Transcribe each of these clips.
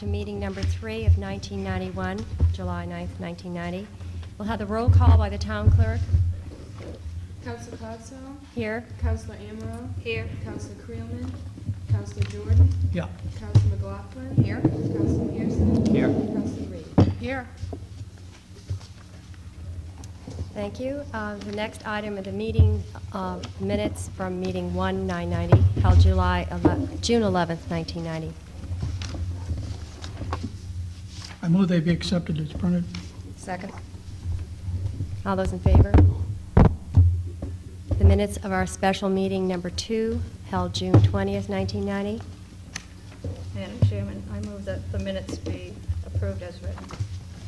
to meeting number three of 1991, July 9th, 1990. We'll have the roll call by the town clerk. Counselor Cogswell. Here. Counselor Amaro. Here. Counselor Creelman. Counselor Jordan. Yeah. Counselor McLaughlin. Here. Counselor Pearson. Here. Counselor Reed. Here. Thank you. Uh, The next item are the meeting uh, minutes from meeting 1, 990, held July, 11 June 11th, 1990. I move they be accepted as printed. Second. All those in favor? The minutes of our special meeting number 2, held June 20th, 1990. Madam Chairman, I move that the minutes be approved as written.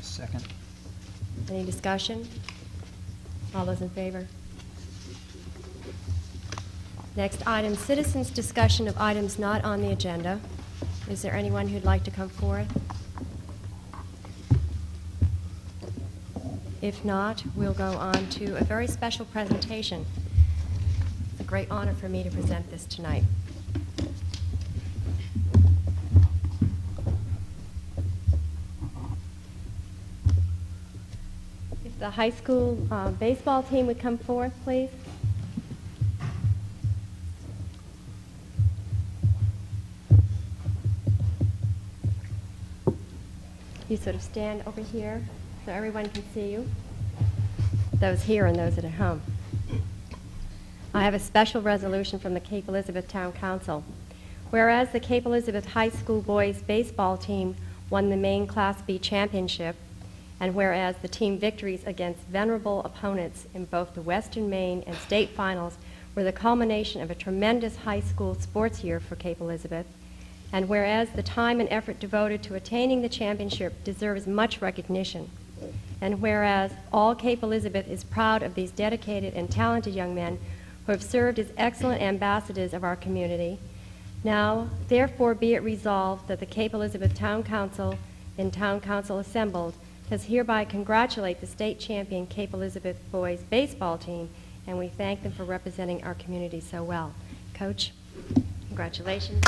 Second. Any discussion? All those in favor? Next item, citizens' discussion of items not on the agenda. Is there anyone who'd like to come forth? If not, we'll go on to a very special presentation. It's a great honor for me to present this tonight. If the high school uh, baseball team would come forth, please. You sort of stand over here so everyone can see you, those here and those at home. I have a special resolution from the Cape Elizabeth Town Council. Whereas the Cape Elizabeth High School boys baseball team won the Maine Class B championship, and whereas the team victories against venerable opponents in both the Western Maine and state finals were the culmination of a tremendous high school sports year for Cape Elizabeth, and whereas the time and effort devoted to attaining the championship deserves much recognition, and whereas all Cape Elizabeth is proud of these dedicated and talented young men who have served as excellent ambassadors of our community, now therefore be it resolved that the Cape Elizabeth Town Council and Town Council assembled does hereby congratulate the state champion Cape Elizabeth boys baseball team, and we thank them for representing our community so well. Coach, congratulations.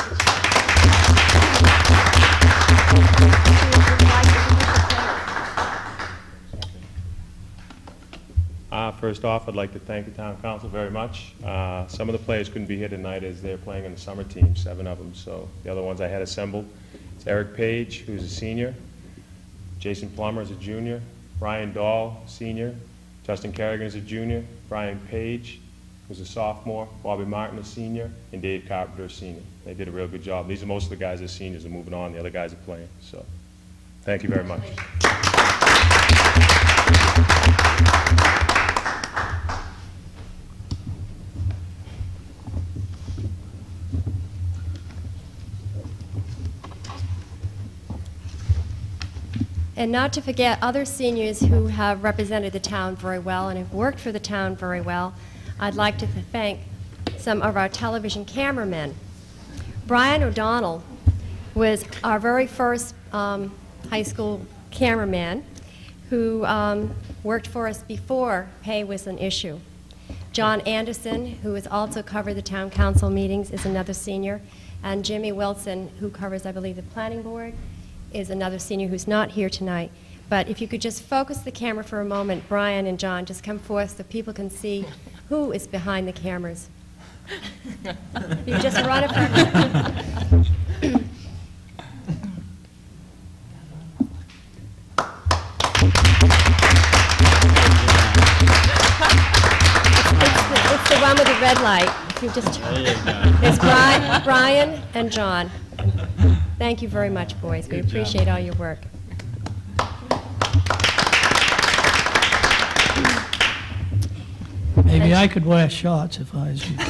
Uh, First off, I'd like to thank the town council very much. Uh, Some of the players couldn't be here tonight as they're playing in the summer team, seven of them, so the other ones I had assembled. It's Eric Page, who's a senior, Jason Plummer is a junior, Brian Dahl, senior, Justin Kerrigan is a junior, Brian Page, who's a sophomore, Bobby Martin, a senior, and Dave Carpenter, a senior. They did a real good job. These are most of the guys that are seniors are moving on, the other guys are playing, so, thank you very much. And not to forget other seniors who have represented the town very well and have worked for the town very well. I'd like to thank some of our television cameramen. Brian O'Donnell was our very first um, high school cameraman who um, worked for us before pay was an issue. John Anderson, who has also covered the town council meetings, is another senior. And Jimmy Wilson, who covers, I believe, the planning board, is another senior who's not here tonight. But if you could just focus the camera for a moment, Brian and John, just come forth so people can see who is behind the cameras. You just run it for a. It's the- one with the red light. If you just, it's Brian, Brian and John. Thank you very much, boys. We appreciate all your work. Maybe I could wear shorts if I was you.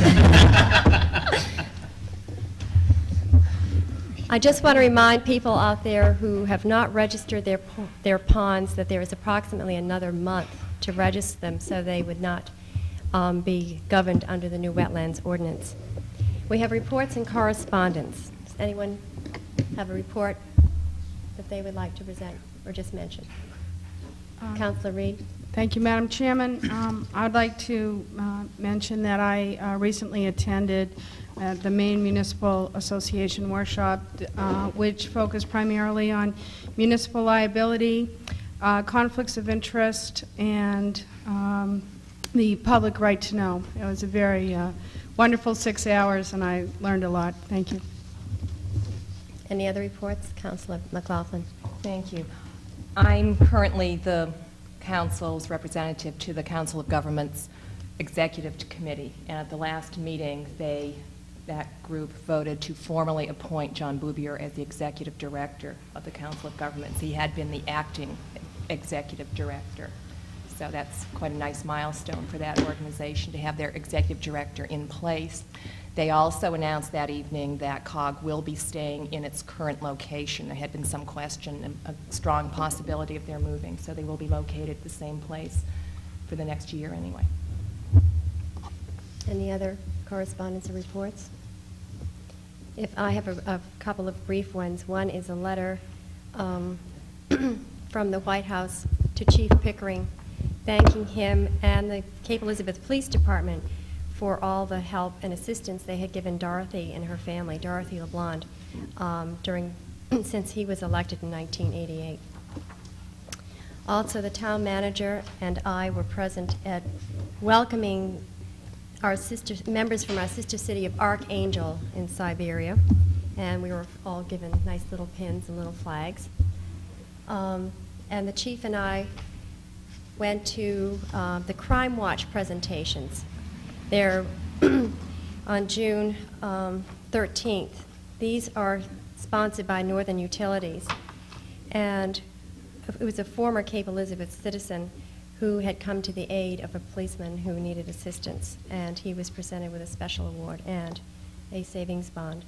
I just want to remind people out there who have not registered their, their ponds that there is approximately another month to register them so they would not um, be governed under the new wetlands ordinance. We have reports and correspondence. Does anyone have a report that they would like to present or just mention? Counselor Reed? Thank you, Madam Chairman. Um, I'd like to uh, mention that I uh, recently attended uh, the Maine Municipal Association workshop, uh, which focused primarily on municipal liability, uh, conflicts of interest, and um, the public right to know. It was a very uh, wonderful six hours, and I learned a lot. Thank you. Any other reports? Councilor McLaughlin. Thank you. I'm currently the council's representative to the Council of Governments Executive Committee, and at the last meeting, they, that group voted to formally appoint John Bouvier as the executive director of the Council of Governments. He had been the acting executive director. So that's quite a nice milestone for that organization to have their executive director in place. They also announced that evening that COG will be staying in its current location. There had been some question, a strong possibility of their moving, so they will be located at the same place for the next year anyway. Any other correspondence or reports? If I have a, a couple of brief ones. One is a letter um, from the White House to Chief Pickering, thanking him and the Cape Elizabeth Police Department for all the help and assistance they had given Dorothy and her family, Dorothy LeBlond, um, during, since he was elected in 1988. Also, the town manager and I were present at welcoming our sister, members from our sister city of Archangel in Siberia, and we were all given nice little pins and little flags. Um, and the chief and I went to uh, the Crime Watch presentations. They're on June um, 13th. These are sponsored by Northern Utilities. And it was a former Cape Elizabeth citizen who had come to the aid of a policeman who needed assistance, and he was presented with a special award and a savings bond.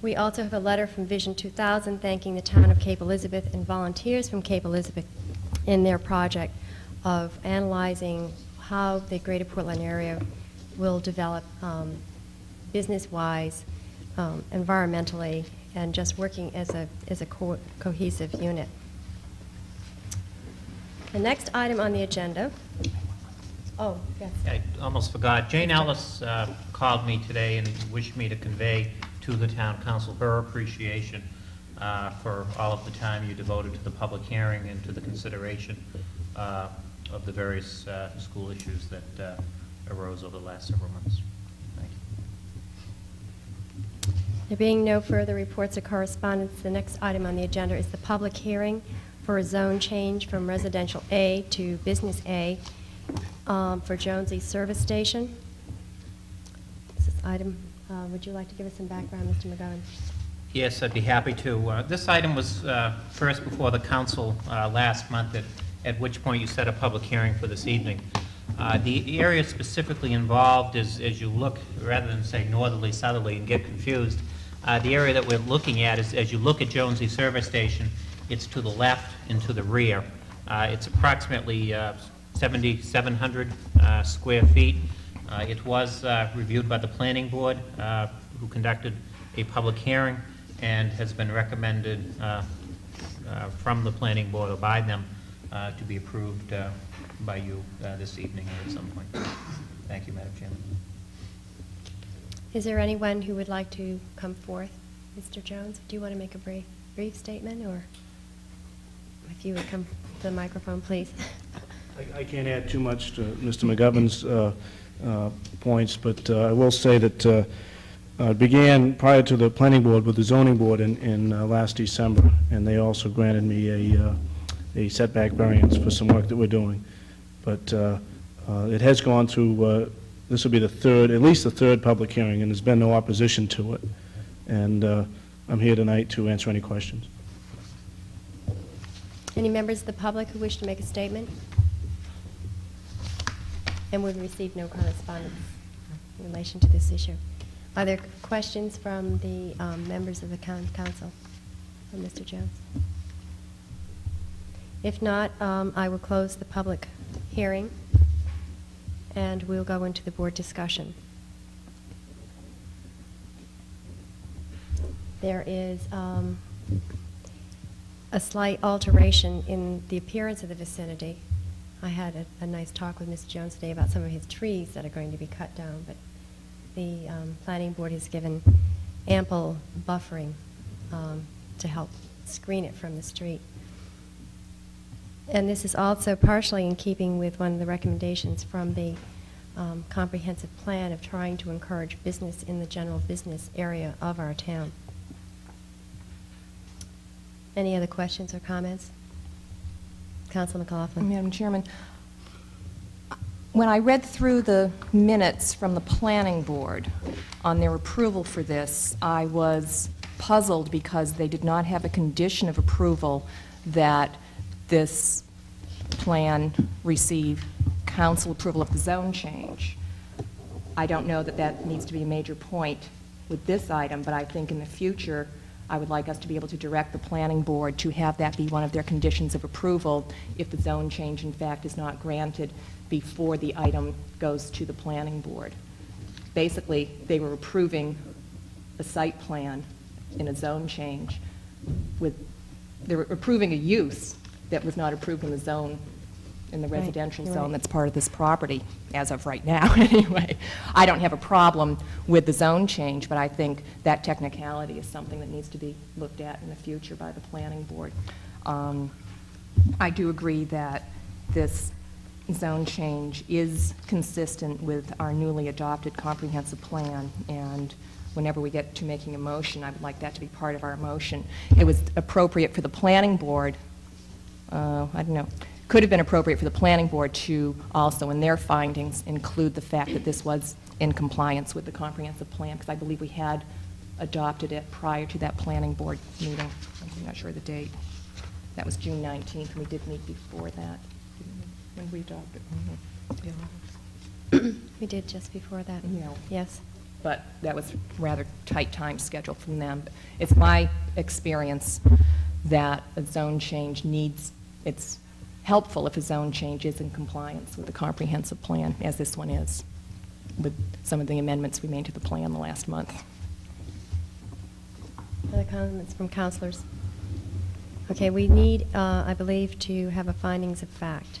We also have a letter from Vision 2000 thanking the town of Cape Elizabeth and volunteers from Cape Elizabeth in their project of analyzing how the greater Portland area will develop um, business-wise, um, environmentally, and just working as a, as a co- cohesive unit. The next item on the agenda, oh, yes. I almost forgot. Jane Ellis uh, called me today and wished me to convey to the town council her appreciation uh, for all of the time you devoted to the public hearing and to the consideration uh, of the various uh, school issues that uh, arose over the last several months. Thank you. There being no further reports or correspondence, the next item on the agenda is the public hearing for a zone change from residential A to business A um, for Jonesy Service Station. This is item, uh, would you like to give us some background, Mr. McGovern? Yes, I'd be happy to. Uh, This item was uh, first before the council uh, last month, at at which point you set a public hearing for this evening. Uh, The area specifically involved is, as you look, rather than say northerly, southerly, and get confused, uh, the area that we're looking at is, as you look at Jonesy Service Station, it's to the left and to the rear. Uh, It's approximately uh, 7,700 uh, square feet. Uh, It was reviewed by the planning board, who conducted a public hearing, and has been recommended from the planning board or by them uh, to be approved uh, by you uh, this evening or at some point. Thank you, Madam Chairman. Is there anyone who would like to come forth? Mr. Jones, do you want to make a brief, brief statement, or if you would come to the microphone, please? I- I can't add too much to Mr. McGovern's uh, uh, points, but uh, I will say that uh, uh, it began prior to the planning board with the zoning board in, in uh, last December, and they also granted me a, a setback variance for some work that we're doing. But uh, uh, it has gone through, this will be the third, at least the third public hearing, and there's been no opposition to it. And uh, I'm here tonight to answer any questions. Any members of the public who wish to make a statement? And we've received no correspondence in relation to this issue. Are there questions from the um, members of the council? From Mr. Jones? If not, um, I will close the public hearing, and we'll go into the board discussion. There is um, a slight alteration in the appearance of the vicinity. I had a, a nice talk with Mr. Jones today about some of his trees that are going to be cut down, but the um, planning board has given ample buffering um, to help screen it from the street. And this is also partially in keeping with one of the recommendations from the um, comprehensive plan of trying to encourage business in the general business area of our town. Any other questions or comments? Council McLaughlin. Madam Chairman, when I read through the minutes from the planning board on their approval for this, I was puzzled because they did not have a condition of approval that this plan receive council approval of the zone change. I don't know that that needs to be a major point with this item, but I think in the future, I would like us to be able to direct the planning board to have that be one of their conditions of approval if the zone change, in fact, is not granted before the item goes to the planning board. Basically, they were approving a site plan in a zone change with, they were approving a use that was not approved in the zone, in the Right, residential you're zone right. that's part of this property, as of right now, anyway. I don't have a problem with the zone change, but I think that technicality is something that needs to be looked at in the future by the planning board. Um, I do agree that this zone change is consistent with our newly adopted comprehensive plan, and whenever we get to making a motion, I would like that to be part of our motion. It was appropriate for the planning board uh, I don't know, could have been appropriate for the planning board to also, in their findings, include the fact that this was in compliance with the comprehensive plan, because I believe we had adopted it prior to that planning board meeting. I'm not sure of the date. That was June 19th, and we did meet before that. When we adopted. mhm. We did just before that. Yeah. Yes. but that was rather tight time schedule from them. It's my experience that a zone change needs, it's helpful if a zone change is in compliance with the comprehensive plan, as this one is, with some of the amendments we made to the plan the last month. Other comments from councilors? Okay, we need, uh, I believe, to have a findings of fact.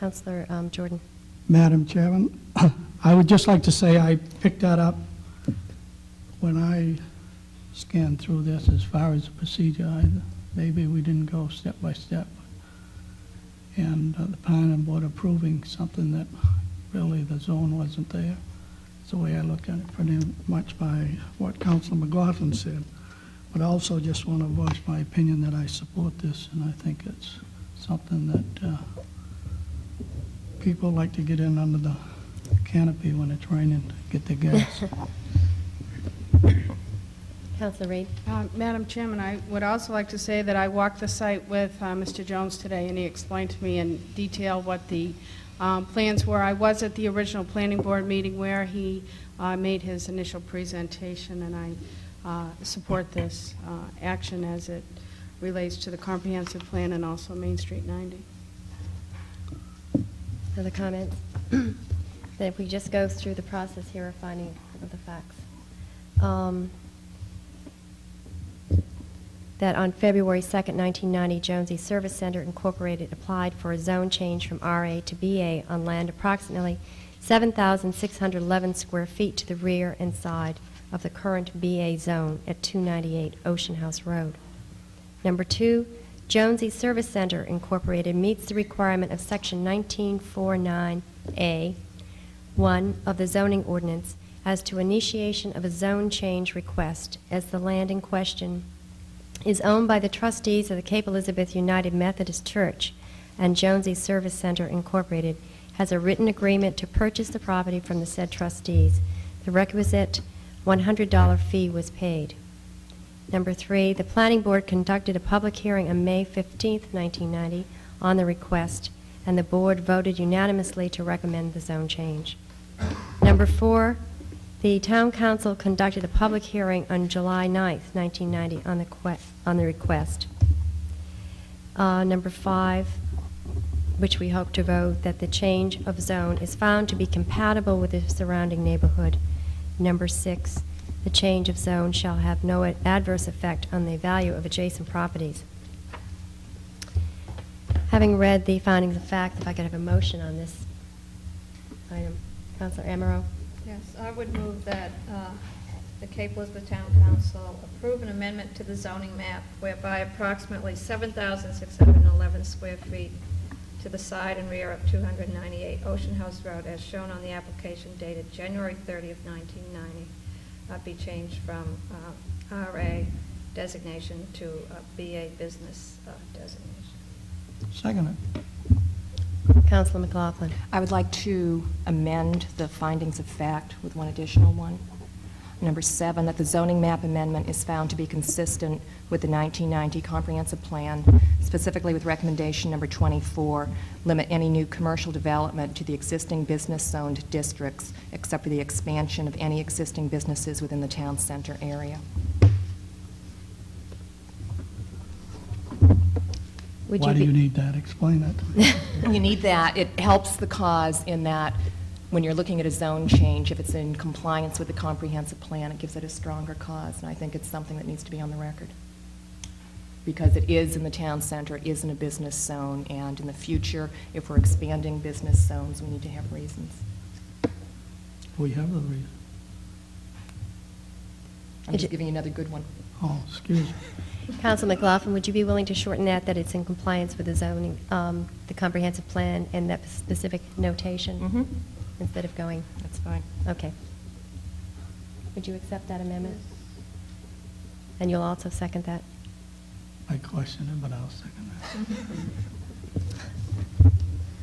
Counselor um, Jordan. Madam Chairman, I would just like to say I picked that up when I scanned through this as far as the procedure. I- Maybe we didn't go step by step. And uh, the planning board approving something that really the zone wasn't there. It's the way I look at it, pretty much by what Councilor McLaughlin said. But I also just want to voice my opinion that I support this, and I think it's something that uh, people like to get in under the canopy when it's raining to get their gas. Counselor Reed. Uh, Madam Chairman, I would also like to say that I walked the site with uh, Mr. Jones today, and he explained to me in detail what the um, plans were. I was at the original planning board meeting where he uh, made his initial presentation, and I uh, support this uh, action as it relates to the comprehensive plan and also Main Street 90. Other comments? Then if we just go through the process here of finding of the facts. Um, That on February 2nd, 1990, Jonesy Service Center Incorporated applied for a zone change from RA to BA on land approximately 7,611 square feet to the rear and side of the current BA zone at 298 Ocean House Road. Number two, Jonesy Service Center Incorporated meets the requirement of Section 1949A, 1 of the zoning ordinance as to initiation of a zone change request as the land in question is owned by the trustees of the Cape Elizabeth United Methodist Church, and Jonesy Service Center Incorporated has a written agreement to purchase the property from the said trustees. The requisite $100 fee was paid. Number three, the planning board conducted a public hearing on May 15, 1990, on the request, and the board voted unanimously to recommend the zone change. Number four, the town council conducted a public hearing on July 9, 1990, on the on the request. Uh, Number five, which we hope to vote, that the change of zone is found to be compatible with the surrounding neighborhood. Number six, The change of zone shall have no adverse effect on the value of adjacent properties. Having read the findings of fact, if I could have a motion on this item. Counselor Amaro? Yes, I would move that uh, the Cape Elizabeth Town Council approve an amendment to the zoning map whereby approximately 7,611 square feet to the side and rear of 298 Ocean House Road, as shown on the application dated January 30th, 1990, uh, be changed from uh, RA designation to uh, BA business uh, designation. Second it. Counselor McLaughlin? I would like to amend the findings of fact with one additional one. Number seven, that the zoning map amendment is found to be consistent with the 1990 comprehensive plan, specifically with recommendation number 24, limit any new commercial development to the existing business-zoned districts, except for the expansion of any existing businesses within the town center area. Would Why do you need that? Explain it. to me. You need that. It helps the cause in that when you're looking at a zone change, if it's in compliance with the comprehensive plan, it gives it a stronger cause. And I think it's something that needs to be on the record. Because it is in the town center, it is in a business zone, and in the future, if we're expanding business zones, we need to have reasons. We have the reason. I'm just giving you another good one. Oh, excuse me. Counselor McLaughlin, would you be willing to shorten that, that it's in compliance with the zoning, um, the comprehensive plan and that specific notation? Mhm. Instead of going, That's fine. okay. Would you accept that amendment? And you'll also second that? I question it, but I'll second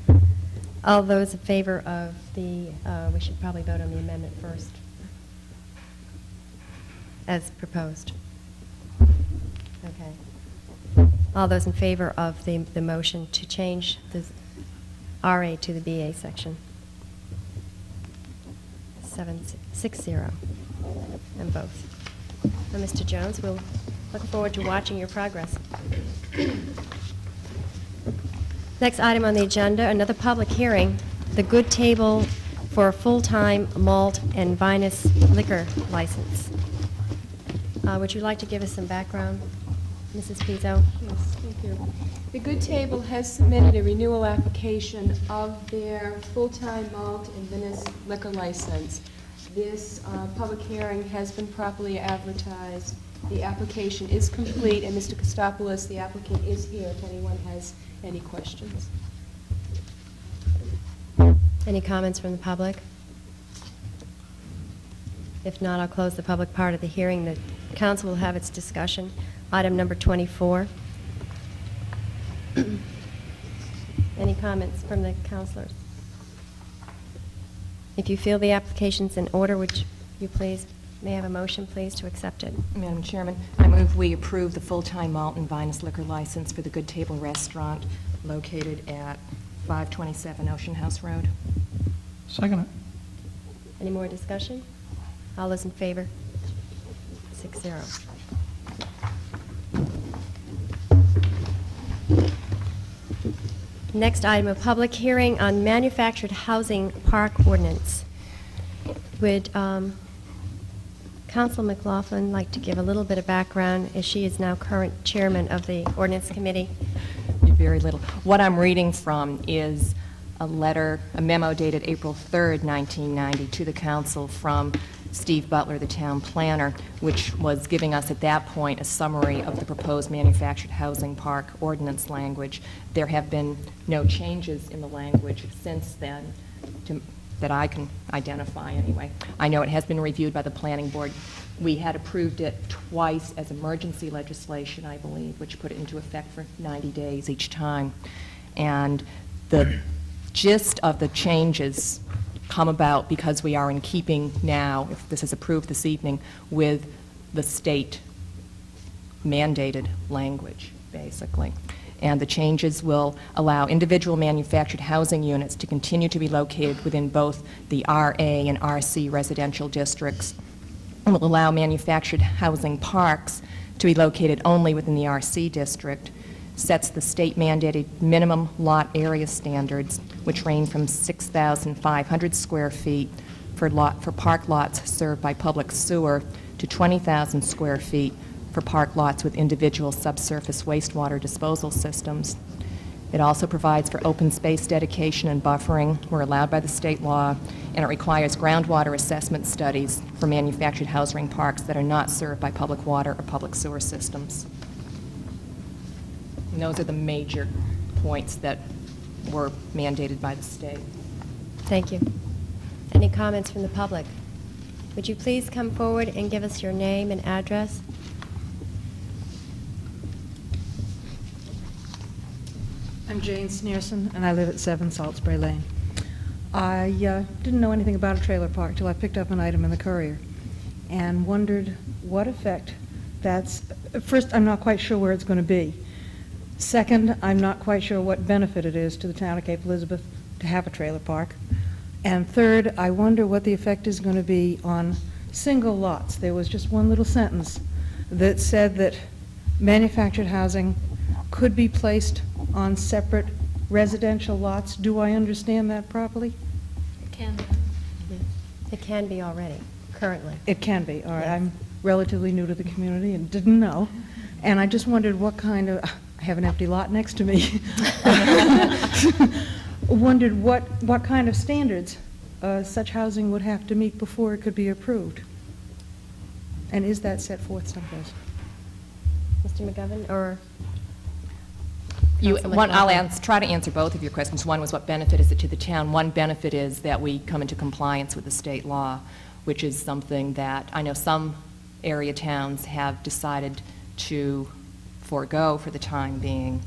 that. All those in favor of the, uh, we should probably vote on the amendment first, as proposed. Okay. All those in favor of the, the motion to change the RA to the BA section? Seven, six, zero, and both. And Mr. Jones, we'll look forward to watching your progress. Next item on the agenda, another public hearing, the Good Table for a full-time malt and vinous liquor license. Uh, Would you like to give us some background, Mrs. Pizzo? Yes, thank you. The Good Table has submitted a renewal application of their full-time malt and vinous liquor license. This uh, public hearing has been properly advertised. The application is complete, and Mr. Kostopoulos, the applicant, is here if anyone has any questions. Any comments from the public? If not, I'll close the public part of the hearing. The council will have its discussion. Item number 24. Any comments from the counselors? If you feel the application's in order, would you please, may I have a motion, please, to accept it? Madam Chairman, I move we approve the full-time malt and vinous liquor license for the Good Table Restaurant located at 527 Ocean House Road. Second it. Any more discussion? All those in favor? Six zero. Next item, a public hearing on manufactured housing park ordinance. Would um, Council McLaughlin like to give a little bit of background, as she is now current chairman of the ordinance committee? Very little. What I'm reading from is a letter, a memo dated April 3rd, 1990, to the council from Steve Butler, the town planner, which was giving us at that point a summary of the proposed manufactured housing park ordinance language. There have been no changes in the language since then, to- that I can identify anyway. I know it has been reviewed by the planning board. We had approved it twice as emergency legislation, I believe, which put it into effect for 90 days each time. And the gist of the changes come about because we are in keeping now, if this is approved this evening, with the state mandated language, basically. And the changes will allow individual manufactured housing units to continue to be located within both the RA and RC residential districts, and will allow manufactured housing parks to be located only within the RC district, sets the state mandated minimum lot area standards, which range from 6,500 square feet for lot, for park lots served by public sewer to 20,000 square feet for park lots with individual subsurface wastewater disposal systems. It also provides for open space dedication and buffering where allowed by the state law, and it requires groundwater assessment studies for manufactured housing parks that are not served by public water or public sewer systems. And those are the major points that were mandated by the state. Thank you. Any comments from the public? Would you please come forward and give us your name and address? I'm Jane Sneerson, and I live at 7 Salisbury Lane. I uh, didn't know anything about a trailer park till I picked up an item in the Courier and wondered what effect that's, first, I'm not quite sure where it's going to be. Second, I'm not quite sure what benefit it is to the town of Cape Elizabeth to have a trailer park. And third, I wonder what the effect is going to be on single lots. There was just one little sentence that said that manufactured housing could be placed on separate residential lots. Do I understand that properly? Ken? It can be already, currently. It can be, all right. Yes. I'm relatively new to the community and didn't know. And I just wondered what kind of, I have an empty lot next to me. Wondered what, what kind of standards uh, such housing would have to meet before it could be approved? And is that set forth someplace? Mr. McGovern, or You, one, I'll Butler. ans- try to answer both of your questions. One was what benefit is it to the town? One benefit is that we come into compliance with the state law, which is something that I know some area towns have decided to forego for the time being.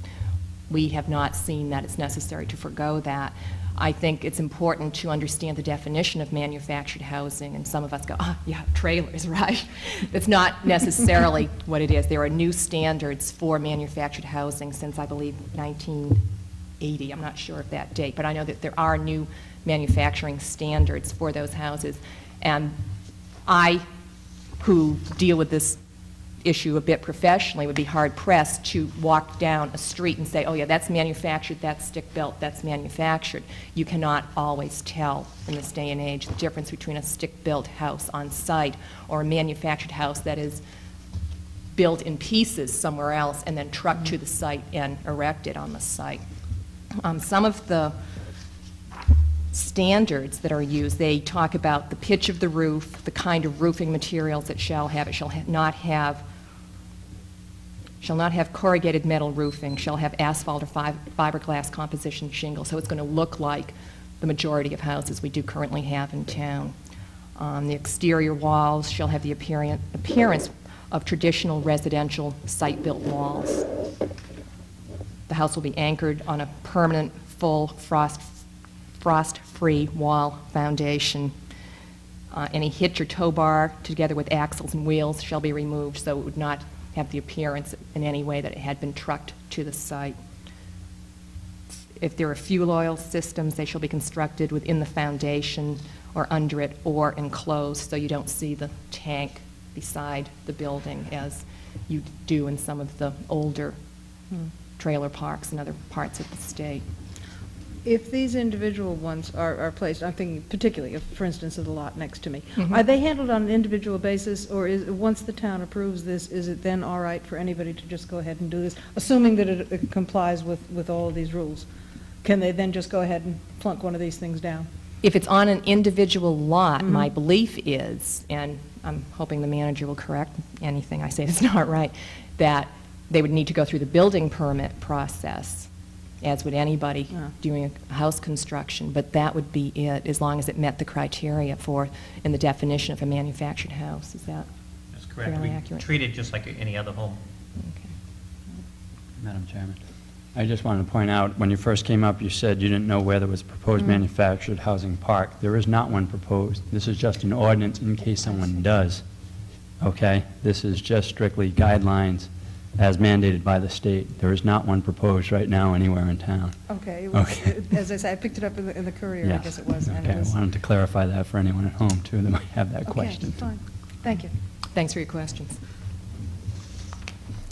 We have not seen that it's necessary to forego that. I think it's important to understand the definition of manufactured housing, and some of us go, ah, yeah, trailers, right? That's not necessarily what it is. There are new standards for manufactured housing since, I believe, 1980. I'm not sure of that date, but I know that there are new manufacturing standards for those houses. And I, who deal with this issue a bit professionally, would be hard-pressed to walk down a street and say, oh, yeah, that's manufactured, that's stick-built, that's manufactured. You cannot always tell in this day and age the difference between a stick-built house on site or a manufactured house that is built in pieces somewhere else and then trucked to the site and erected on the site. Um, Some of the standards that are used, they talk about the pitch of the roof, the kind of roofing materials it shall have. It shall ha- not have, shall not have corrugated metal roofing, shall have asphalt or fi- fiberglass composition shingle. So it's going to look like the majority of houses we do currently have in town. Um, The exterior walls shall have the appearance appearance of traditional residential site-built walls. The house will be anchored on a permanent, full frost, frost-free wall foundation. Uh, Any hitch or tow bar, together with axles and wheels, shall be removed, so it would not have the appearance in any way that it had been trucked to the site. If there are fuel oil systems, they shall be constructed within the foundation or under it or enclosed, so you don't see the tank beside the building as you do in some of the older hmm. trailer parks in other parts of the state. If these individual ones are, are placed, I'm thinking particularly, of, for instance, of the lot next to me, Mhm. are they handled on an individual basis, or is, once the town approves this, is it then all right for anybody to just go ahead and do this, assuming that it it complies with, with all of these rules? Can they then just go ahead and plunk one of these things down? If it's on an individual lot, my Mhm. belief is, and I'm hoping the manager will correct anything I say that's not right, that they would need to go through the building permit process, as would anybody Yeah. doing a house construction, but that would be it, as long as it met the criteria for, in the definition of a manufactured house. Is that? That's correct. Fairly We accurate. treat it just like any other home. okay. Madam Chairman, I just wanted to point out, when you first came up, you said you didn't know where there was a proposed mm-hmm. manufactured housing park. There is not one proposed. This is just an ordinance in case someone does, okay? This is just strictly guidelines as mandated by the state. There is not one proposed right now anywhere in town. Okay, it was, Okay. as I said, I picked it up in the, in the Courier, I guess it was. and it Okay, I wanted to clarify that for anyone at home, too, that might have that Okay, question. fine, thank you. Thanks for your questions.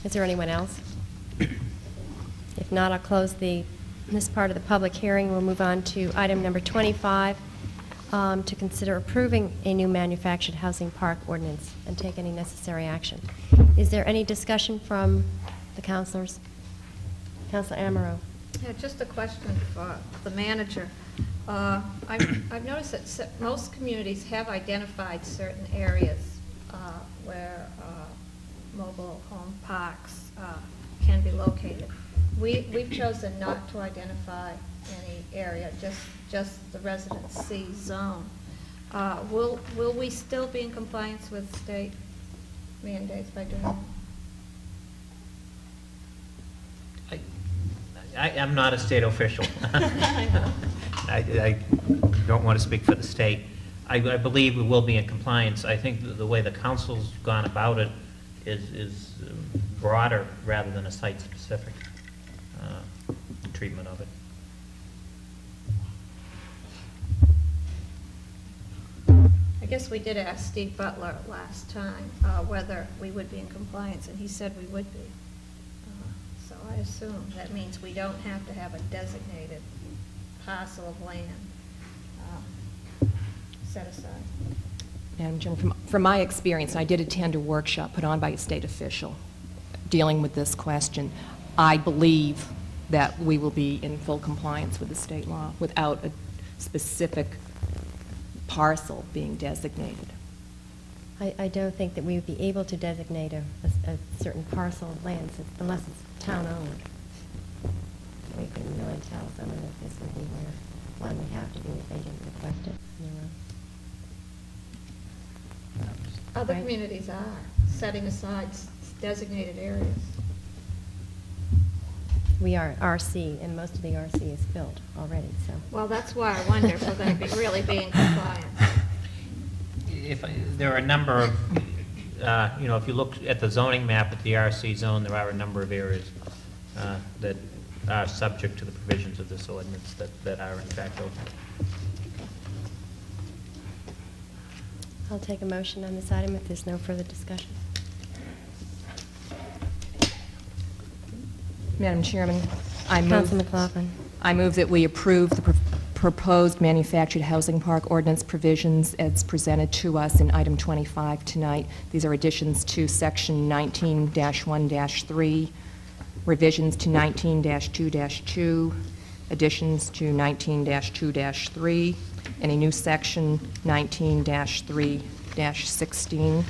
is there anyone else? If not, I'll close the, this part of the public hearing. We'll move on to item number 25, um, to consider approving a new manufactured housing park ordinance and take any necessary action. Is there any discussion from the councilors? Councilor Amaro? Yeah, just a question for the manager. Uh, I've I've noticed that most communities have identified certain areas uh, where uh, mobile home parks uh, can be located. We- We've chosen not to identify any area, just just the Residence C zone. Uh, Will will we still be in compliance with state mandates by doing that? I, I'm not a state official. I. I, I don't want to speak for the state. I, I believe we will be in compliance. I think the- the way the council's gone about it is, is broader rather than a site-specific uh, treatment of it. Guess we did ask Steve Butler last time uh, whether we would be in compliance, and he said we would be. Uh, So I assume that means we don't have to have a designated parcel of land uh, set aside. Madam Chairman, from, from my experience, I did attend a workshop put on by a state official dealing with this question. I believe that we will be in full compliance with the state law without a specific parcel being designated. I, I don't think that we would be able to designate a, a- a certain parcel of land unless it's town-owned. We couldn't really tell someone that this would be where one would have to be if they didn't request it. on their own. Other Right. communities are setting aside designated areas. We are RC, and most of the RC is built already, so. Well, that's why I wonder if we're going to be really be in compliance. If, I- there are a number of, uh, you know, if you look at the zoning map at the RC zone, there are a number of areas uh, that are subject to the provisions of this ordinance that, that are in fact open. I'll take a motion on this item if there's no further discussion. Madam Chairman, I move... McLaughlin. I move that we approve the pro- proposed manufactured housing park ordinance provisions as presented to us in item 25 tonight. These are additions to section 19-1-3, revisions to 19-2-2, additions to 19-2-3, and a new section 19-3-16.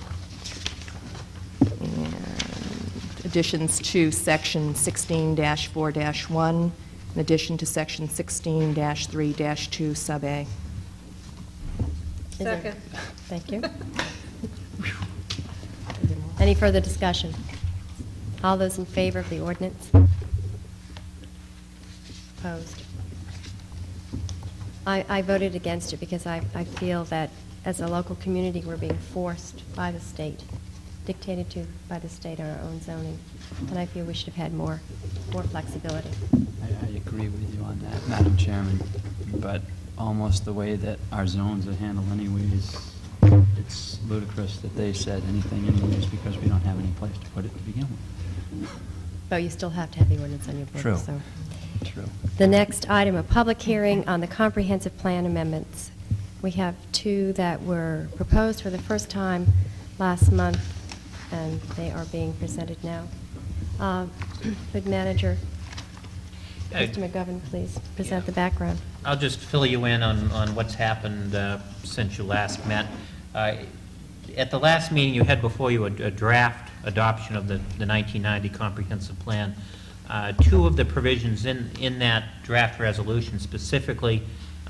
And additions to section 16-4-1, in addition to section 16-3-2 sub A. Is there- Second. Thank you. Any further discussion? All those in favor of the ordinance? Opposed? I, I voted against it because I, I feel that as a local community, we're being forced by the state, dictated to by the state on our own zoning, and I feel we should have had more, more flexibility. I, I agree with you on that, Madam Chairman, but almost the way that our zones are handled anyways, it's ludicrous that they said anything anyways because we don't have any place to put it to begin with. But you still have to have the ordinance on your books, True. so. True. The next item, a public hearing on the comprehensive plan amendments. We have two that were proposed for the first time last month, and they are being presented now. Uh, manager, Uh, Mr. McGovern, please present yeah. the background? I'll just fill you in on, on what's happened uh, since you last met. Uh, At the last meeting, you had before you a a draft adoption of the the 1990 comprehensive plan. Uh, Two of the provisions in, in that draft resolution, specifically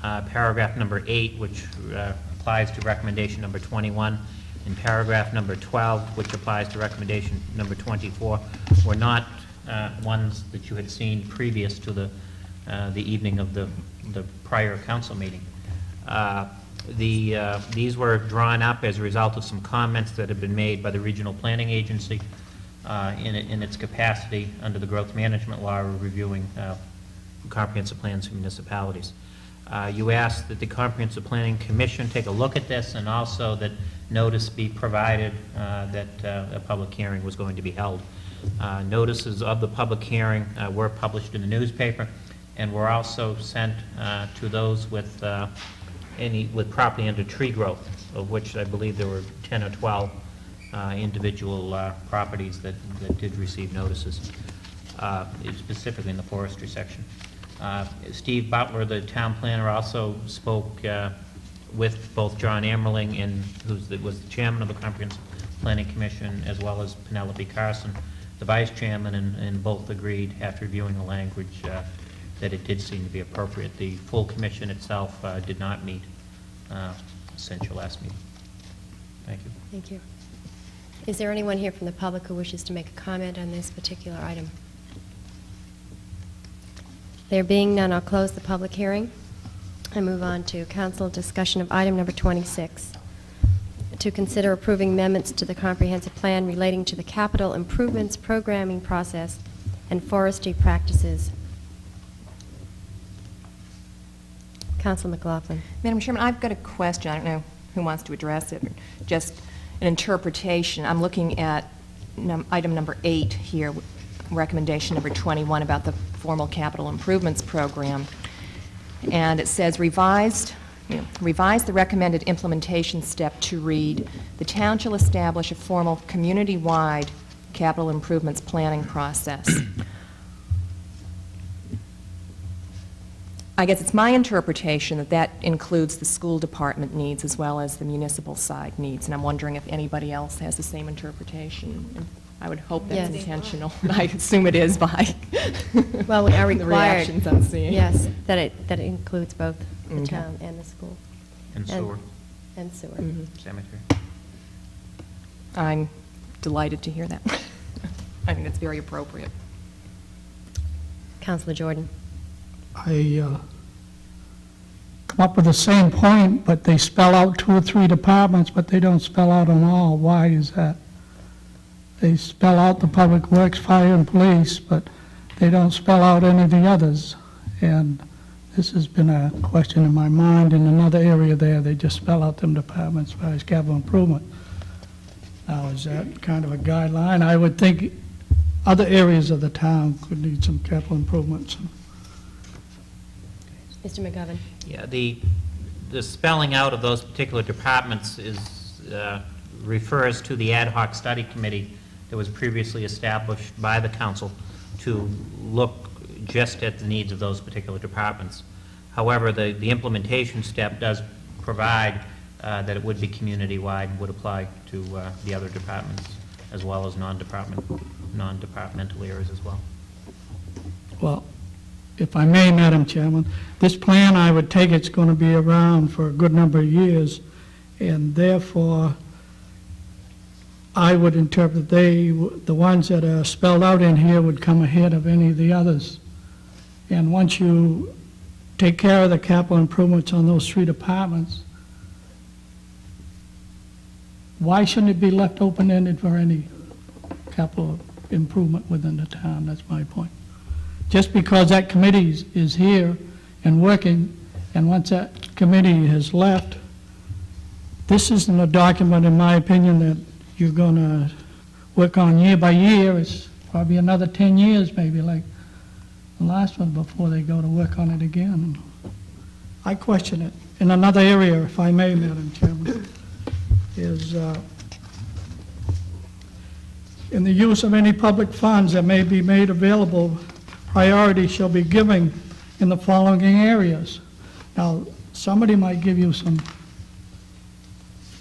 uh, paragraph number eight, which uh, applies to recommendation number 21, and paragraph number 12, which applies to recommendation number 24, were not uh, ones that you had seen previous to the, uh, the evening of the, the prior council meeting. Uh, The, uh, these were drawn up as a result of some comments that have been made by the Regional Planning Agency uh, in, in its capacity under the Growth Management Law reviewing uh, comprehensive plans for municipalities. Uh, You asked that the Comprehensive Planning Commission take a look at this and also that notice be provided uh, that uh, a public hearing was going to be held. Uh, Notices of the public hearing uh, were published in the newspaper and were also sent uh, to those with any, with property under tree growth, of which I believe there were 10 or 12 uh, individual properties that that did receive notices, specifically in the forestry section. Uh, Steve Butler, the town planner, also spoke uh, with both John Ammerling, and the, was the chairman of the Comprehensive Planning Commission, as well as Penelope Carson, the vice chairman, and, and both agreed, after reviewing the language, uh, that it did seem to be appropriate. The full commission itself uh, did not meet uh, since your last meeting. Thank you. Thank you. Is there anyone here from the public who wishes to make a comment on this particular item? There being none, I'll close the public hearing and move on to council discussion of item number 26, to consider approving amendments to the comprehensive plan relating to the capital improvements programming process and forestry practices. Council McLaughlin. Madam Chairman, I've got a question. I don't know who wants to address it. Just an interpretation. I'm looking at num- item number eight here, recommendation number 21 about the formal capital improvements program. And it says revised, you know, revise the recommended implementation step to read, "The town shall establish a formal community-wide capital improvements planning process." I guess it's my interpretation that that includes the school department needs as well as the municipal side needs, and I'm wondering if anybody else has the same interpretation. And I would hope that's Yes. intentional. I assume it is by Well, we are the required. reactions I'm seeing. Yes, that it, that it includes both the Okay. town and the school. And sewer, And sewer. Mhm. cemetery. I'm delighted to hear that. I think it's very appropriate. Counselor Jordan. I uh, come up with the same point, but they spell out two or three departments, but they don't spell out them all. Why is that? They spell out the public works, fire, and police, but they don't spell out any of the others. And this has been a question in my mind. In another area there, they just spell out them departments as far as capital improvement. Now, is that kind of a guideline? I would think other areas of the town could need some capital improvements. Mr. McGovern. Yeah, the, the spelling out of those particular departments is, uh, refers to the ad hoc study committee that was previously established by the council to look just at the needs of those particular departments. However, the, the implementation step does provide uh, that it would be community-wide and would apply to uh, the other departments as well as non-department, non-departmental areas as well. Well, if I may, Madam Chairman, this plan, I would take it's going to be around for a good number of years, and therefore, I would interpret they, the ones that are spelled out in here would come ahead of any of the others. And once you take care of the capital improvements on those three departments, why shouldn't it be left open-ended for any capital improvement within the town? That's my point just because that committee is- is here and working, and once that committee has left, this isn't a document, in my opinion, that you're going to work on year by year. It's probably another 10 years, maybe, like the last one, before they go to work on it again. I question it. In another area, if I may, Madam Chairman, is uh, in the use of any public funds that may be made available priority shall be given in the following areas. Now, somebody might give you some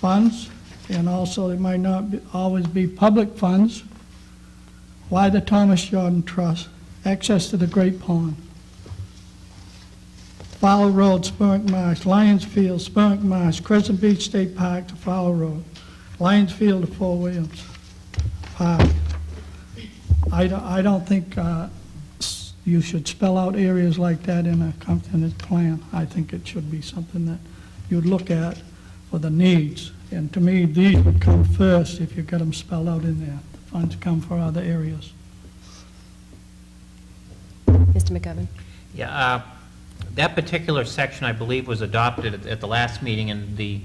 funds, and also it might not be- always be public funds. Why the Thomas Jordan Trust? Access to the Great Pond. Fowler Road, Spurwink Marsh, Lions Field, Spurwink Marsh, Crescent Beach State Park to Fowler Road, Lions Field to Fort Williams Park. I I don't think uh, you should spell out areas like that in a comprehensive plan. I think it should be something that you'd look at for the needs. And to me, these would come first if you get them spelled out in there. The funds come for other areas. Mr. McGovern. Yeah, uh, that particular section, I believe, was adopted at- at the last meeting, and the,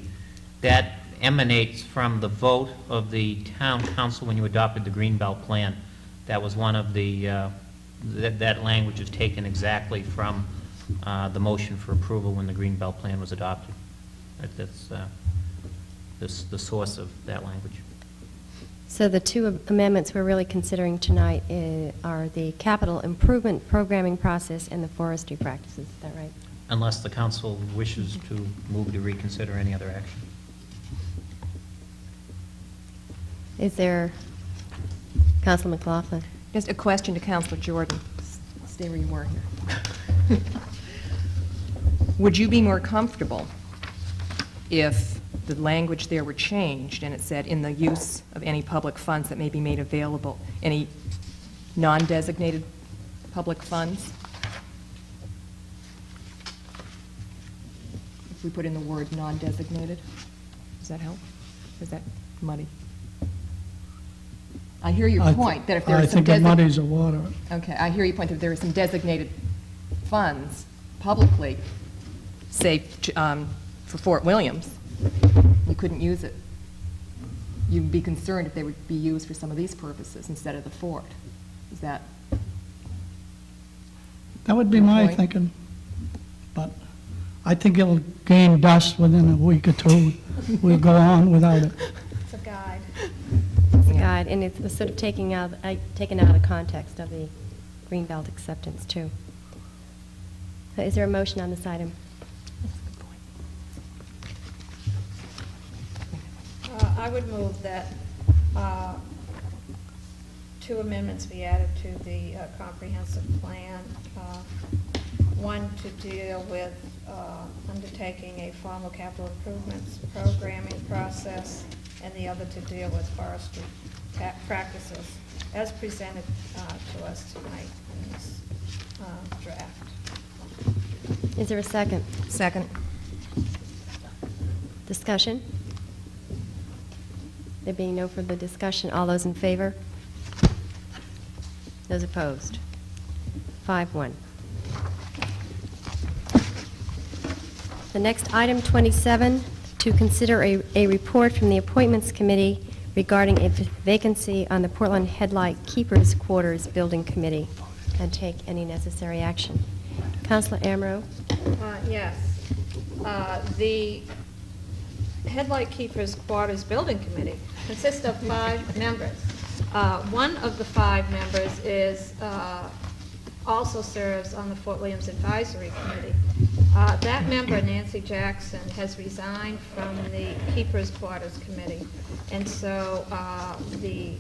that emanates from the vote of the town council when you adopted the Greenbelt Plan. That was one of the, uh, that that language is taken exactly from uh, the motion for approval when the Greenbelt Plan was adopted. That- That's uh, this- the source of that language. So the two amendments we're really considering tonight i- are the capital improvement programming process and the forestry practices, is that right? Unless the council wishes to move to reconsider any other action. Is there, Council McLaughlin? Just a question to Counselor Jordan. Stay where you were here. Would you be more comfortable if the language there were changed and it said, "In the use of any public funds that may be made available," any non-designated public funds? If we put in the word non-designated, does that help? Is that muddy? I hear your I point, that if there I some think it muddies the water. Okay, I hear your point that there are some designated funds publicly, say, um, for Fort Williams, you couldn't use it. You'd be concerned if they would be used for some of these purposes instead of the fort. Is that, That would be my point. thinking, but I think it'll gain dust within a week or two. We'll go on without it. It's a guide. It's a Yeah. guide, and it's sort of taking out, uh, taken out of context of the Greenbelt acceptance, too. Uh, Is there a motion on this item? Uh, I would move that uh, two amendments be added to the uh, comprehensive plan. Uh, One to deal with uh, undertaking a formal capital improvements programming process, and the other to deal with forestry practices as presented uh, to us tonight in this uh, draft. Is there a second? second? Discussion? There being no further discussion, all those in favor? Those opposed? Five, one. The next item, 27, to consider a, a report from the Appointments Committee regarding a vacancy on the Portland Headlight Keepers Quarters Building Committee, and take any necessary action. Counselor Amro? Uh, Yes. Uh, The Headlight Keepers Quarters Building Committee consists of five members. Uh, One of the five members is, uh, also serves on the Fort Williams Advisory Committee. Uh, That member, Nancy Jackson, has resigned from the Keepers Quarters Committee. And so uh, the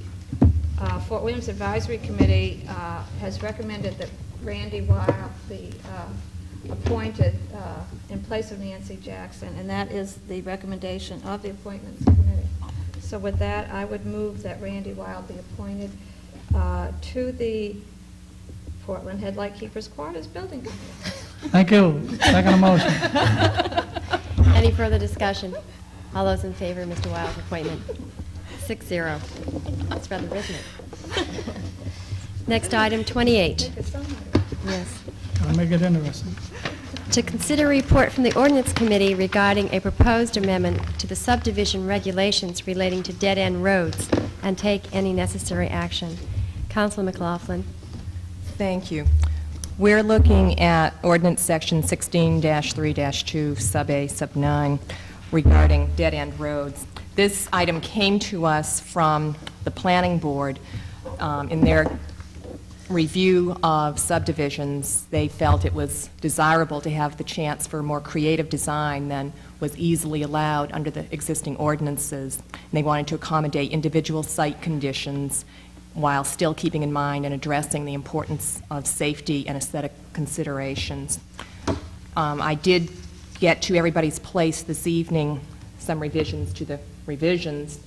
uh, Fort Williams Advisory Committee uh, has recommended that Randy Wild be appointed in place of Nancy Jackson, and that is the recommendation of the Appointments Committee. So with that, I would move that Randy Wild be appointed uh, to the Portland Headlight Keepers Quarters Building Committee. Thank you. Second motion. Any further discussion? All those in favor of Mr. Wild's appointment? Six zero. That's rather rhythmic. Next item, 28. Make it so nice. Yes. Gotta make it interesting. To consider a report from the Ordinance Committee regarding a proposed amendment to the subdivision regulations relating to dead-end roads and take any necessary action. Counselor McLaughlin. Thank you. We're looking at ordinance section 16-3-2, sub A, sub 9, regarding dead-end roads. This item came to us from the planning board. Um, In their review of subdivisions, they felt it was desirable to have the chance for more creative design than was easily allowed under the existing ordinances. And they wanted to accommodate individual site conditions while still keeping in mind and addressing the importance of safety and aesthetic considerations. Um, I did get to everybody's place this evening some revisions to the revisions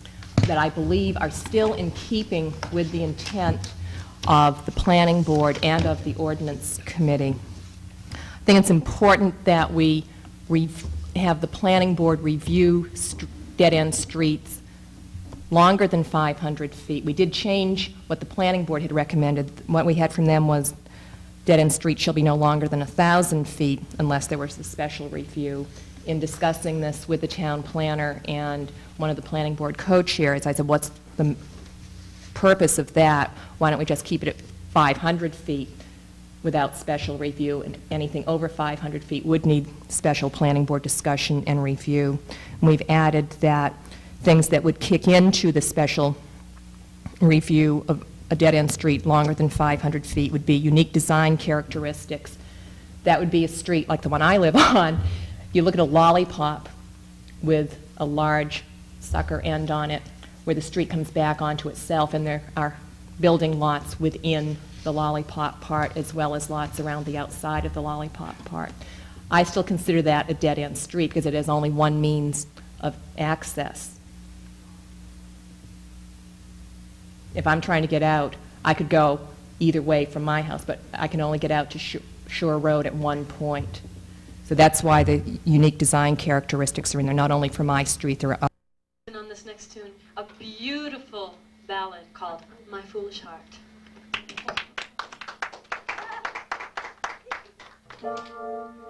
that I believe are still in keeping with the intent of the planning board and of the ordinance committee. I think it's important that we have the planning board review dead-end streets longer than 500 feet. We did change what the planning board had recommended. What we had from them was dead-end streets shall be no longer than 1,000 feet unless there was a special review. In discussing this with the town planner and one of the planning board co-chairs, I said, what's the purpose of that? Why don't we just keep it at 500 feet? without special review, and anything over 500 feet would need special planning board discussion and review. We've added that things that would kick into the special review of a dead-end street longer than 500 feet would be unique design characteristics. That would be a street like the one I live on. You look at a lollipop with a large sucker end on it, where the street comes back onto itself, and there are building lots within the lollipop part, as well as lots around the outside of the lollipop part. I still consider that a dead-end street, because it has only one means of access. If I'm trying to get out, I could go either way from my house, but I can only get out to Shore- Road at one point. So that's why the unique design characteristics are in there, not only for my street, there are And on this next tune, beautiful ballad called My Foolish Heart.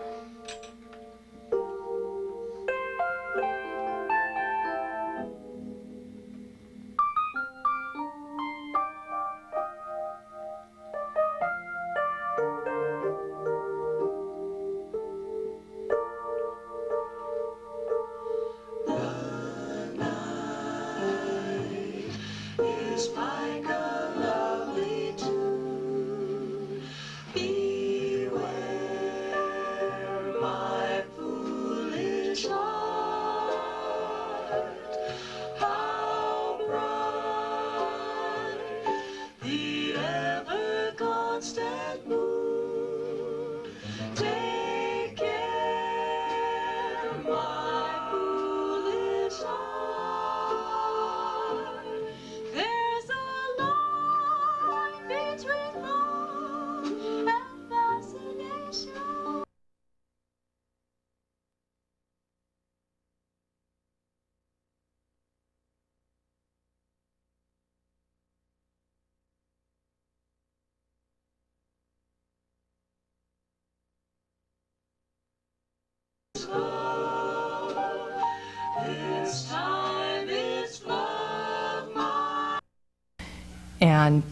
and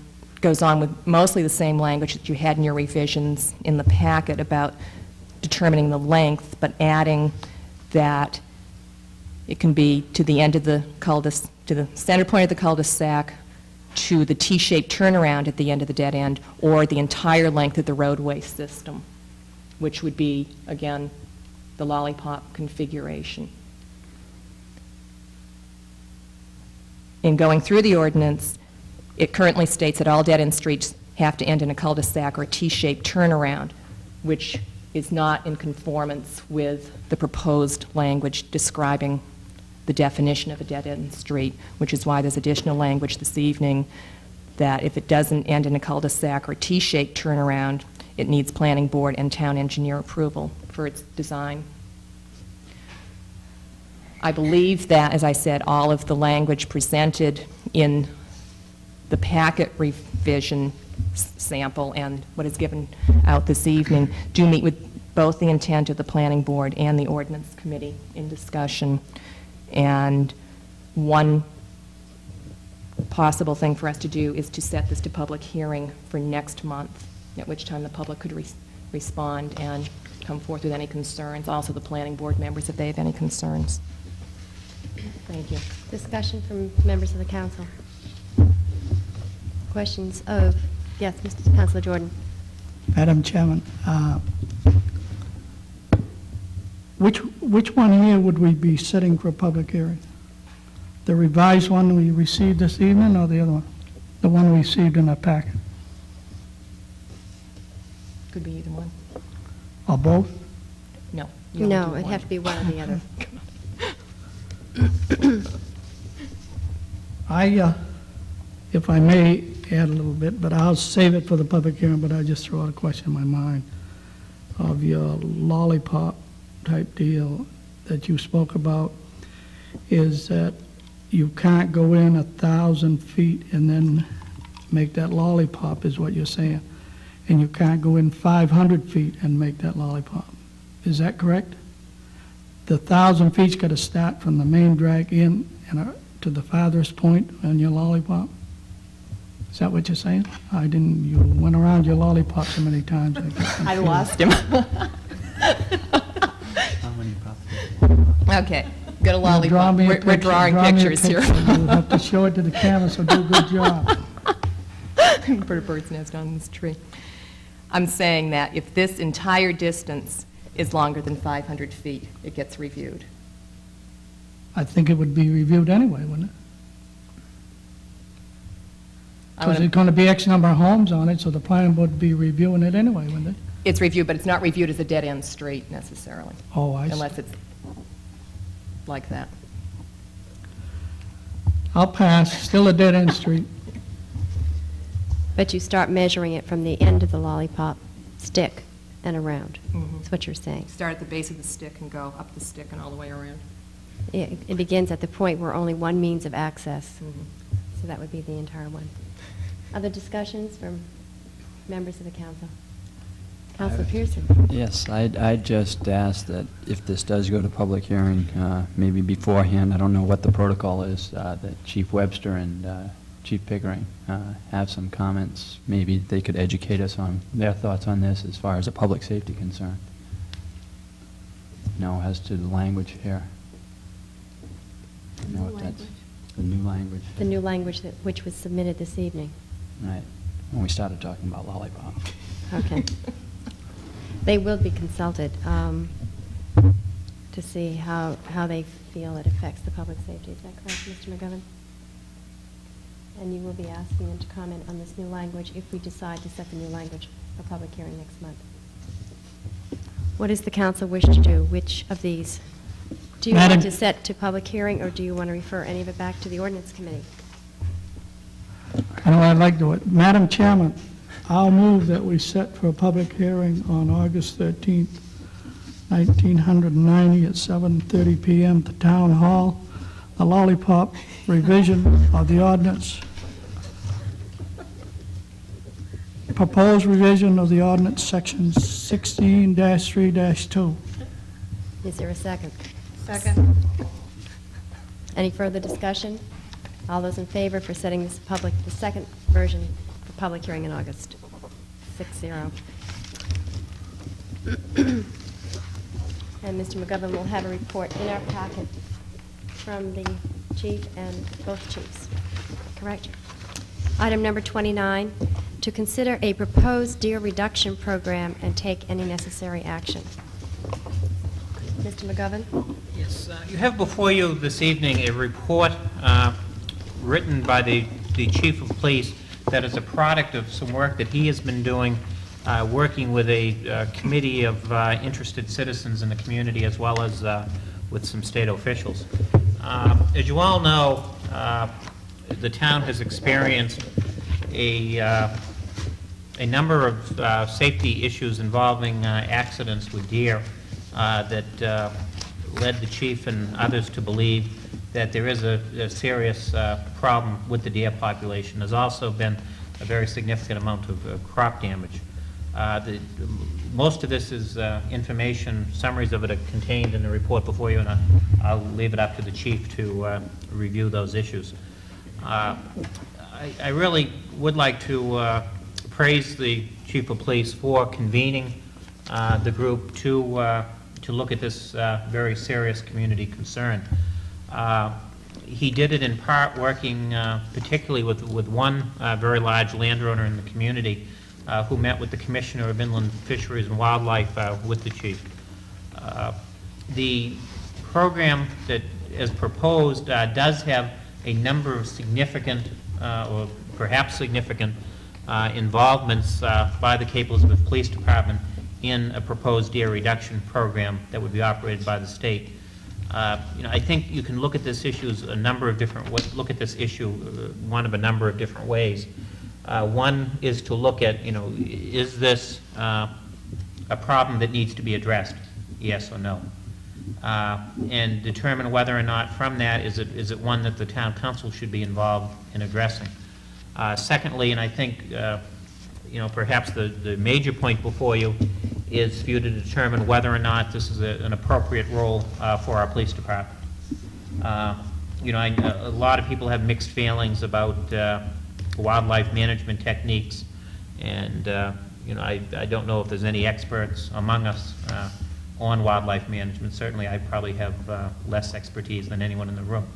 goes on with mostly the same language that you had in your revisions in the packet about determining the length, but adding that it can be to the end of the cul-de-sac, to the center point of the cul-de-sac, to the T-shaped turnaround at the end of the dead end, or the entire length of the roadway system, which would be, again, the lollipop configuration. In going through the ordinance, it currently states that all dead-end streets have to end in a cul-de-sac or a T-shaped turnaround, which is not in conformance with the proposed language describing the definition of a dead-end street, which is why there's additional language this evening that if it doesn't end in a cul-de-sac or T-shaped turnaround, it needs planning board and town engineer approval for its design. I believe that, as I said, all of the language presented in the packet revision sample and what is given out this evening do meet with both the intent of the planning board and the ordinance committee in discussion. And one possible thing for us to do is to set this to public hearing for next month, at which time the public could res- respond and come forth with any concerns, also the planning board members if they have any concerns. Thank you. Discussion from members of the council. Questions of, yes, Mr. Councilor Jordan. Madam Chairman, uh, which, which one here would we be setting for a public hearing? The revised one we received this evening or the other one? The one we received in our packet, Could be either one. or both? No. you No, it'd one. have to be one or the other. I, uh, if I may add a little bit, but I'll save it for the public hearing, but I just throw out a question in my mind of your lollipop type deal that you spoke about, is that you can't go in a thousand feet and then make that lollipop, is what you're saying. And you can't go in 500 feet and make that lollipop. Is that correct? The thousand feet's got to start from the main drag in and uh, to the farthest point on your lollipop? Is that what you're saying? I didn't, you went around your lollipop so many times. got I lost him. Okay, got a Now, draw lollipop. me a We're we're drawing draw me a pictures here. picture. You have to show it to the camera, so do a good job. Put a bird's nest on this tree. I'm saying that if this entire distance is longer than 500 feet, it gets reviewed. I think it would be reviewed anyway, wouldn't it? I'm Because gonna- there's going to be X number of homes on it, so the planning board would be reviewing it anyway, wouldn't it? It's reviewed, but it's not reviewed as a dead-end street necessarily. Oh, I see. Unless it's like that. I'll pass, still a dead-end street. But you start measuring it from the end of the lollipop stick and around. Mhm. That's what you're saying. Start at the base of the stick and go up the stick and all the way around. It it begins at the point where only one means of access. Mhm. So that would be the entire one. Other discussions from members of the council? Councilor Pearson? Yes, I'd, I'd just ask that if this does go to public hearing, uh, maybe beforehand, I don't know what the protocol is, uh, that Chief Webster and uh, Chief Pickering uh, have some comments. Maybe they could educate us on their thoughts on this as far as a public safety concern. No, as to the language here. You know what that's, the new language. The new language that, which was submitted this evening. Right, when we started talking about lollipop. Okay. They will be consulted um, to see how, how they feel it affects the public safety. Is that correct, Mr. McGovern? And you will be asking them to comment on this new language if we decide to set the new language for public hearing next month. What does the council wish to do? Which of these? Do you want Madam- to set to public hearing, or do you want to refer any of it back to the ordinance committee? I know I'd like to, Madam Chairman, I'll move that we set for a public hearing on August 13th, 1990 at 7:30 PM at the Town Hall, the lollipop revision of the ordinance, proposed revision of the ordinance, section 16-3-2. Is there a second? Second. Any further discussion? All those in favor for setting this public, the second version for public hearing in August? Six zero. And Mr. McGovern will have a report in our packet from the chief and both chiefs, correct? Item number 29, to consider a proposed deer reduction program and take any necessary action. Mr. McGovern? Yes, uh, you have before you this evening a report uh, written by the the chief of police that is a product of some work that he has been doing, uh, working with a uh, committee of uh, interested citizens in the community as well as uh, with some state officials. Uh, As you all know, uh, the town has experienced a uh, a number of safety issues involving accidents with deer that led the chief and others to believe that there is a a serious uh, problem with the deer population. There's also been a very significant amount of uh, crop damage. Uh, the- Most of this is uh, information, summaries of it are contained in the report before you, and I- I'll leave it up to the chief to uh, review those issues. Uh, I I really would like to praise the chief of police for convening the group to, to look at this very serious community concern. Uh, He did it in part working uh, particularly with, with one uh, very large landowner in the community who met with the Commissioner of Inland Fisheries and Wildlife with the chief. The program that is proposed does have a number of significant, or perhaps significant, uh, involvements uh, by the Cape Elizabeth Police Department in a proposed deer reduction program that would be operated by the state. Uh, You know, I think you can look at this issue as a number of different, look at this issue uh, one of a number of different ways. Uh, One is to look at, you know, is this uh, a problem that needs to be addressed? Yes or no? Uh, And determine whether or not from that, is it, is it one that the town council should be involved in addressing? Secondly, and I think, you know, perhaps the, the major point before you is for you to determine whether or not this is a- an appropriate role uh, for our police department. Uh, You know, I- a lot of people have mixed feelings about uh, wildlife management techniques. And, uh, you know, I, I don't know if there's any experts among us uh, on wildlife management. Certainly, I probably have less expertise than anyone in the room.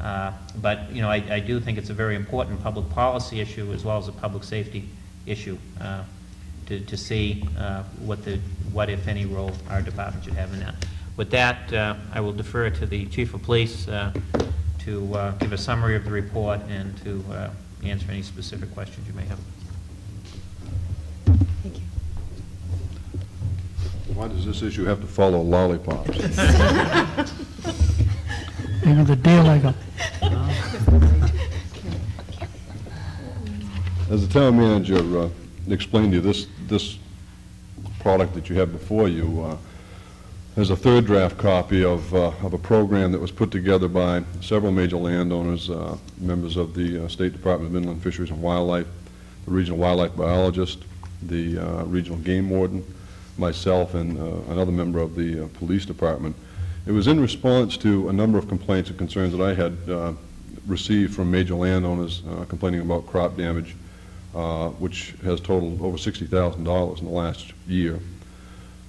Uh, But, you know, I, I do think it's a very important public policy issue as well as a public safety issue uh, to, to see uh, what the, what if any role our department should have in that. With that, uh, I will defer to the chief of police uh, to uh, give a summary of the report and to uh, answer any specific questions you may have. Thank you. Why does this issue have to follow lollipops? You know, the deal I got, As the town manager uh, explained to you, this, this product that you have before you uh, is a third draft copy of, uh, of a program that was put together by several major landowners, uh, members of the uh, State Department of Inland Fisheries and Wildlife, the regional wildlife biologist, the uh, regional game warden, myself, and uh, another member of the police department. It was in response to a number of complaints and concerns that I had received from major landowners complaining about crop damage, uh, which has totaled over $60,000 in the last year.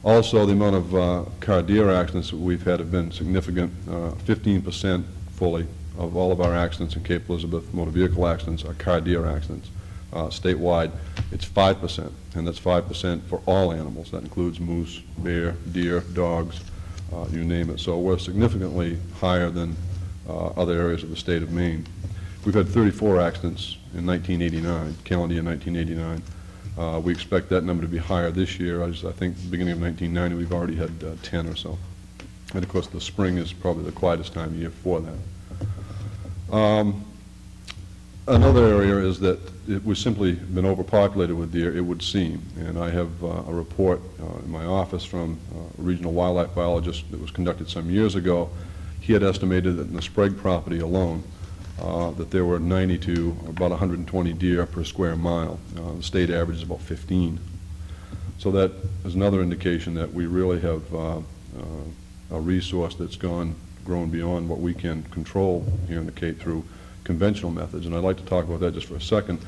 Also, the amount of uh, car deer accidents that we've had have been significant. Uh, 15% fully of all of our accidents in Cape Elizabeth, motor vehicle accidents, are car deer accidents. Uh, Statewide, it's 5%, and that's 5% for all animals. That includes moose, bear, deer, dogs, uh, you name it. So we're significantly higher than uh, other areas of the state of Maine. We've had 34 accidents in 1989, calendar year 1989. Uh, We expect that number to be higher this year. I just- I think beginning of 1990, we've already had uh, 10 or so. And of course, the spring is probably the quietest time of year for that. Um, Another area is that it was simply been overpopulated with deer, it would seem. And I have uh, a report uh, in my office from uh, a regional wildlife biologist that was conducted some years ago. He had estimated that in the Sprague property alone, uh, that there were 90 to about 120 deer per square mile. Uh, The state average is about 15. So that is another indication that we really have uh, uh, a resource that's gone, grown beyond what we can control here in the Cape through conventional methods. And I'd like to talk about that just for a second.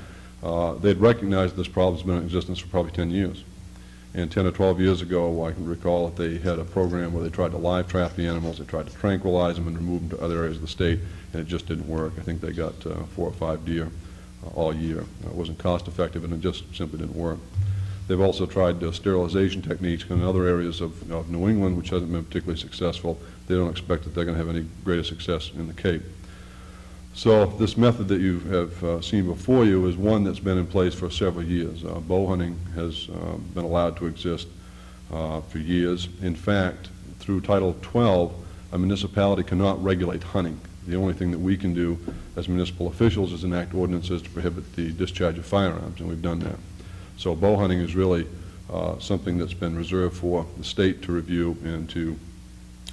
Uh, They'd recognized this problem's been in existence for probably 10 years. And 10 or 12 years ago, I can recall that they had a program where they tried to live trap the animals, they tried to tranquilize them and remove them to other areas of the state, and it just didn't work. I think they got uh, four or five deer uh, all year. Uh, It wasn't cost effective, and it just simply didn't work. They've also tried uh, sterilization techniques in other areas of, of New England, which hasn't been particularly successful. They don't expect that they're going to have any greater success in the Cape. So this method that you have uh, seen before you is one that's been in place for several years. Uh, Bow hunting has been allowed to exist for years. In fact, through Title 12, a municipality cannot regulate hunting. The only thing that we can do as municipal officials is enact ordinances to prohibit the discharge of firearms, and we've done that. So bow hunting is really uh, something that's been reserved for the state to review and to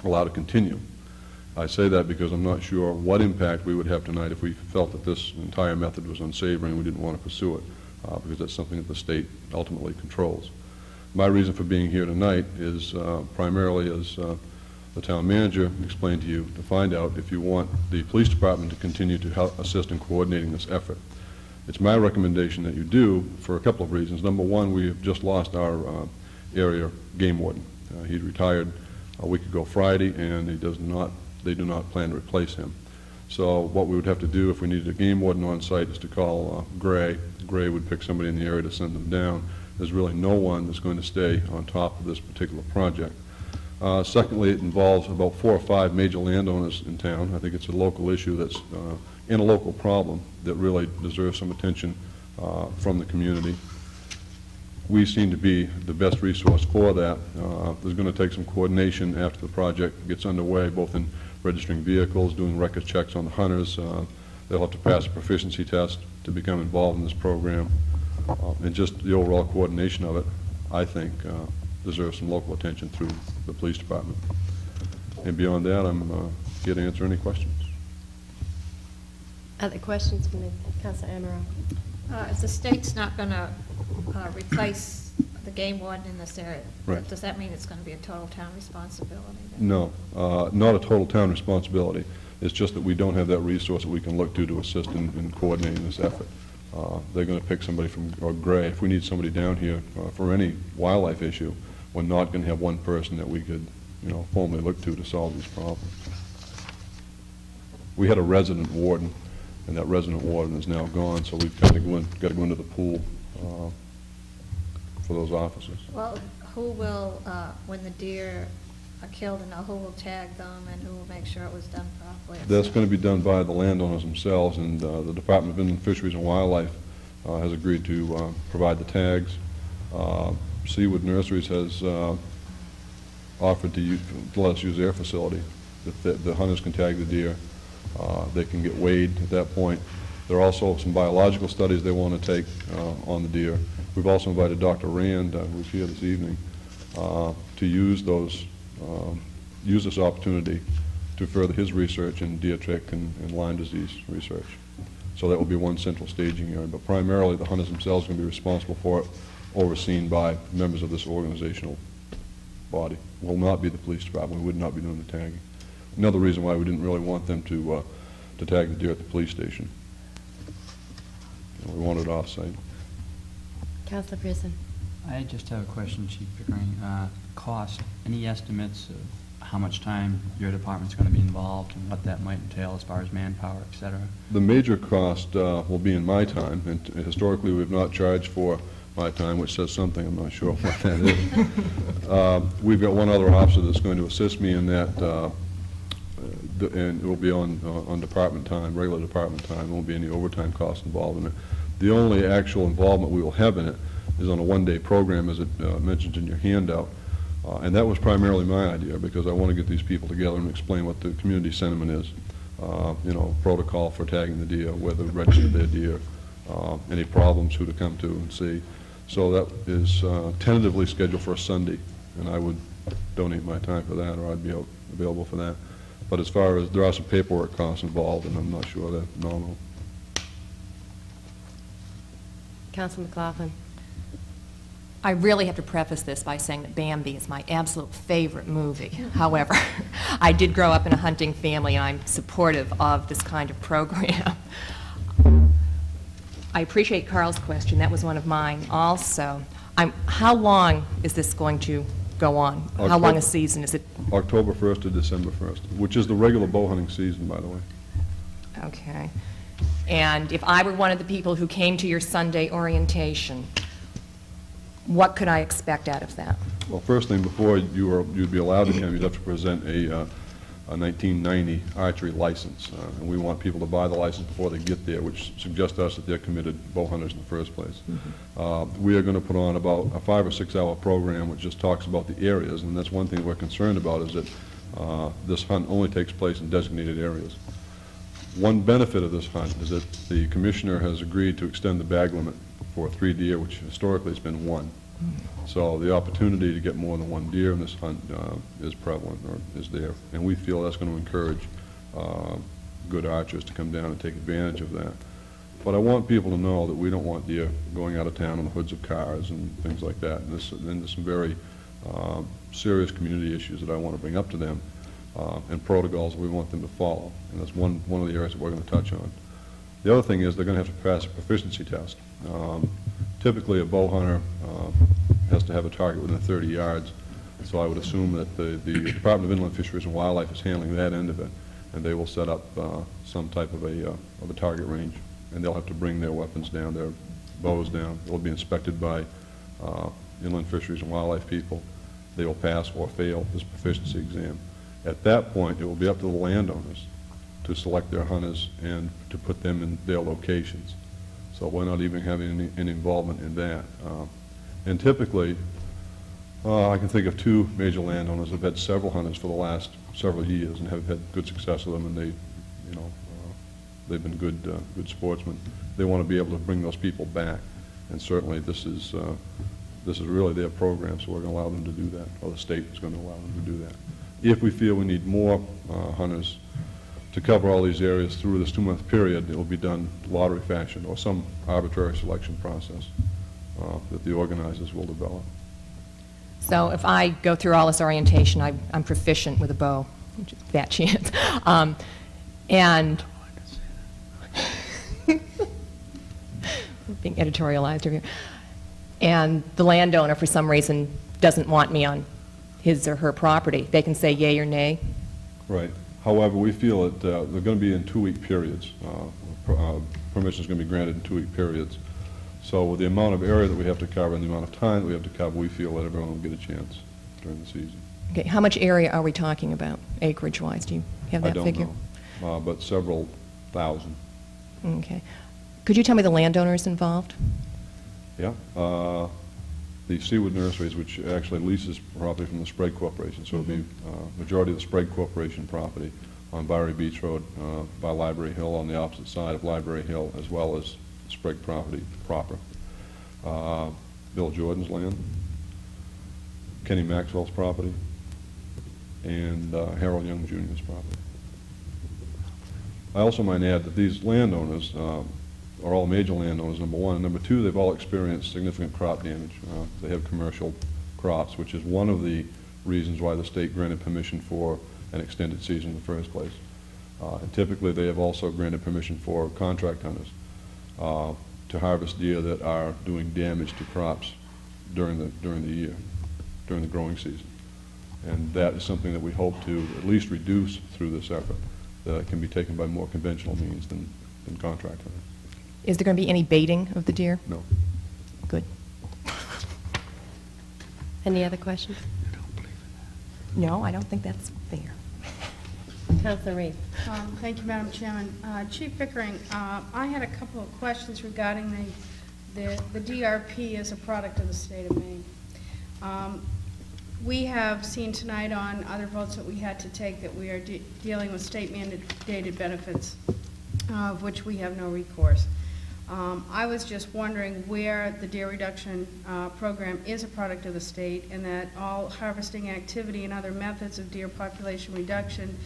allow to continue. I say that because I'm not sure what impact we would have tonight if we felt that this entire method was unsavory and we didn't want to pursue it, uh, because that's something that the state ultimately controls. My reason for being here tonight is uh, primarily, as uh, the town manager explained to you, to find out if you want the police department to continue to help assist in coordinating this effort. It's my recommendation that you do for a couple of reasons. Number one, we have just lost our uh, area game warden. Uh, He retired a week ago Friday, and he does not, they do not plan to replace him. So what we would have to do if we needed a game warden on site is to call uh, Gray. Gray would pick somebody in the area to send them down. There's really no one that's going to stay on top of this particular project. Uh, Secondly, it involves about four or five major landowners in town. I think it's a local issue that's, uh, in a local problem that really deserves some attention uh, from the community. We seem to be the best resource for that. Uh, There's going to take some coordination after the project gets underway, both in registering vehicles, doing record checks on the hunters. Uh, They'll have to pass a proficiency test to become involved in this program. Uh, And just the overall coordination of it, I think, deserves some local attention through the police department. And beyond that, I'm uh, here to answer any questions. Other questions from the Council Amaro? Uh, If the state's not going to replace the game warden in this area, Right. does that mean it's going to be a total town responsibility? then? No, uh, not a total town responsibility. It's just that we don't have that resource that we can look to to assist in in coordinating this effort. uh, they're going to pick somebody from, or Gray. If we need somebody down here uh, for any wildlife issue, we're not going to have one person that we could, you know, formally look to to solve these problems. We had a resident warden, and that resident warden is now gone, so we've got to go in, got to go into the pool uh, for those officers. Well, who will, uh, when the deer are killed, and who will tag them, and who will make sure it was done properly? That's going to be done by the landowners themselves, and uh, the Department of Inland Fisheries and Wildlife uh, has agreed to uh, provide the tags. Seawood Nurseries has uh, offered to use, let us use their facility. The- the hunters can tag the deer, uh, they can get weighed at that point. There are also some biological studies they want to take uh, on the deer. We've also invited Dr. Rand, uh, who's here this evening, uh, to use those, um, use this opportunity to further his research in deer tick and and Lyme disease research. So that will be one central staging area, but primarily the hunters themselves are going to be responsible for it, overseen by members of this organizational body. Will not be the police department, we would not be doing the tagging. Another reason why we didn't really want them to, uh, to tag the deer at the police station. We wanted off-site. Counselor Pearson. I just have a question, Chief Pickering. Uh, Cost, any estimates of how much time your department's going to be involved and what that might entail as far as manpower, et cetera? The major cost uh, will be in my time, and historically, we've not charged for my time, which says something, I'm not sure what that is. Uh, We've got one other officer that's going to assist me in that, uh, the- and it will be on, uh, on department time, regular department time, there won't be any overtime costs involved in it. The only actual involvement we will have in it is on a one-day program, as it uh, mentions in your handout, Uh, and that was primarily my idea, because I want to get these people together and explain what the community sentiment is. Uh, You know, protocol for tagging the deer, where to register their deer, uh, any problems, who to come to and see. So that is uh, tentatively scheduled for a Sunday, and I would donate my time for that, or I'd be out- available for that. But as far as, there are some paperwork costs involved, and I'm not sure that nominal. Counselor McLaughlin. I really have to preface this by saying that Bambi is my absolute favorite movie. However, I did grow up in a hunting family, and I'm supportive of this kind of program. I appreciate Carl's question. That was one of mine also. I'm, how long is this going to go on? How long a season? Is it, October 1st to December 1st, which is the regular bow hunting season, by the way. okay. And if I were one of the people who came to your Sunday orientation, what could I expect out of that? Well, first thing, before you were, you'd be allowed to come, you'd have to present a, uh, a 1990 archery license. Uh, And we want people to buy the license before they get there, which suggests to us that they're committed bow hunters in the first place. Uh, We are going to put on about a five or six-hour program which just talks about the areas, and that's one thing we're concerned about, is that uh, this hunt only takes place in designated areas. One benefit of this hunt is that the commissioner has agreed to extend the bag limit for three deer, which historically has been one. So the opportunity to get more than one deer in this hunt uh, is prevalent, or is there. And we feel that's going to encourage uh, good archers to come down and take advantage of that. But I want people to know that we don't want deer going out of town on the hoods of cars and things like that. And this, and there's some very uh, serious community issues that I want to bring up to them, uh, and protocols we want them to follow. And that's one, one of the areas that we're going to touch on. The other thing is they're going to have to pass a proficiency test. Um, Typically, a bow hunter uh, has to have a target within 30 yards, so I would assume that the the Department of Inland Fisheries and Wildlife is handling that end of it, and they will set up uh, some type of a, uh, of a target range, and they'll have to bring their weapons down, their bows down. They'll be inspected by uh, Inland Fisheries and Wildlife people. They will pass or fail this proficiency exam. At that point, it will be up to the landowners to select their hunters and to put them in their locations. So we're not even having any, any involvement in that. And typically, uh, I can think of two major landowners who've had several hunters for the last several years and have had good success with them, and they, you know, uh, they've been good, uh, good sportsmen. They want to be able to bring those people back, and certainly this is, uh, this is really their program, so we're going to allow them to do that, or the state is going to allow them to do that. If we feel we need more uh, hunters to cover all these areas through this two-month period, it will be done lottery fashion or some arbitrary selection process uh, that the organizers will develop. So if I go through all this orientation, I- I'm proficient with a bow, which is a fat chance. Um, And being editorialized over here. And the landowner, for some reason, doesn't want me on his or her property. They can say yay or nay. Right. However, we feel that uh, they're going to be in two-week periods. Uh, per- uh, Permission's going to be granted in two-week periods. So with the amount of area that we have to cover and the amount of time that we have to cover, we feel that everyone will get a chance during the season. Okay, how much area are we talking about, acreage-wise? Do you have that figure? I don't know, uh, but several thousand. Okay. Could you tell me the landowners involved? Yeah. Uh, The Seawood Nurseries, which actually leases property from the Sprague Corporation, so it'll be uh, majority of the Sprague Corporation property on Bowery Beach Road uh, by Library Hill on the opposite side of Library Hill, as well as Sprague property proper. Uh, Bill Jordan's land, Kenny Maxwell's property, and uh, Harold Young Jr.'s property. I also might add that these landowners uh, are all major landowners, number one. And number two, they've all experienced significant crop damage. Uh, They have commercial crops, which is one of the reasons why the state granted permission for an extended season in the first place. Uh, And typically, they have also granted permission for contract hunters uh, to harvest deer that are doing damage to crops during the, during the year, during the growing season. And that is something that we hope to at least reduce through this effort, that it can be taken by more conventional means than, than contract hunting. Is there going to be any baiting of the deer? No. Good. Any other questions? No, I don't think that's fair. Counselor Reed. Um, Thank you, Madam Chairman. Uh, Chief Pickering, uh, I had a couple of questions regarding the, the the DRP as a product of the state of Maine. Um, We have seen tonight on other votes that we had to take that we are de- dealing with state mandated benefits, uh, of which we have no recourse. Um, I was just wondering where the deer reduction uh, program is a product of the state, and that all harvesting activity and other methods of deer population reduction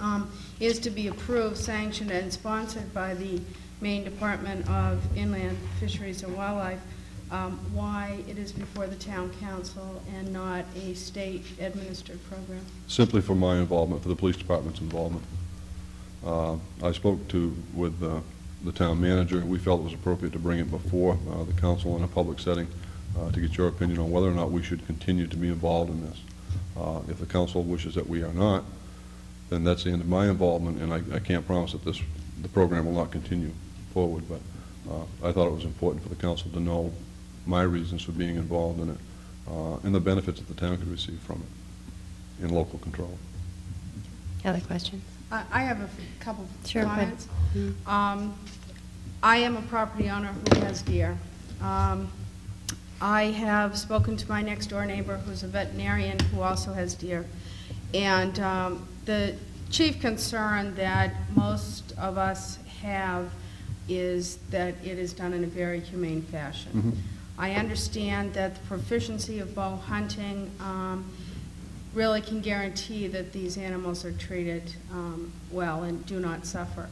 um, is to be approved, sanctioned, and sponsored by the Maine Department of Inland Fisheries and Wildlife, um, why it is before the town council and not a state-administered program. Simply for my involvement, for the police department's involvement. Uh, I spoke to, with uh, the town manager, we felt it was appropriate to bring it before uh, the council in a public setting uh, to get your opinion on whether or not we should continue to be involved in this. Uh, If the council wishes that we are not, then that's the end of my involvement, and I I can't promise that this, the program will not continue forward, but uh, I thought it was important for the council to know my reasons for being involved in it, uh, and the benefits that the town could receive from it in local control. Other questions? I I have a couple Sure, go ahead. comments. Um, I am a property owner who has deer. Um, I have spoken to my next-door neighbor, who's a veterinarian, who also has deer. And um, the chief concern that most of us have is that it is done in a very humane fashion. I understand that the proficiency of bow hunting um, really can guarantee that these animals are treated um, well and do not suffer.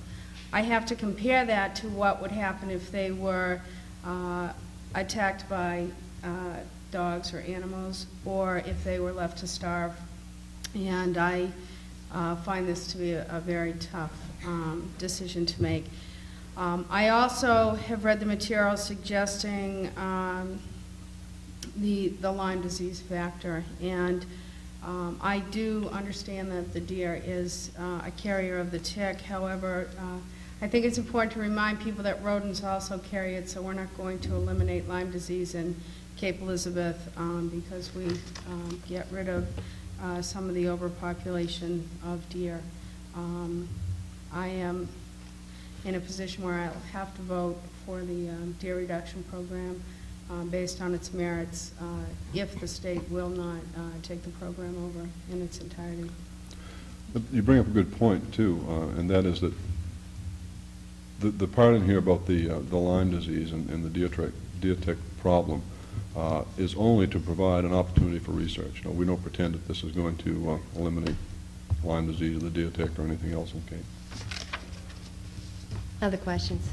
I have to compare that to what would happen if they were uh, attacked by uh, dogs or animals, or if they were left to starve. And I uh, find this to be a a very tough um, decision to make. Um, I also have read the material suggesting um, the, the Lyme disease factor, and um, I do understand that the deer is uh, a carrier of the tick. However, uh, I think it's important to remind people that rodents also carry it, so we're not going to eliminate Lyme disease in Cape Elizabeth um, because we um, get rid of uh, some of the overpopulation of deer. Um, I am in a position where I'll have to vote for the um, deer reduction program um, based on its merits uh, if the state will not uh, take the program over in its entirety. You bring up a good point, too, uh, and that is that the, the part in here about the, uh, the Lyme disease and, and the deer tick problem uh, is only to provide an opportunity for research. You know, we don't pretend that this is going to uh, eliminate Lyme disease or the deer tick or anything else in Cape. Other questions?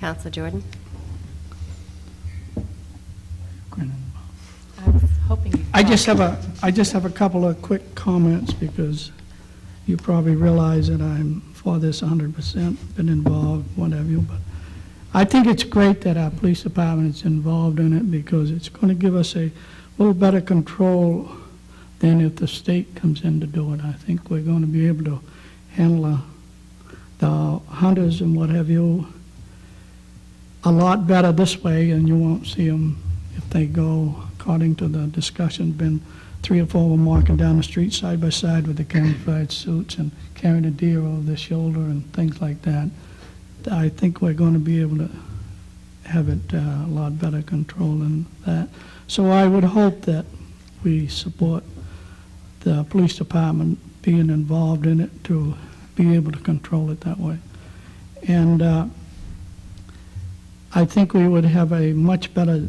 Counselor Jordan? I was hoping. I just have a, I just have a couple of quick comments because you probably realize that I'm for this 100%, been involved, what have you, but I think it's great that our police department is involved in it because it's going to give us a little better control than if the state comes in to do it. I think we're going to be able to handle the hunters and what have you a lot better this way, and you won't see them if they go, according to the discussion, been three or four of them walking down the street side by side with the camouflage suits and carrying a deer over their shoulder and things like that. I think we're going to be able to have it uh, a lot better control than that. So I would hope that we support the police department being involved in it to be able to control it that way. And uh, I think we would have a much better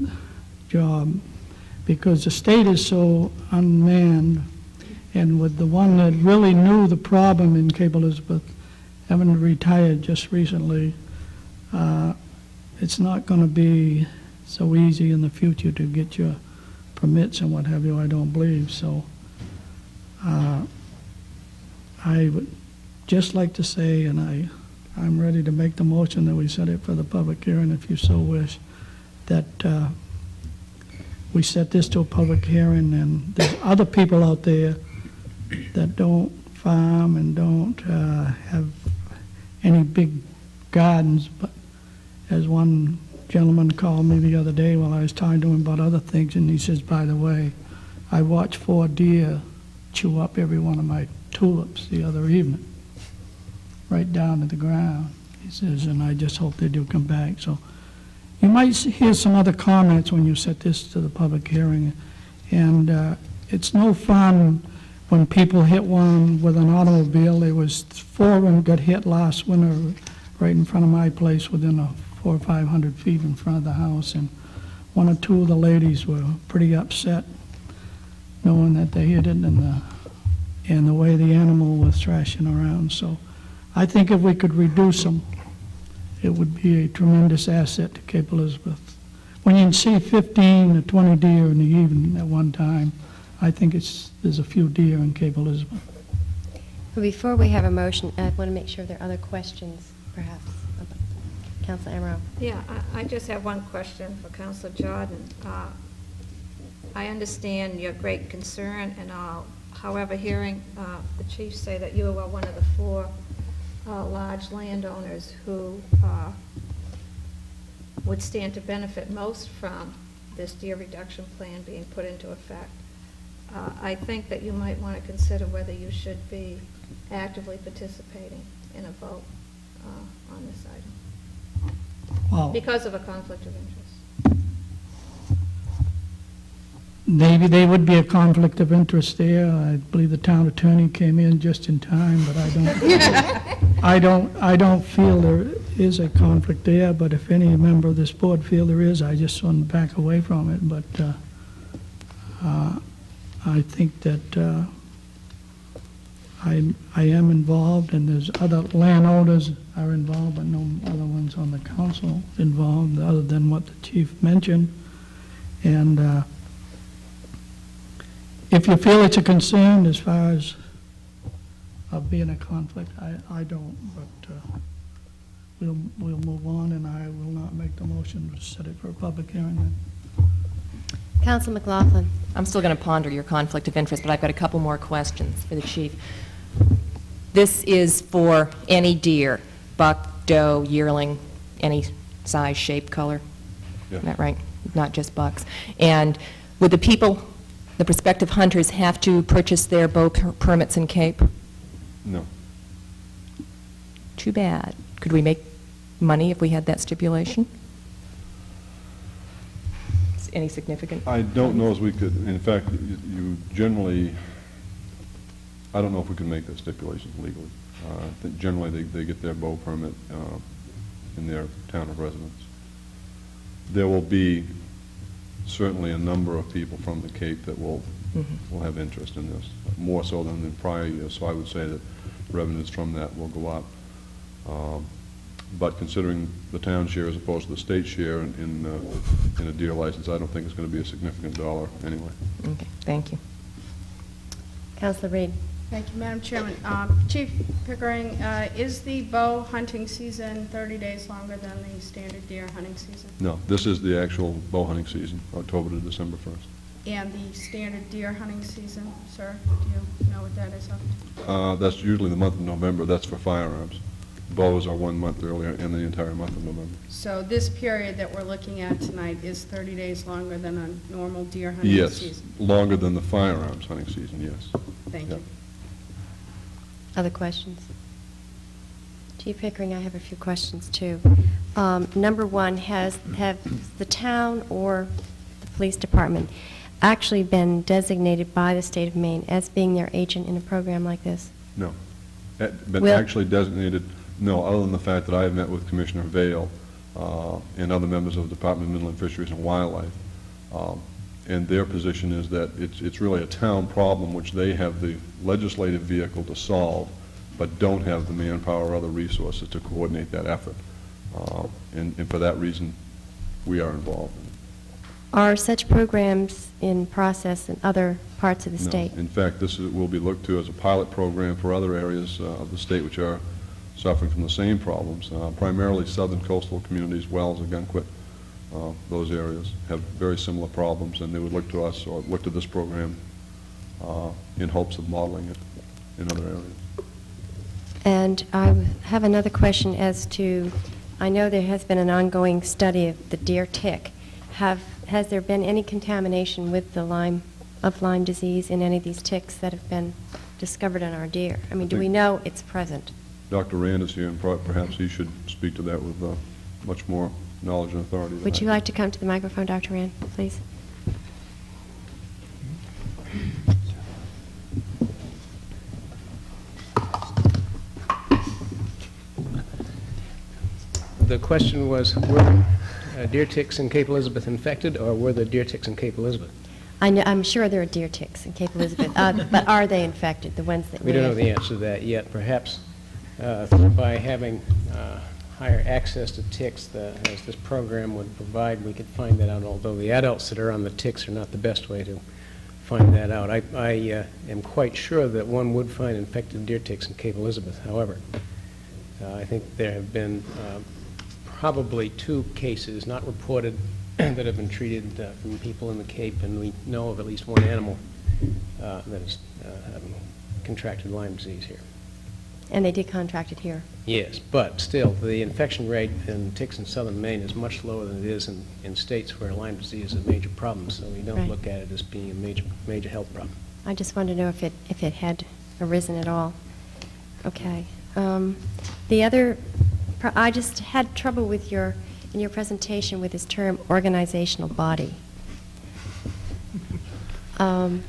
job because the state is so unmanned, and with the one that really knew the problem in Cape Elizabeth, having retired just recently, uh, it's not going to be so easy in the future to get your permits and what have you, I don't believe. So uh, I would just like to say, and I, I'm ready to make the motion that we set it for the public hearing if you so wish, that uh, we set this to a public hearing, and there's other people out there that don't farm and don't uh, have any big gardens, but as one gentleman called me the other day while I was talking to him about other things, and he says, by the way, I watched four deer chew up every one of my tulips the other evening, right down to the ground. He says, and I just hope they do come back. So you might hear some other comments when you set this to the public hearing. And uh, it's no fun when people hit one with an automobile. There was four of them got hit last winter right in front of my place within a four or 500 feet in front of the house. And one or two of the ladies were pretty upset knowing that they hit it and the, and the way the animal was thrashing around. So I think if we could reduce them, it would be a tremendous asset to Cape Elizabeth. When you can see 15 to 20 deer in the evening at one time, I think it's, there's a few deer in Cape Elizabeth. Well, Before we have a motion, I want to make sure there are other questions, perhaps. Council Amaro. Yeah, I, I just have one question for Counselor Jordan. Uh, I understand your great concern and all. However, hearing uh, the chief say that you are one of the four uh, large landowners who uh, would stand to benefit most from this deer reduction plan being put into effect, uh, I think that you might want to consider whether you should be actively participating in a vote uh, on this item. Well, Because of a conflict of interest. maybe there would be a conflict of interest there. I believe the town attorney came in just in time, but I don't, I don't, I don't feel there is a conflict there, but if any member of this board feel there is, I just want to back away from it. But uh, uh, I think that uh, I, I am involved, and there's other landowners are involved, but no other ones on the council involved, other than what the chief mentioned. And uh, if you feel it's a concern as far as of being a conflict, I, I don't, but uh, we'll, we'll move on, and I will not make the motion to set it for a public hearing then. Council McLaughlin. I'm still going to ponder your conflict of interest, but I've got a couple more questions for the chief. This is for any deer, buck, doe, yearling, any size, shape, color? Yeah. Is that right? Not just bucks. And would the people, the prospective hunters, have to purchase their bow per- permits in Cape? No. Too bad. Could we make money if we had that stipulation? Any significant? I don't know as we could, in fact, you- you generally, I don't know if we can make those stipulations legally. Uh, I think generally, they, they get their bow permit uh, in their town of residence. There will be certainly a number of people from the Cape that will, Mhm. will have interest in this, more so than in prior years, so I would say that revenues from that will go up. Um, But considering the town share as opposed to the state share in, in, uh, in a deer license, I don't think it's going to be a significant dollar anyway. Okay, thank you. Councilor Reed. Thank you, Madam Chairman. Um, Chief Pickering, uh, is the bow hunting season 30 days longer than the standard deer hunting season? No, this is the actual bow hunting season, October to December 1st. And the standard deer hunting season, sir, do you know what that is? Uh, That's usually the month of November, that's for firearms. Bows are one month earlier in the entire month of November. So this period that we're looking at tonight is 30 days longer than a normal deer hunting Yes, season? longer than the firearms hunting season, yes. Thank Yeah. you. Other questions? Chief Pickering, I have a few questions, too. Um, Number one, has, have the town or the police department actually been designated by the state of Maine as being their agent in a program like this? No. Been Will- actually designated, no, other than the fact that I have met with Commissioner Vail uh, and other members of the Department of Inland Fisheries and Wildlife. Um, And their position is that it's, it's really a town problem, which they have the legislative vehicle to solve, but don't have the manpower or other resources to coordinate that effort. Uh, And, and for that reason, we are involved. Are such programs in process in other parts of the No. state? In fact, this is- will be looked to as a pilot program for other areas uh, of the state which are suffering from the same problems, uh, primarily southern coastal communities, Wells and Ogunquit. uh, Those areas have very similar problems, and they would look to us, or look to this program uh, in hopes of modeling it in other areas. And I have another question as to, I know there has been an ongoing study of the deer tick. Have, has there been any contamination with the Lyme, of Lyme disease in any of these ticks that have been discovered in our deer? I mean, do we know it's present? Dr. Rand is here, and perhaps he should speak to that with uh, much more knowledge and authority Would you do. like to come to the microphone, Dr. Rand, please? The question was, were uh, deer ticks in Cape Elizabeth infected, or were the deer ticks in Cape Elizabeth? I know, I'm sure there are deer ticks in Cape Elizabeth, uh, but are they infected, the ones that We don't know the answer to that yet. Perhaps by having uh, higher access to ticks, as this program would provide, we could find that out, although the adults that are on the ticks are not the best way to find that out. I I, uh, am quite sure that one would find infected deer ticks in Cape Elizabeth. However, uh, I think there have been uh, probably two cases not reported that have been treated uh, from people in the Cape, and we know of at least one animal uh, that has uh, contracted Lyme disease here. And they did contract it here? Yes, but still, the infection rate in ticks in southern Maine is much lower than it is in, in states where Lyme disease is a major problem, so we don't Right. look at it as being a major, major health problem. I just wanted to know if it, if it had arisen at all. Okay. Um, The other, I just had trouble with your, in your presentation with this term, organizational body. Um,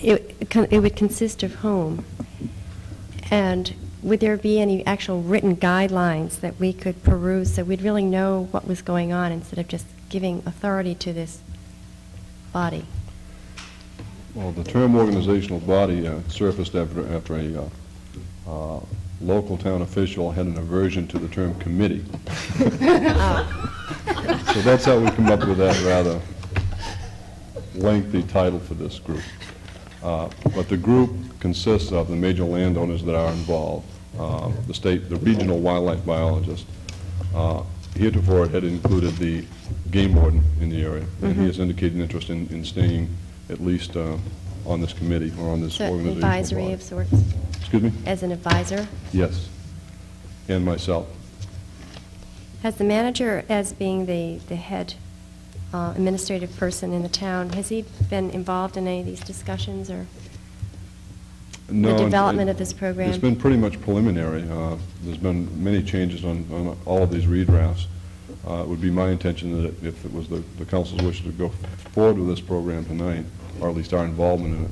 It it would consist of whom? And would there be any actual written guidelines that we could peruse so we'd really know what was going on instead of just giving authority to this body? Well, the term organizational body uh, surfaced after, after a uh, uh, local town official had an aversion to the term committee. So that's how we come up with that rather lengthy title for this group. Uh, But the group consists of the major landowners that are involved, uh, the state, the regional wildlife biologist. Uh, Heretofore, it had included the game warden in the area, and he Mhm. has indicated an interest in, in staying at least uh, on this committee or on this So an organizational advisory body. of sorts? Excuse me? As an advisor? Yes. And myself. Has the manager, as being the, the head uh, administrative person in the town, has he been involved in any of these discussions or the development of this program? It's been pretty much preliminary. Uh, There's been many changes on, on all of these redrafts. Uh, It would be my intention that if it was the, the council's wish to go forward with this program tonight, or at least our involvement in it,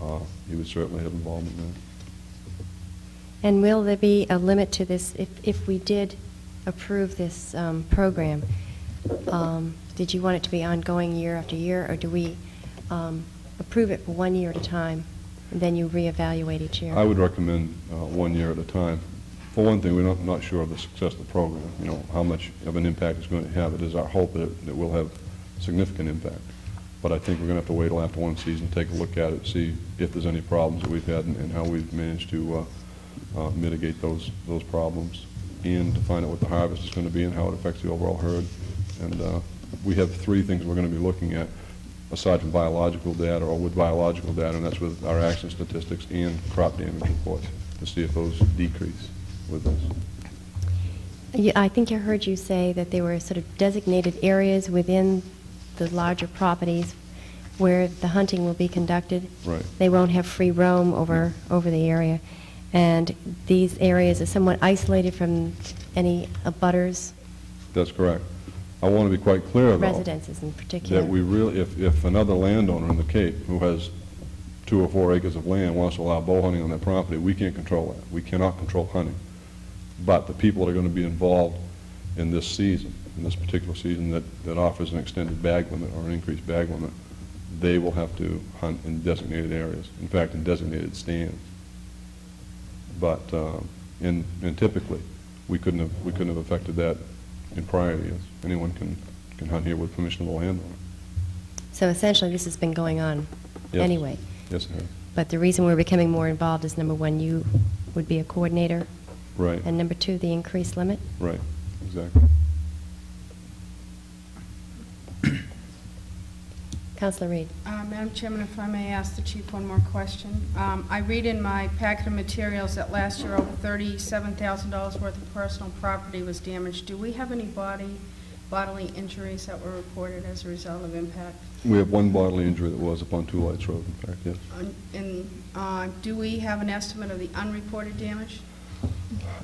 uh, he would certainly have involvement in it. And will there be a limit to this, if, if we did approve this um, program? um, Did you want it to be ongoing year after year, or do we um, approve it for one year at a time, and then you reevaluate each year? I would recommend uh, one year at a time. For one thing, we're not, not sure of the success of the program, you know, how much of an impact it's going to have. It is our hope that it, that will have significant impact. But I think we're going to have to wait till after one season, take a look at it, see if there's any problems that we've had and and how we've managed to uh, uh, mitigate those, those problems, and to find out what the harvest is going to be and how it affects the overall herd. And uh, we have three things we're going to be looking at, aside from biological data or with biological data, and that's with our action statistics and crop damage reports, to see if those decrease with this. Yeah, I think I heard you say that there were sort of designated areas within the larger properties where the hunting will be conducted. Right. They won't have free roam over, over the area. And these areas are somewhat isolated from any abutters, That's correct. I want to be quite clear, though. residences in particular. That we really, if, if another landowner in the Cape who has two or four acres of land wants to allow bow hunting on their property, we can't control that. We cannot control hunting. But the people that are going to be involved in this season, in this particular season that, that offers an extended bag limit or an increased bag limit, they will have to hunt in designated areas, in fact, in designated stands. But, uh, and, and typically, we couldn't have, we couldn't have affected that in prior years. Anyone can, can hunt here with permission of the landowner. So essentially, this has been going on Yes. anyway. Yes, it has. But the reason we're becoming more involved is, number one, you would be a coordinator. Right. And number two, the increased limit. Right, exactly. Counselor Reed. Uh, Madam Chairman, if I may ask the chief one more question. Um, I read in my packet of materials that last year over $37,000 worth of personal property was damaged. Do we have any body, bodily injuries that were reported as a result of impact? We have one bodily injury that was upon Two Lights Road, in fact, yes. Un- And uh, do we have an estimate of the unreported damage?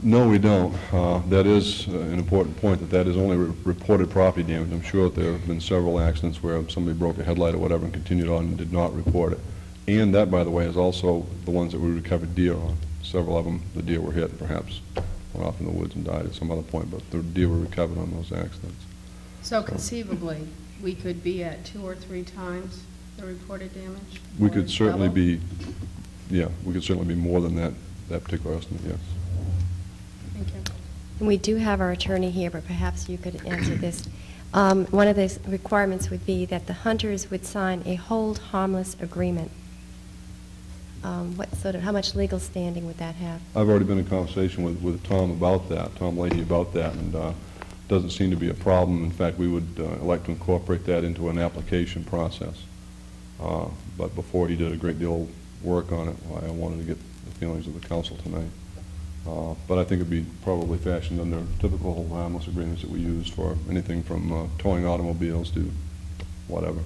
No, we don't. Uh, That is uh, an important point, that that is only re- reported property damage. I'm sure that there have been several accidents where somebody broke a headlight or whatever and continued on and did not report it. And that, by the way, is also the ones that we recovered deer on. Several of them, the deer were hit, and perhaps went off in the woods and died at some other point, but the deer were recovered on those accidents. So conceivably, we could be at two or three times the reported damage? We could certainly be, yeah, we could certainly be more than that, that particular estimate, yes. We do have our attorney here, but perhaps you could answer this. Um, One of the requirements would be that the hunters would sign a hold harmless agreement. Um, What sort of, how much legal standing would that have? I've already been in conversation with, with Tom about that, Tom Leahy about that, and uh, doesn't seem to be a problem. In fact, we would uh, like to incorporate that into an application process. Uh, But before he did a great deal of work on it, I wanted to get the feelings of the council tonight. Uh, But I think it'd be probably fashioned under typical harmless agreements that we use for anything from uh, towing automobiles to whatever.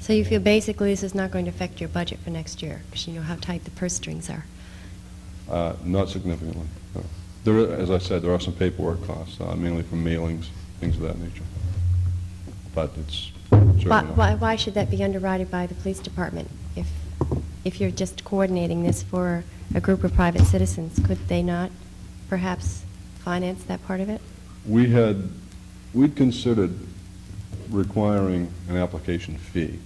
So you feel basically this is not going to affect your budget for next year, because you know how tight the purse strings are. Uh, Not significantly. no. There, are- as I said, there are some paperwork costs, uh, mainly from mailings, things of that nature. But it's certainly Why- not. Why, why should that be underwritten by the police department? If, if you're just coordinating this for a group of private citizens, could they not perhaps finance that part of it? We had, we'd considered requiring an application fee.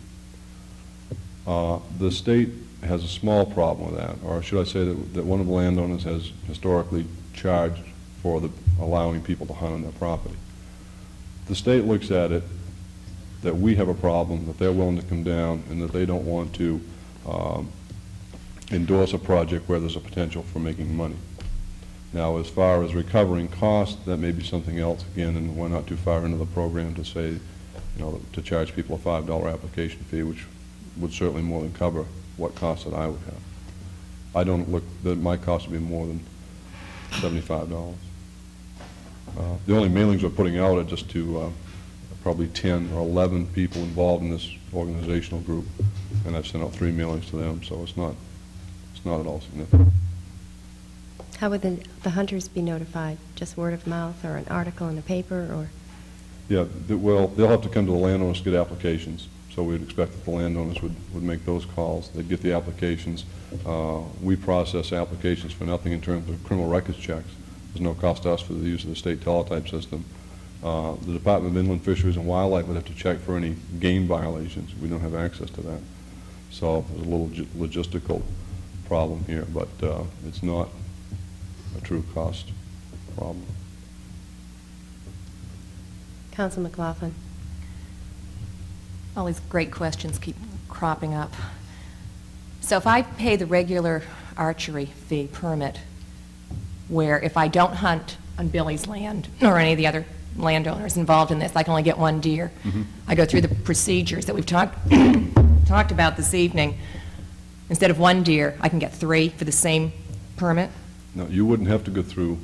Uh, The state has a small problem with that, or should I say that, that one of the landowners has historically charged for the, allowing people to hunt on their property. The state looks at it that we have a problem, that they're willing to come down, and that they don't want to um, endorse a project where there's a potential for making money. Now, as far as recovering costs, that may be something else again, and we're not too far into the program to say, you know, to charge people a five dollar application fee, which would certainly more than cover what costs that I would have. I don't look, that my cost would be more than seventy-five dollars. Uh, The only mailings we're putting out are just to uh, probably ten or eleven people involved in this organizational group, and I've sent out three mailings to them, so it's not, it's not at all significant. How would the, the hunters be notified? Just word of mouth or an article in a paper or? Yeah, well, they'll have to come to the landowners to get applications, so we'd expect that the landowners would, would make those calls. They'd get the applications. Uh, We process applications for nothing in terms of criminal records checks. There's no cost to us for the use of the state teletype system. Uh, The Department of Inland Fisheries and Wildlife would have to check for any game violations. We don't have access to that. So there's a little logistical problem here, but uh, it's not a true cost problem. Council McLaughlin? All these great questions keep cropping up. So if I pay the regular archery fee permit, where if I don't hunt on Billy's land or any of the other landowners involved in this, I can only get one deer. Mhm. I go through the procedures that we've talked, talked about this evening. Instead of one deer, I can get three for the same permit? No, you wouldn't have to go through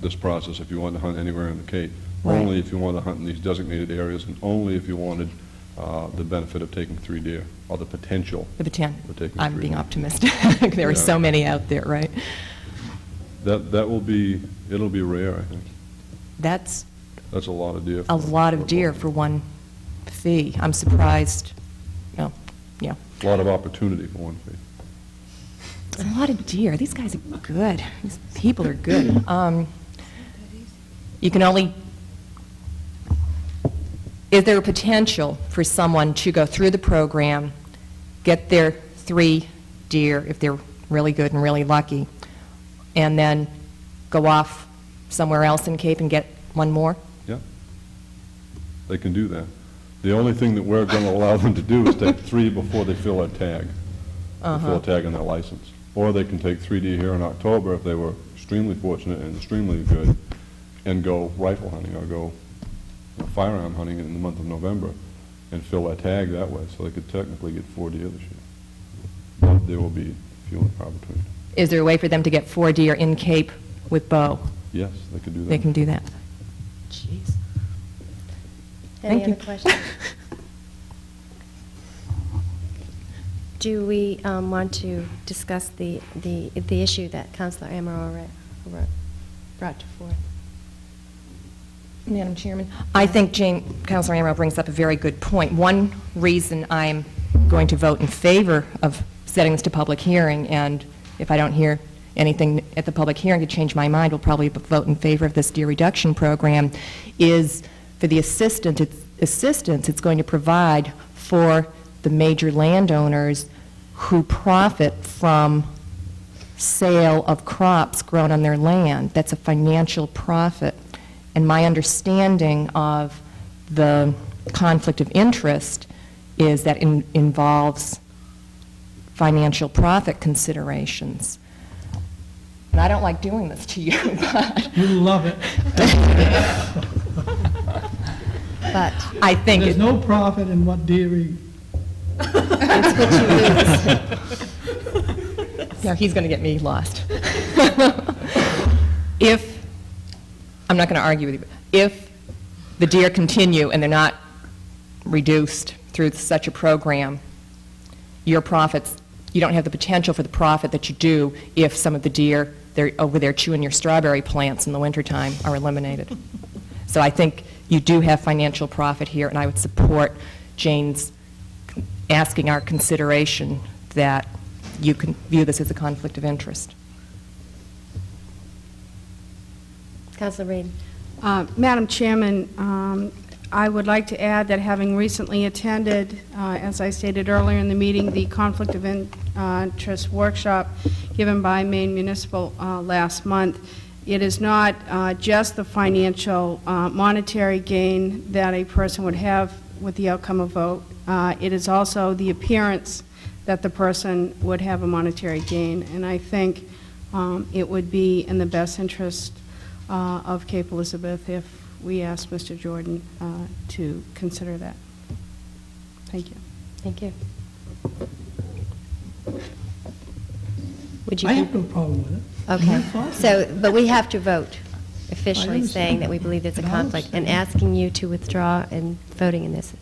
this process if you wanted to hunt anywhere in the Cape. Right. Only if you wanted to hunt in these designated areas, and only if you wanted uh, the benefit of taking three deer, or the potential The poten, for taking I'm being deer. optimistic. There are so many out there, right? That, that will be, it'll be rare, I think. That's That's a lot of deer. a lot of deer for one fee. I'm surprised, yeah. A lot of opportunity for one fee. It's a lot of deer. These guys are good. These people are good. Um, You can only, is there a potential for someone to go through the program, get their three deer, if they're really good and really lucky, and then go off somewhere else in Cape and get one more? Yeah. They can do that. The only thing that we're going to allow them to do is take three before they fill a tag, Uh-huh. before tagging their license. Or they can take three deer here in October if they were extremely fortunate and extremely good, and go rifle hunting or go you know, firearm hunting in the month of November and fill that tag that way, so they could technically get four deer this year. But there will be few and far between. Is there a way for them to get four deer in Cape with bow? Yes, they could do that. They can do that. Jeez. Any Thank you. other questions? Do we um, want to discuss the, the, the issue that Counselor Amaro ra- ra- brought to forth? Madam Chairman? I think Jane, Counselor Amaro brings up a very good point. One reason I'm going to vote in favor of setting this to public hearing, and if I don't hear anything at the public hearing to change my mind, we'll probably vote in favor of this deer reduction program, is for the assistance, it's, assistance it's going to provide for the major landowners who profit from sale of crops grown on their land. That's a financial profit. And my understanding of the conflict of interest is that in- involves financial profit considerations. And I don't like doing this to you, but You love it. But I think There's it- no profit in what deer eat. Yeah, he's going to get me lost. If, I'm not going to argue with you, if the deer continue and they're not reduced through such a program, your profits, you don't have the potential for the profit that you do if some of the deer, they're over there chewing your strawberry plants in the wintertime, are eliminated. So I think you do have financial profit here, and I would support Jane's asking our consideration that you can view this as a conflict of interest. Counselor Reed? Uh, Madam Chairman, um, I would like to add that having recently attended, uh, as I stated earlier in the meeting, the Conflict of uh, Interest Workshop given by Maine Municipal uh, last month, it is not uh, just the financial uh, monetary gain that a person would have with the outcome of vote. Uh, It is also the appearance that the person would have a monetary gain. And I think um, it would be in the best interest uh, of Cape Elizabeth if we ask Mr. Jordan uh, to consider that. Thank you. Thank you. Would you? I have no problem with it. Okay, so, but we have to vote officially saying that we believe there's a conflict and asking you to withdraw and voting in this.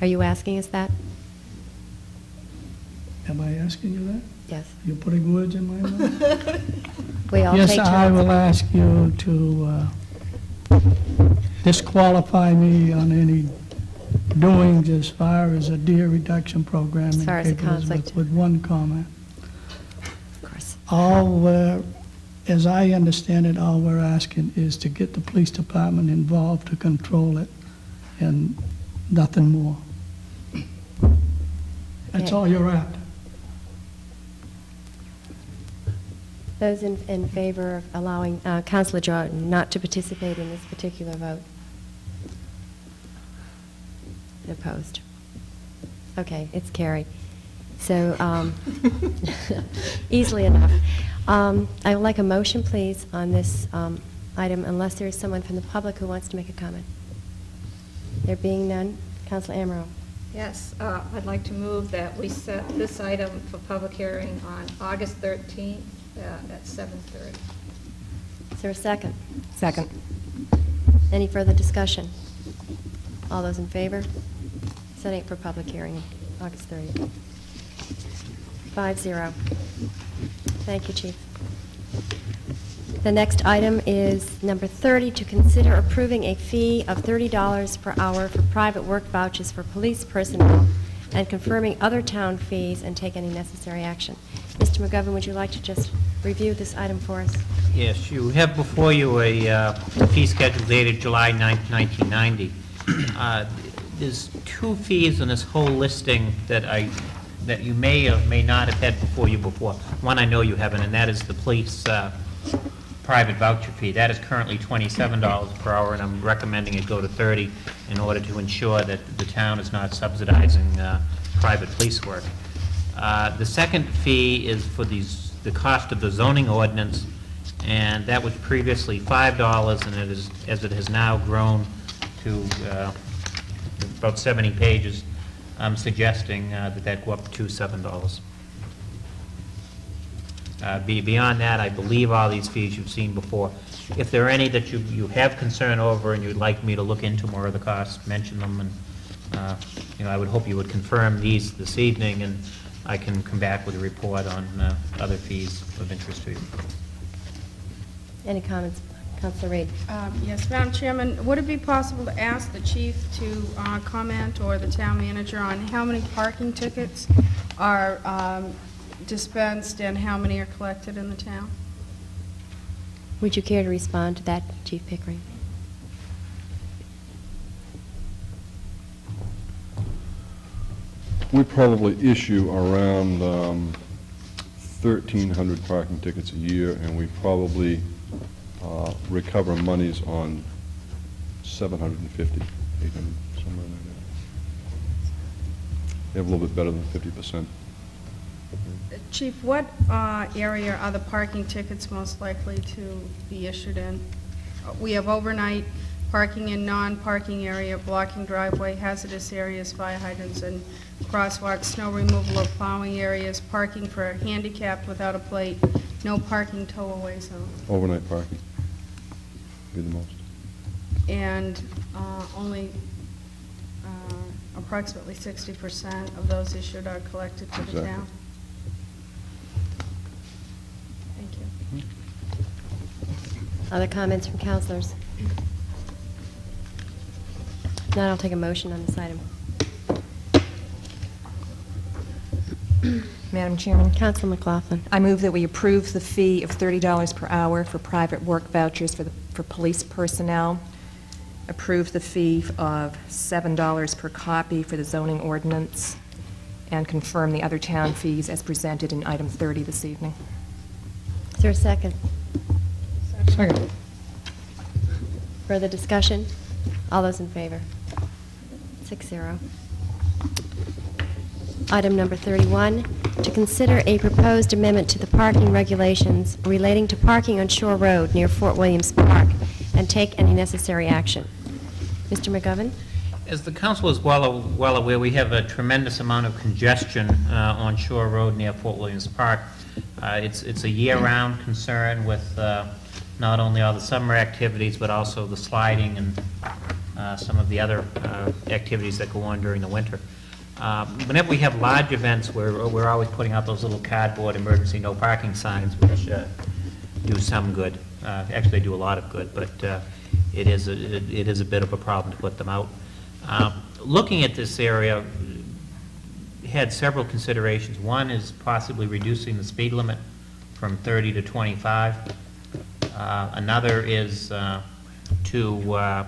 Are you asking us that? Am I asking you that? Yes. You're putting words in my mouth? We all Yes, take I turns. will ask you to uh, disqualify me on any doings as far as a deer reduction program in As far as a Cape Elizabeth, conflict. with one comment. All we're, as I understand it, all we're asking is to get the police department involved to control it, and nothing more. That's all you're after. Those in, in favor of allowing uh, Counselor Jordan not to participate in this particular vote? Opposed? Okay, it's carried. So, um, easily enough. Um, I would like a motion, please, on this um, item, unless there is someone from the public who wants to make a comment. There being none, Counselor Amaro. Yes, uh, I'd like to move that we set this item for public hearing on August 13th uh, at 7:30. Is there a second? Second. Any further discussion? All those in favor? Setting it for public hearing, August 30th. Five zero. Thank you, Chief. The next item is number 30, to consider approving a fee of $30 per hour for private work vouchers for police personnel and confirming other town fees and take any necessary action. Mr. McGovern, would you like to just review this item for us? Yes, you have before you a uh, fee schedule dated July 9th, 1990. Uh, There's two fees in this whole listing that I, that you may or may not have had before you before. One I know you haven't, and that is the police uh, private voucher fee. That is currently $27 per hour, and I'm recommending it go to 30 in order to ensure that the town is not subsidizing uh, private police work. Uh, The second fee is for these, the cost of the zoning ordinance, and that was previously $5, and it is, as it has now grown to uh, about 70 pages, I'm suggesting uh, that that go up to $7. Uh, be- Beyond that, I believe all these fees you've seen before. If there are any that you you have concern over and you'd like me to look into more of the costs, mention them, and, uh, you know, I would hope you would confirm these this evening, and I can come back with a report on uh, other fees of interest to you. Any comments? Counselor Reed? Um, Yes, Madam Chairman, would it be possible to ask the chief to uh, comment, or the town manager, on how many parking tickets are um, dispensed and how many are collected in the town? Would you care to respond to that, Chief Pickering? We probably issue around um, 1,300 parking tickets a year, and we probably uh, recover monies on 750, 800, somewhere like that. We have a little bit better than 50%. Chief, what uh, area are the parking tickets most likely to be issued in? We have overnight parking in non-parking area, blocking driveway, hazardous areas, fire hydrants and crosswalks, snow removal of plowing areas, parking for handicapped without a plate, no parking tow-away zone. Overnight parking be the most. And uh, only uh, approximately 60% of those issued are collected to the Exactly. town. Thank you. Other comments from counselors? Now I'll take a motion on this item. Madam Chairman? Counsel McLaughlin. I move that we approve the fee of $30 per hour for private work vouchers for the, for police personnel, approve the fee of $7 per copy for the zoning ordinance, and confirm the other town fees as presented in item 30 this evening. Is there a second? Second. Further discussion? All those in favor? Six zero. Item number 31, to consider a proposed amendment to the parking regulations relating to parking on Shore Road near Fort Williams Park, and take any necessary action. Mr. McGovern? As the council is well, well aware, we have a tremendous amount of congestion uh, on Shore Road near Fort Williams Park. Uh, It's, it's a year-round concern with uh, not only all the summer activities, but also the sliding and uh, some of the other uh, activities that go on during the winter. Uh, Whenever we have large events, we're, we're always putting out those little cardboard emergency no parking signs, which uh, do some good. Uh, Actually, they do a lot of good, but uh, it is, a- it it is a bit of a problem to put them out. Um, Looking at this area, had several considerations. One is possibly reducing the speed limit from 30 to 25. Uh, Another is uh, to uh,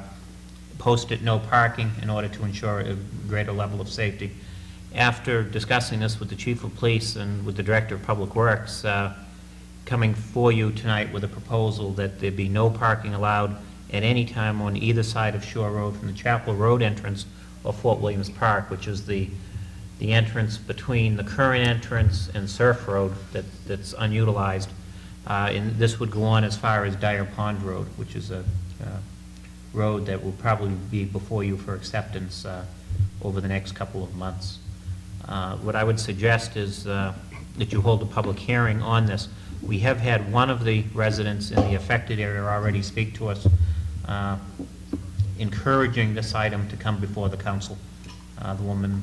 post it no parking in order to ensure a greater level of safety. After discussing this with the chief of police and with the director of public works, uh, coming for you tonight with a proposal that there be no parking allowed at any time on either side of Shore Road from the Chapel Road entrance or Fort Williams Park, which is the, the entrance between the current entrance and Surf Road that, that's unutilized. Uh, And this would go on as far as Dyer Pond Road, which is a uh, road that will probably be before you for acceptance uh, over the next couple of months. Uh, What I would suggest is uh, that you hold a public hearing on this. We have had one of the residents in the affected area already speak to us, uh, encouraging this item to come before the council. Uh, The woman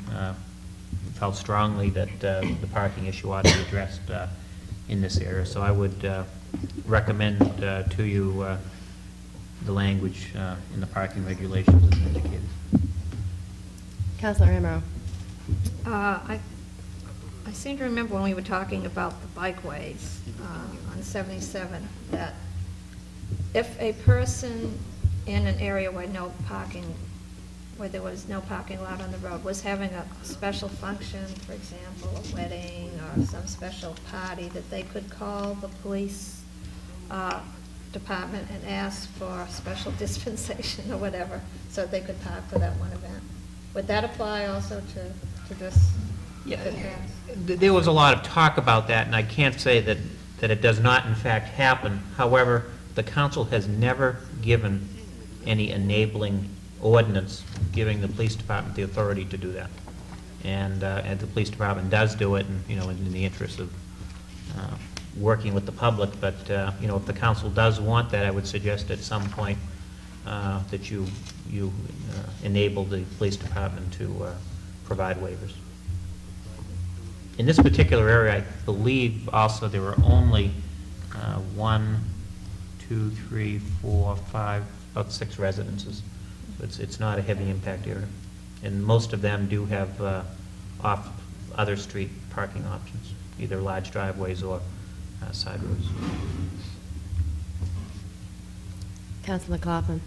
felt strongly that the parking issue ought to be addressed in this area. So I would recommend to you the language uh, in the parking regulations as indicated. Counselor Amaro. Uh, I, I seem to remember when we were talking about the bikeways uh, on 77, that if a person in an area where no parking, where there was no parking lot on the road, was having a special function, for example, a wedding or some special party, that they could call the police uh, department and ask for a special dispensation or whatever, so they could park for that one event. Would that apply also to, to this? passed? Th- There was a lot of talk about that, and I can't say that, that it does not in fact happen. However, the council has never given any enabling ordinance giving the police department the authority to do that. And, uh, and the police department does do it, and, you know, in the interest of uh, working with the public, but, uh, you know, if the council does want that, I would suggest at some point uh, that you, you uh, enable the police department to uh, provide waivers. In this particular area, I believe also there were only uh, one, two, three, four, five, about six residences. It's, it's not a heavy impact area. And most of them do have uh, off other street parking options, either large driveways or uh, side roads. Counselor McLaughlin.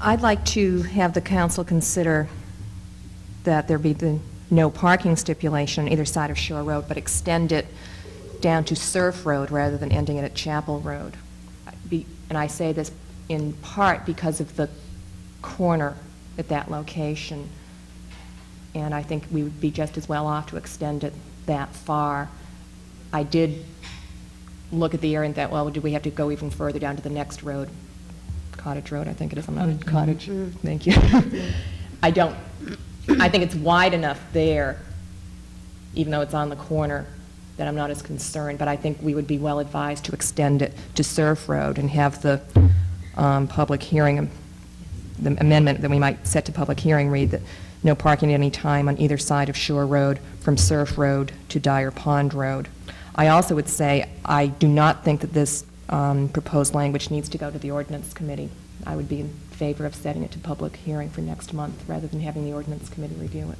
I'd like to have the council consider that there be the no parking stipulation on either side of Shore Road, but extend it down to Surf Road rather than ending it at Chapel Road. Be- And I say this in part because of the corner at that location. And I think we would be just as well off to extend it that far. I did look at the area and thought, well, do we have to go even further down to the next road? Cottage Road, I think it is, I'm not, Cottage, thank you. I don't, I think it's wide enough there, even though it's on the corner, that I'm not as concerned, but I think we would be well advised to extend it to Surf Road and have the um, public hearing, the amendment that we might set to public hearing read that no parking at any time on either side of Shore Road from Surf Road to Dyer Pond Road. I also would say, I do not think that this um, proposed language needs to go to the ordinance committee. I would be in favor of setting it to public hearing for next month, rather than having the ordinance committee review it.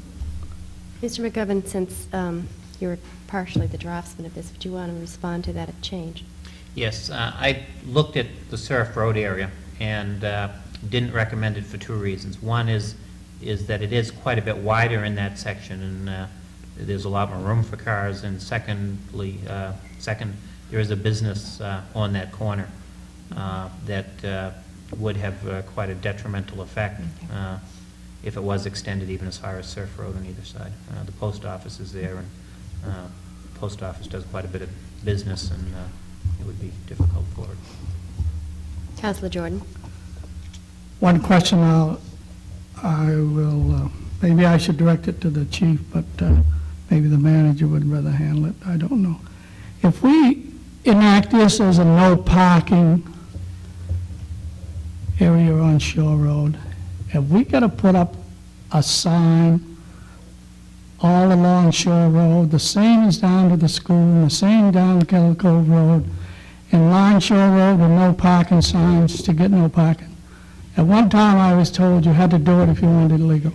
Mr. McGovern, since um, you're partially the draftsman of this, would you want to respond to that change? Yes, uh, I looked at the Surf Road area and uh, didn't recommend it for two reasons. One is, is that it is quite a bit wider in that section, and uh, there's a lot more room for cars, and secondly, uh, second, there is a business uh, on that corner uh, that uh, would have uh, quite a detrimental effect uh, if it was extended even as far as Surf Road on either side. Uh, The post office is there, and uh, post office does quite a bit of business, and uh, it would be difficult for it. Counselor Jordan. One question I'll, I will, uh, maybe I should direct it to the chief, but uh, maybe the manager would rather handle it, I don't know. If we enact this as a no parking area on Shore Road, have we got to put up a sign all along Shore Road, the same as down to the school, the same down Kettle Cove Road, and line Shore Road with no parking signs to get no parking? At one time, I was told you had to do it if you wanted it legal.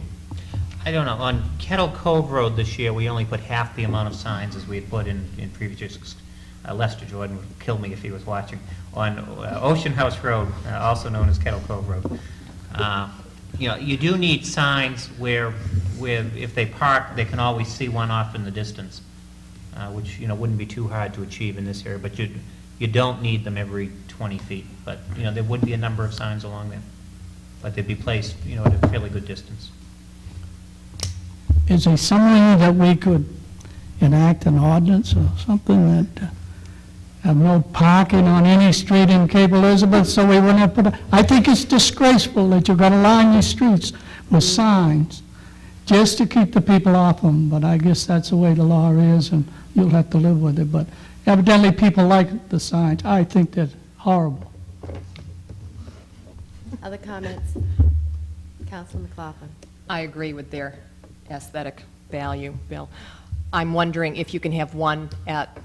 I don't know, on Kettle Cove Road this year, we only put half the amount of signs as we had put in, in previous years. Uh, Lester Jordan would kill me if he was watching. On uh, Ocean House Road, uh, also known as Kettle Cove Road, uh, you know, you do need signs where, where if they park, they can always see one off in the distance, uh, which, you know, wouldn't be too hard to achieve in this area, but you, you don't need them every 20 feet. But, you know, there would be a number of signs along there, but they'd be placed, you know, at a fairly good distance. is there some way that we could enact an ordinance or something that uh, have no parking on any street in Cape Elizabeth, so we wouldn't have put, a- I think it's disgraceful that you've got to line your streets with signs just to keep the people off them, but I guess that's the way the law is, and you'll have to live with it, but evidently people like the signs. I think that's horrible. Other comments? Councilor McLaughlin. I agree with their aesthetic value, Bill. I'm wondering if you can have one at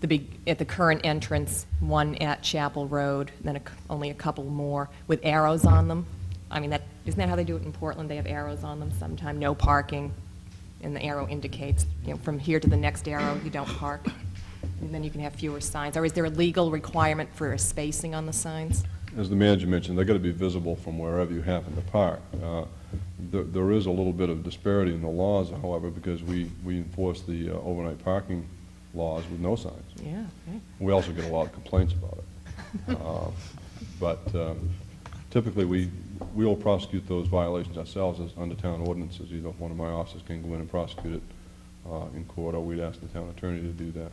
the big, at the current entrance, one at Chapel Road, then a only a couple more with arrows on them. I mean, that, isn't that how they do it in Portland? They have arrows on them sometime, no parking, and the arrow indicates, you know, from here to the next arrow, you don't park. And then you can have fewer signs. Or is there a legal requirement for a spacing on the signs? As the manager mentioned, they've got to be visible from wherever you happen to park. Uh, There there is a little bit of disparity in the laws, however, because we we enforce the uh, overnight parking laws with no signs. Yeah, okay. We also get a lot of complaints about it. Uh, But um, typically, we we will prosecute those violations ourselves as under town ordinances. Either one of my officers can go in and prosecute it uh, in court, or we'd ask the town attorney to do that,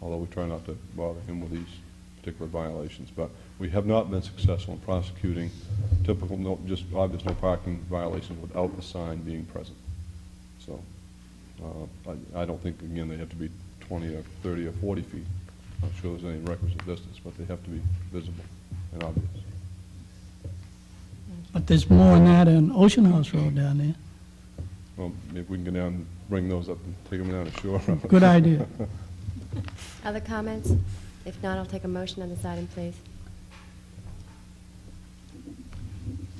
although we try not to bother him with these particular violations. But we have not been successful in prosecuting typical, no, just obvious no parking violations without the sign being present. So uh, I I don't think, again, they have to be 20 or 30 or 40 feet. I'm not sure there's any requisite distance, but they have to be visible and obvious. But there's more than that in Ocean House Road down there. Well, if we can go down and bring those up and take them down to shore. Good idea. Other comments? If not, I'll take a motion on this item, please.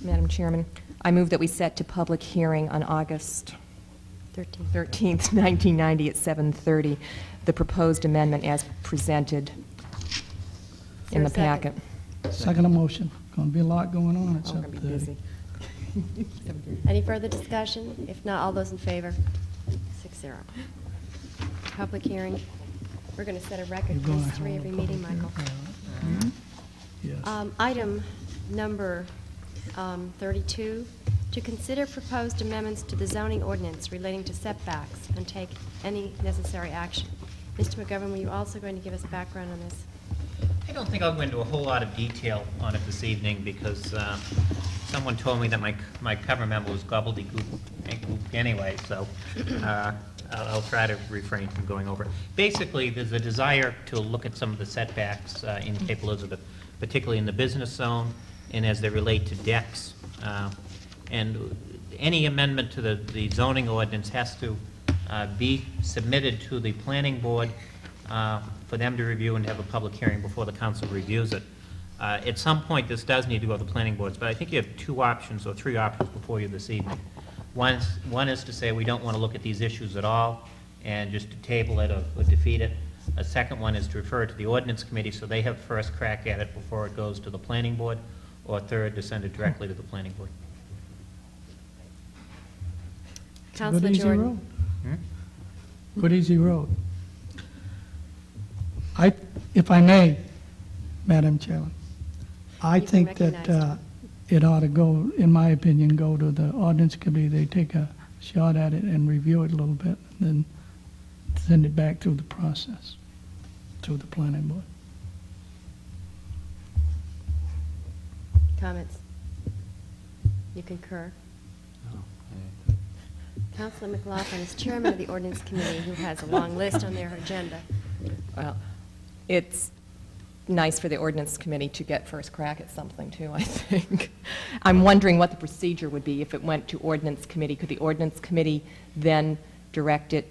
Madam Chairman, I move that we set to public hearing on August 13. 13th, 1990 at 7:30, the proposed amendment as presented there in the second? packet. Second motion. Going to be a lot going on at Oh, we're going to be 7:30. busy. Any further discussion? If not, all those in favor? Six zero. Public hearing. We're going to set a record You're for these three every meeting, public Michael. hearing? Yes. Um, Item number um, 32, to consider proposed amendments to the zoning ordinance relating to setbacks and take any necessary action. Mr. McGovern, were you also going to give us background on this? I don't think I'll go into a whole lot of detail on it this evening because uh, someone told me that my, my cover memo was gobbledygook anyway, so uh, I'll I'll try to refrain from going over it. Basically, there's a desire to look at some of the setbacks uh, in Cape Elizabeth, particularly in the business zone and as they relate to decks. Uh, And any amendment to the the zoning ordinance has to uh, be submitted to the planning board uh, for them to review and have a public hearing before the council reviews it. Uh, At some point, this does need to go to the planning boards, but I think you have two options or three options before you this evening. One is, one is to say we don't want to look at these issues at all and just to table it or or defeat it. A second one is to refer it to the ordinance committee so they have first crack at it before it goes to the planning board. Or third, to send it directly to the planning board. It's a Good easy Jordan. road. Hmm? Good easy road. I, if I may, Madam Chairman, I You think that recognize uh, it ought to go, in my opinion, go to the ordinance committee. They take a shot at it and review it a little bit, and then send it back through the process, through the planning board. Comments? You concur? Counselor McLaughlin is chairman of the ordinance committee, who has a long list on their agenda. Well, it's nice for the ordinance committee to get first crack at something, too, I think. I'm wondering what the procedure would be if it went to ordinance committee. Could the ordinance committee then direct it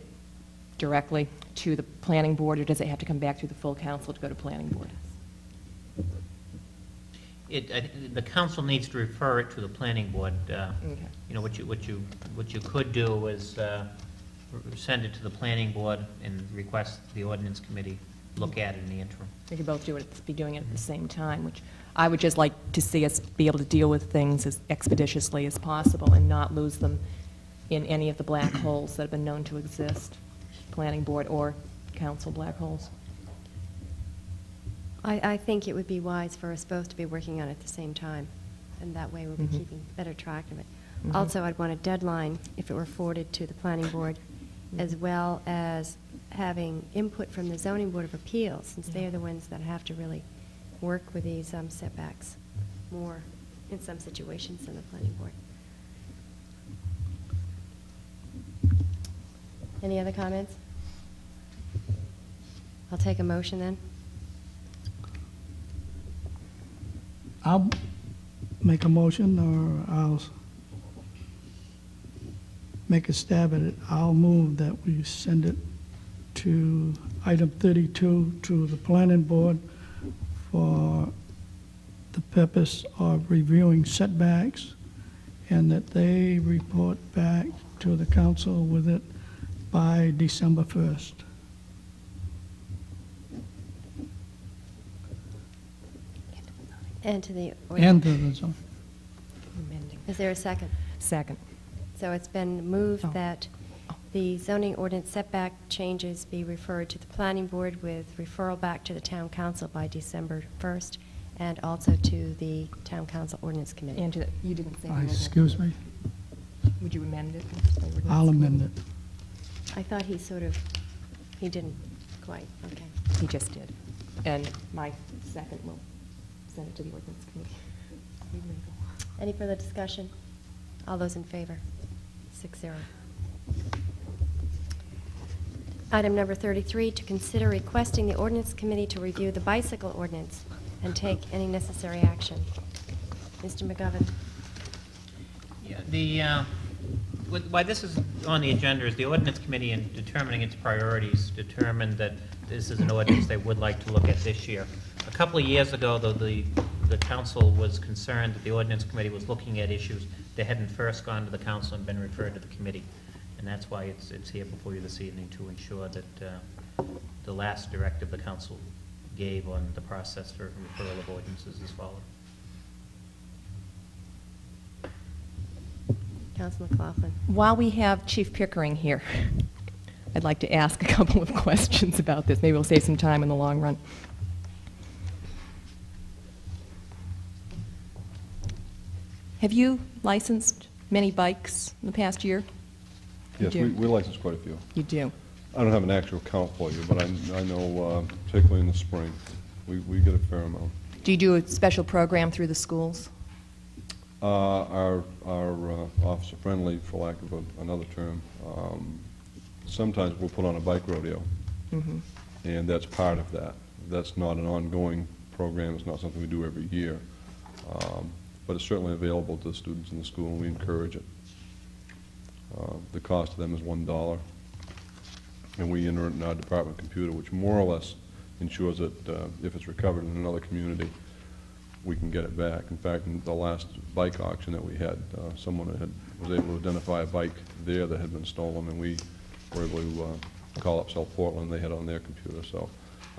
directly to the planning board, or does it have to come back through the full council to go to planning board? It, I- the council needs to refer it to the planning board. uh, Okay. You know, what you, what you, what you could do is uh, r- send it to the planning board and request the ordinance committee look at it in the interim. We could both do it, be doing it at the same time, which I would just like to see us be able to deal with things as expeditiously as possible and not lose them in any of the black holes that have been known to exist, planning board or council black holes. I, I think it would be wise for us both to be working on it at the same time, and that way we'll be Mhm. keeping better track of it. Mhm. Also, I'd want a deadline, if it were forwarded to the planning board, as well as having input from the zoning board of appeals, since they are the ones that have to really work with these um, setbacks more in some situations than the planning board. Any other comments? I'll take a motion then. I'll make a motion, or I'll make a stab at it. I'll move that we send it to item 32 to the planning board for the purpose of reviewing setbacks, and that they report back to the council with it by December 1st. And to the... And to the zone. Is there a second? Second. So it's been moved oh. that the zoning ordinance setback changes be referred to the planning board with referral back to the town council by December 1st, and also to the town council ordinance committee. And to the, you didn't say. the Uh. Excuse me, Would you amend it? I'll amend it. I thought he sort of, he didn't quite, okay. He just did. And my second will send it to the ordinance committee. Any further discussion? All those in favor? Six zero. Item number 33, to consider requesting the ordinance committee to review the bicycle ordinance and take any necessary action. Mr. McGovern? Yeah, The, uh, why this is on the agenda is the ordinance committee in determining its priorities determined that this is an ordinance they would like to look at this year. A couple of years ago, though, the, the council was concerned that the ordinance committee was looking at issues that hadn't first gone to the council and been referred to the committee. And that's why it's, it's here before you this evening to ensure that uh, the last directive the council gave on the process for referral of ordinances is followed. Council McLaughlin? While we have Chief Pickering here, I'd like to ask a couple of questions about this. Maybe we'll save some time in the long run. Have you licensed many bikes in the past year? Yes, do? we we license quite a few. You do? I don't have an actual count for you, but I I know, uh, particularly in the spring, we we get a fair amount. Do you do a special program through the schools? Uh, Our our uh, officer friendly, for lack of a- another term, um, sometimes we'll put on a bike rodeo, Mhm. and that's part of that. That's not an ongoing program, it's not something we do every year, Um, but it's certainly available to the students in the school, and we encourage it. Uh, The cost to them is one dollar, and we enter it in our department computer, which more or less ensures that uh, if it's recovered in another community, we can get it back. In fact, in the last bike auction that we had, uh, someone had, was able to identify a bike there that had been stolen, and we were able to uh, call up South Portland, they had it on their computer, so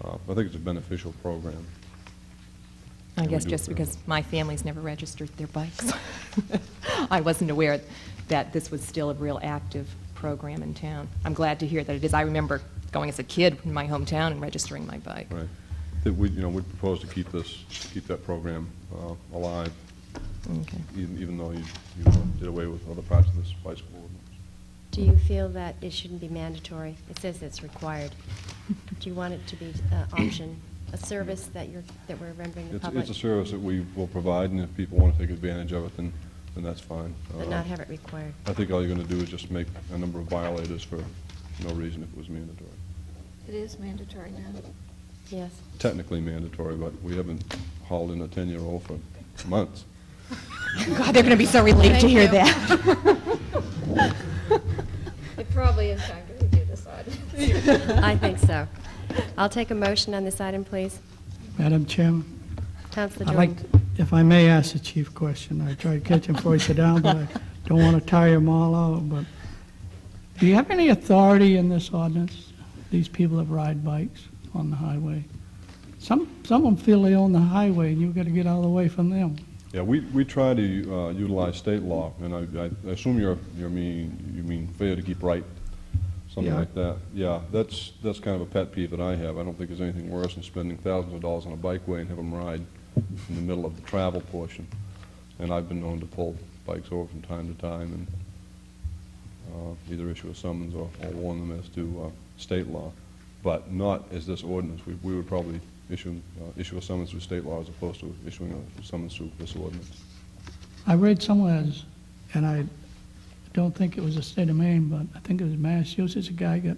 uh, I think it's a beneficial program. I And guess just because my family's never registered their bikes. I wasn't aware that this was still a real active program in town. I'm glad to hear that it is. I remember going as a kid in my hometown and registering my bike. Right. That we, you know, we propose to keep this, keep that program uh, alive, Okay. even even though you you uh, did away with other parts of this bicycle ordinance. Do you feel that it shouldn't be mandatory? It says it's required. Do you want it to be an option, a service that you're, that we're rendering the It's, public? it's a service that we will provide, and if people want to take advantage of it, then, then that's fine. But Uh, not have it required? I think all you're going to do is just make a number of violators for no reason if it was mandatory. It is mandatory now. Yes. Technically mandatory, but we haven't hauled in a 10-year-old for months. God, they're going to be so relieved to hear you. that. It probably is time to review this ordinance. I think so. I'll take a motion on this item, please. Madam Chairman? Counselor I'd like, Jordan. if I may ask the chief a question, I tried to catch him before he sit down, but I don't want to tire him all out, but do you have any authority in this ordinance, these people that ride bikes on the highway? Some, some of them feel they own the highway, and you've got to get out of the way from them. Yeah, we, we try to uh, utilize state law, and I, I assume you're, you mean, you mean fair to keep right, something Yeah. like that. Yeah, that's, that's kind of a pet peeve that I have. I don't think there's anything worse than spending thousands of dollars on a bikeway and have them ride in the middle of the travel portion. And I've been known to pull bikes over from time to time and uh, either issue a summons or or warn them as to uh, state law, but not as this ordinance. We we would probably issue, uh, issue a summons through state law as opposed to issuing a summons through this ordinance. I read somewhere, and I don't think it was the state of Maine, but I think it was Massachusetts, a guy got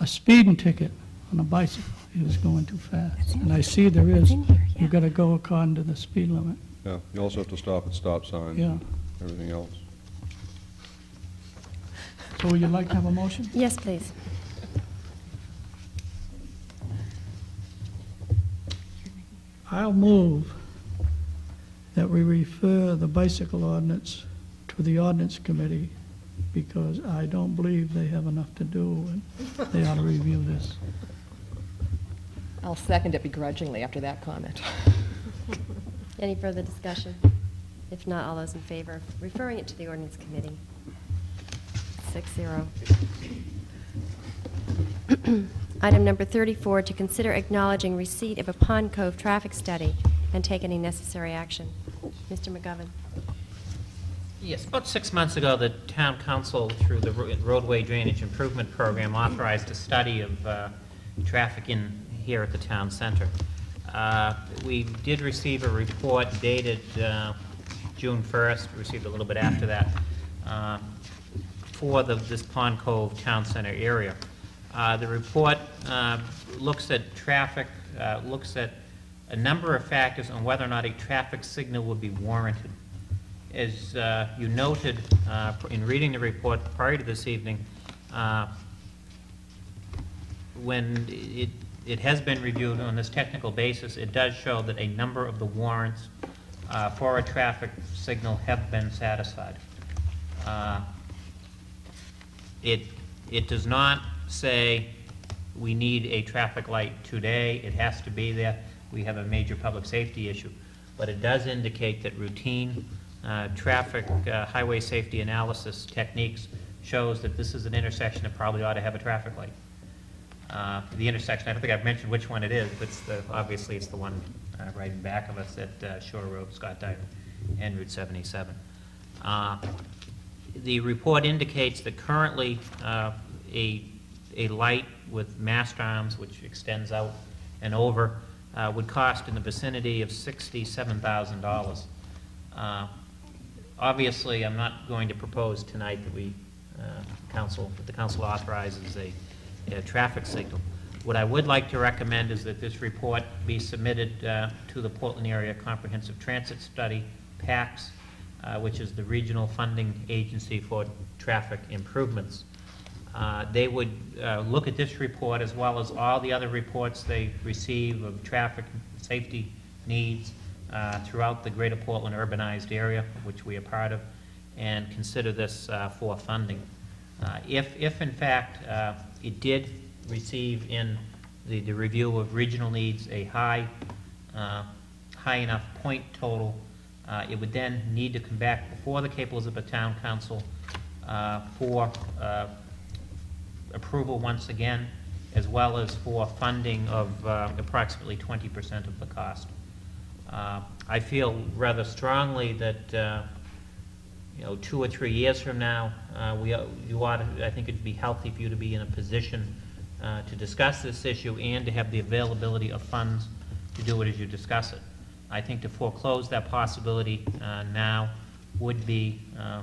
a speeding ticket on a bicycle. He was going too fast. And I see there is, you've got to go according to the speed limit. Yeah, you also have to stop at stop signs Yeah. and everything else. So would you like to have a motion? Yes, please. I'll move that we refer the bicycle ordinance to the ordinance committee because I don't believe they have enough to do and they ought to review this. I'll second it begrudgingly after that comment. Any further discussion? If not, all those in favor of referring it to the ordinance committee? Six zero. Item number 34, to consider acknowledging receipt of a Pond Cove traffic study and take any necessary action. Mr. McGovern. Yes, about six months ago, the town council, through the roadway drainage improvement program, authorized a study of uh, traffic in, here at the town center. Uh, We did receive a report dated uh, June 1st, received a little bit after that, uh, for the, this Pond Cove Town Center area. Uh, The report uh, looks at traffic, uh, looks at a number of factors on whether or not a traffic signal would be warranted. As you noted in reading the report prior to this evening, when it, it has been reviewed on this technical basis, it does show that a number of the warrants uh, for a traffic signal have been satisfied. Uh, It, it does not say we need a traffic light today, it has to be there, we have a major public safety issue. But it does indicate that routine uh, traffic uh, highway safety analysis techniques shows that this is an intersection that probably ought to have a traffic light. Uh, The intersection, I don't think I've mentioned which one it is, but it's the, obviously it's the one uh, right in back of us at uh, Shore Road, Scott Dyer, and Route 77. Uh, The report indicates that currently, uh, a, a light with mast arms, which extends out and over, uh, would cost in the vicinity of $67,000. Uh, Obviously, I'm not going to propose tonight that we, council, that the council authorizes a, a traffic signal. What I would like to recommend is that this report be submitted uh, to the Portland Area Comprehensive Transit Study, PACS, uh, which is the regional funding agency for traffic improvements. Uh, They would uh, look at this report as well as all the other reports they receive of traffic safety needs uh, throughout the greater Portland urbanized area, which we are part of, and consider this uh, for funding. Uh, If, if in fact uh, it did receive in the, the review of regional needs a high, uh, high enough point total, uh, it would then need to come back before the Cape Elizabeth Town Council uh, for uh, approval once again, as well as for funding of uh, approximately 20% of the cost. Uh, I feel rather strongly that, you know, two or three years from now, uh, we, you ought, to- I think it'd be healthy for you to be in a position uh, to discuss this issue and to have the availability of funds to do it as you discuss it. I think to foreclose that possibility uh, now would be uh,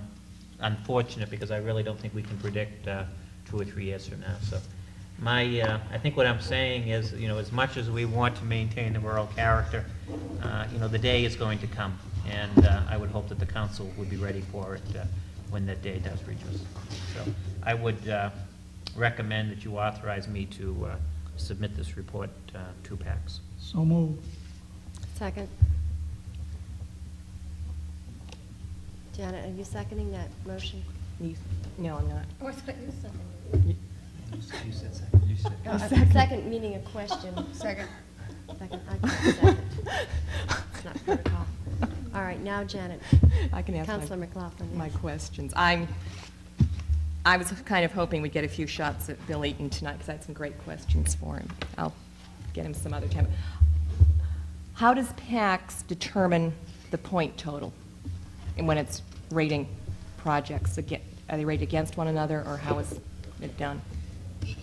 unfortunate, because I really don't think we can predict uh, two or three years from now. So my, uh, I think what I'm saying is, you know, as much as we want to maintain the rural character, uh, you know, the day is going to come, and uh, I would hope that the council would be ready for it uh, when that day does reach us. So I would uh, recommend that you authorize me to uh, submit this report uh, to PACS. So move. Second. Janet, are you seconding that motion? No, I'm not. Oh, I thought you said You said second. You said. Uh, Second, meaning a question. Second. Second, I can second. It's not protocol. All right, now Janet. I can ask my- Counselor McLaughlin. my yes. questions. I'm, I was kind of hoping we'd get a few shots at Bill Eaton tonight, because I had some great questions for him. I'll get him some other time. How does PACS determine the point total? And when it's rating projects? Aga- Are they rated against one another, or how is it done?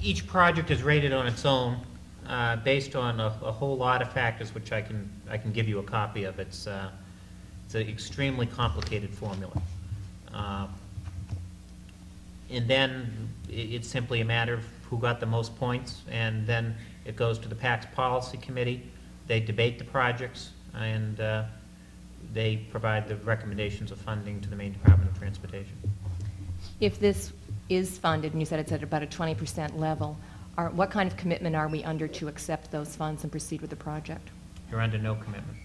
Each project is rated on its own, uh, based on a, a whole lot of factors, which I can, I can give you a copy of. It's, uh, it's an extremely complicated formula. Uh, And then i it's simply a matter of who got the most points, and then it goes to the PACS Policy Committee. They debate the projects, and uh, they provide the recommendations of funding to the Maine Department of Transportation. If this is funded, and you said it's at about a 20% level, are, what kind of commitment are we under to accept those funds and proceed with the project? You're under no commitment.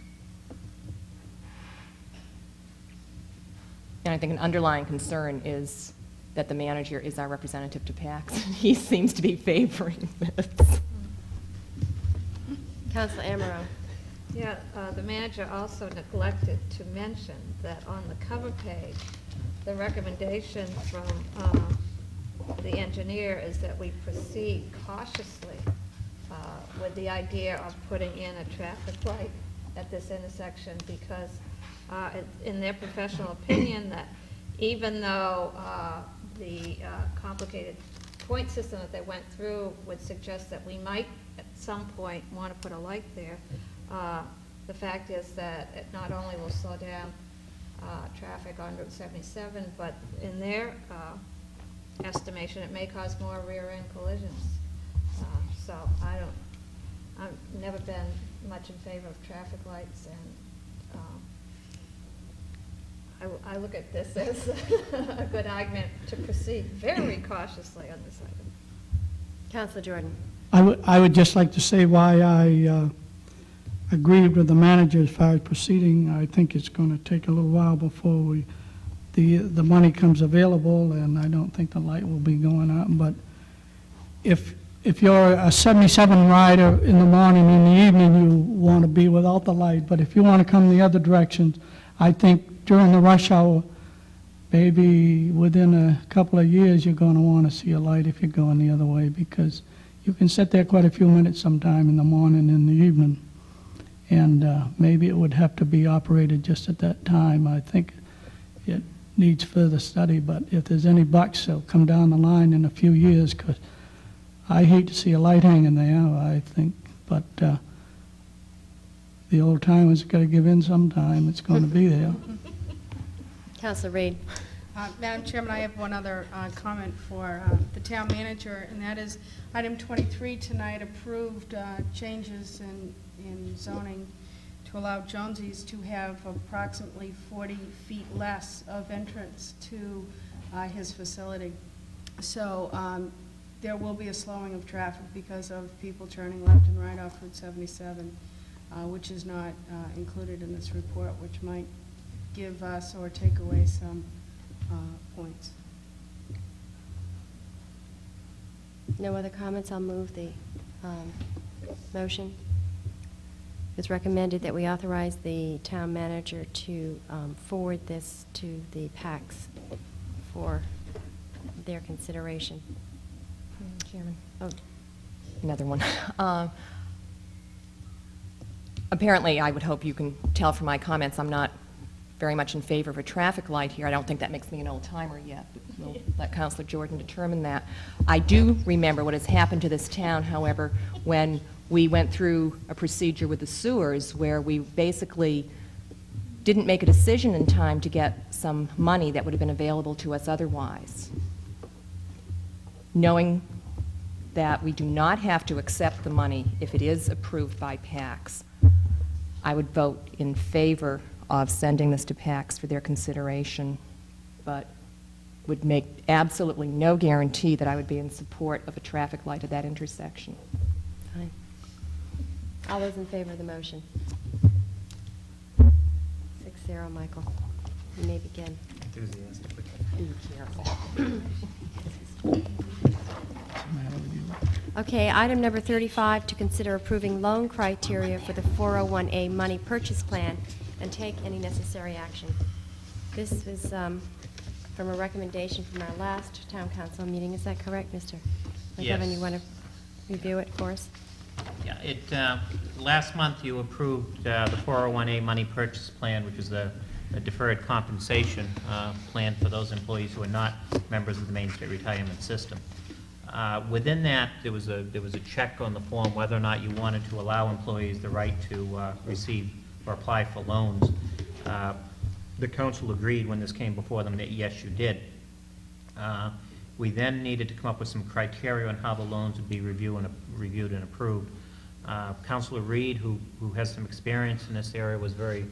And I think an underlying concern is that the manager is our representative to PACS. He seems to be favoring this. Council Amaro. Yeah, uh, the manager also neglected to mention that on the cover page, the recommendation from uh, the engineer is that we proceed cautiously uh, with the idea of putting in a traffic light at this intersection because uh, in their professional opinion, that even though uh, the uh, complicated point system that they went through would suggest that we might at some point want to put a light there, uh, the fact is that it not only will slow down uh, traffic on Route 77, but in their estimation, it may cause more rear-end collisions. Uh, So I don't, I've never been much in favor of traffic lights, and um, I w- I look at this as a good argument to proceed very cautiously on this item. Councilor Jordan. I would, I would just like to say why I uh, agreed with the manager as far as proceeding. I think it's going to take a little while before we, the, the money comes available, and I don't think the light will be going on. But if, if you're a 77 rider in the morning, in the evening, you want to be without the light. But if you want to come the other direction, I think during the rush hour, maybe within a couple of years, you're going to want to see a light if you're going the other way, because you can sit there quite a few minutes sometime in the morning and in the evening. And uh, maybe it would have to be operated just at that time. I think needs further study, but if there's any bucks, that'll come down the line in a few years, because I hate to see a light hanging there, I think, but uh, the old timers got to give in sometime, it's going to be there. Councilor Reed. Uh, Madam Chairman, I have one other uh, comment for uh, the town manager, and that is item 23 tonight approved uh, changes in in zoning to allow Jonesy's to have approximately 40 feet less of entrance to uh, his facility. So um, there will be a slowing of traffic because of people turning left and right off Route 77, uh, which is not uh, included in this report, which might give us or take away some uh, points. No other comments? I'll move the um, motion. It's recommended that we authorize the town manager to um, forward this to the PACS for their consideration. Chairman. Oh, Another one. Uh, Apparently, I would hope you can tell from my comments, I'm not very much in favor of a traffic light here. I don't think that makes me an old-timer yet. We'll let Counselor Jordan determine that. I do remember what has happened to this town, however, when we went through a procedure with the sewers where we basically didn't make a decision in time to get some money that would have been available to us otherwise. Knowing that we do not have to accept the money if it is approved by PACS, I would vote in favor of sending this to PACS for their consideration, but would make absolutely no guarantee that I would be in support of a traffic light at that intersection. All those in favor of the motion? Six zero, Michael. You may begin. Enthusiastically. Be careful. Okay, item number 35, to consider approving loan criteria for the 401A money purchase plan and take any necessary action. This was um, from a recommendation from our last town council meeting, is that correct, Mr. McGovern? Yes. You want to review it for us? Yeah, it, uh, last month you approved uh, the 401A money purchase plan, which is a a deferred compensation uh, plan for those employees who are not members of the Maine State Retirement System. Uh, Within that, there was a, there was a check on the form whether or not you wanted to allow employees the right to uh, receive or apply for loans. Uh, The council agreed when this came before them that yes, you did. We then needed to come up with some criteria on how the loans would be reviewed and, reviewed and approved. Uh, Counselor Reed, who, who has some experience in this area, was very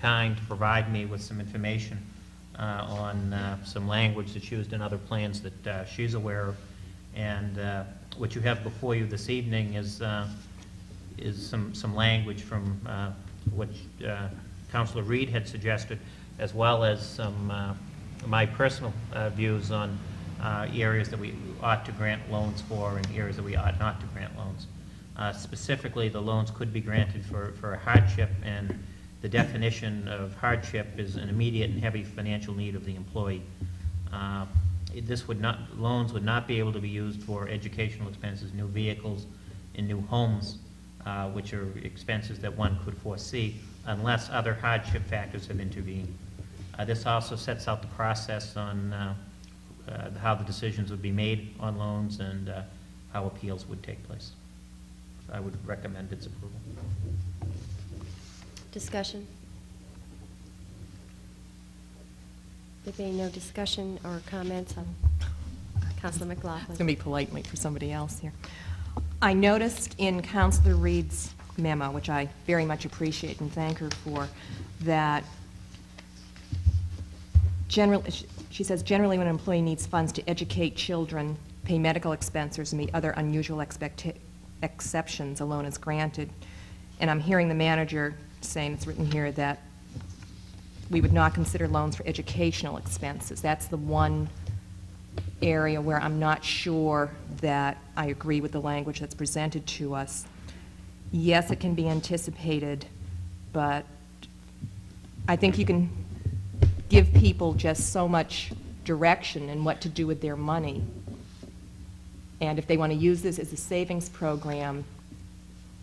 kind to provide me with some information uh, on uh, some language that's used in other plans that uh, she's aware of. And uh, what you have before you this evening is, uh, is some, some language from what Counselor Reed had suggested, as well as some, my personal views on uh, areas that we ought to grant loans for and areas that we ought not to grant loans. Uh, Specifically, the loans could be granted for, for hardship, and the definition of hardship is an immediate and heavy financial need of the employee. Uh, This would not, loans would not be able to be used for educational expenses, new vehicles, and new homes, uh, which are expenses that one could foresee, unless other hardship factors have intervened. Uh, This also sets out the process on uh, how the decisions would be made on loans and uh, how appeals would take place. I would recommend its approval. Discussion? There being no discussion or comments on Counselor McLaughlin? It's going to be polite and wait for somebody else here. I noticed in Counselor Reed's memo, which I very much appreciate and thank her for, that generally, she says, generally when an employee needs funds to educate children, pay medical expenses, and meet other unusual exceptions, a loan is granted. And I'm hearing the manager saying, it's written here, that we would not consider loans for educational expenses. That's the one area where I'm not sure that I agree with the language that's presented to us. Yes, it can be anticipated, but I think you can give people just so much direction and what to do with their money. And if they want to use this as a savings program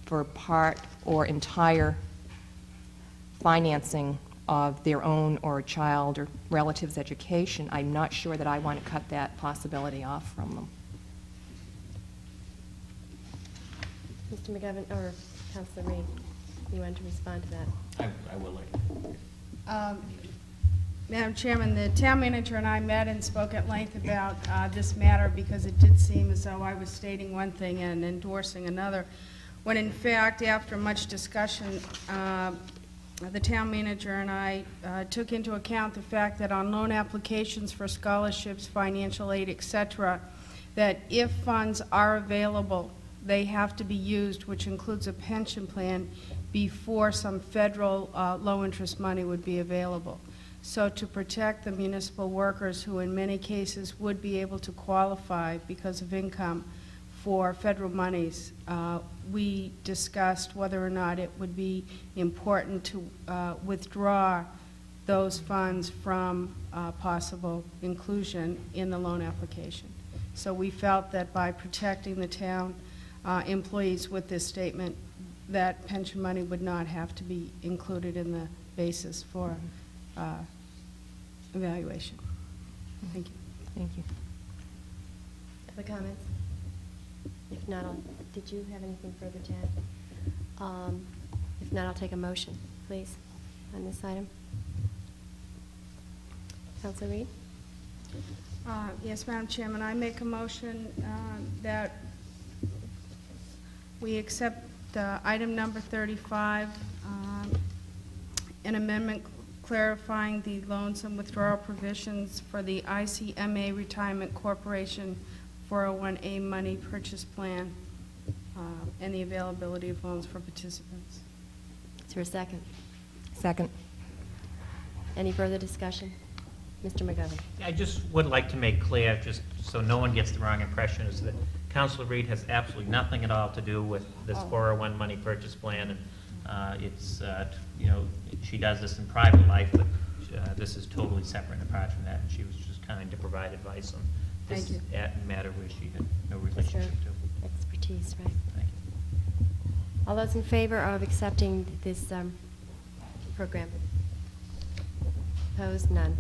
for part or entire financing of their own or a child or relative's education, I'm not sure that I want to cut that possibility off from them. Mr. McGovern, or Counselor Reed, you wanted to respond to that? I, I will later. Um, Madam Chairman, the town manager and I met and spoke at length about uh, this matter because it did seem as though I was stating one thing and endorsing another, when in fact, after much discussion, uh, the town manager and I uh, took into account the fact that on loan applications for scholarships, financial aid, etc., that if funds are available, they have to be used, which includes a pension plan, before some federal uh, low-interest money would be available. So to protect the municipal workers who in many cases would be able to qualify because of income for federal monies, uh, we discussed whether or not it would be important to uh, withdraw those funds from uh, possible inclusion in the loan application. So we felt that by protecting the town uh, employees with this statement, that pension money would not have to be included in the basis for uh, evaluation. Thank you. Thank you. Other comments? If not, I'll, did you have anything further to add? Um, If not, I'll take a motion, please, on this item. Counselor Reed? Uh, Yes, Madam Chairman, I make a motion uh, that we accept uh, item number 35, um, an amendment clarifying the loans and withdrawal provisions for the ICMA Retirement Corporation 401A money purchase plan uh, and the availability of loans for participants. Is there a second? Second. Any further discussion? Mr. McGovern? I just would like to make clear, just so no one gets the wrong impression, is that Counselor Reed has absolutely nothing at all to do with this Oh. 401 money purchase plan. and uh, It's, uh, you know, she does this in private life, but uh, this is totally separate and apart from that, and she was just kind to provide advice on this Thank you. at- matter where she had no relationship to. Expertise, right? Thank you. All those in favor of accepting this um, program? Opposed? None.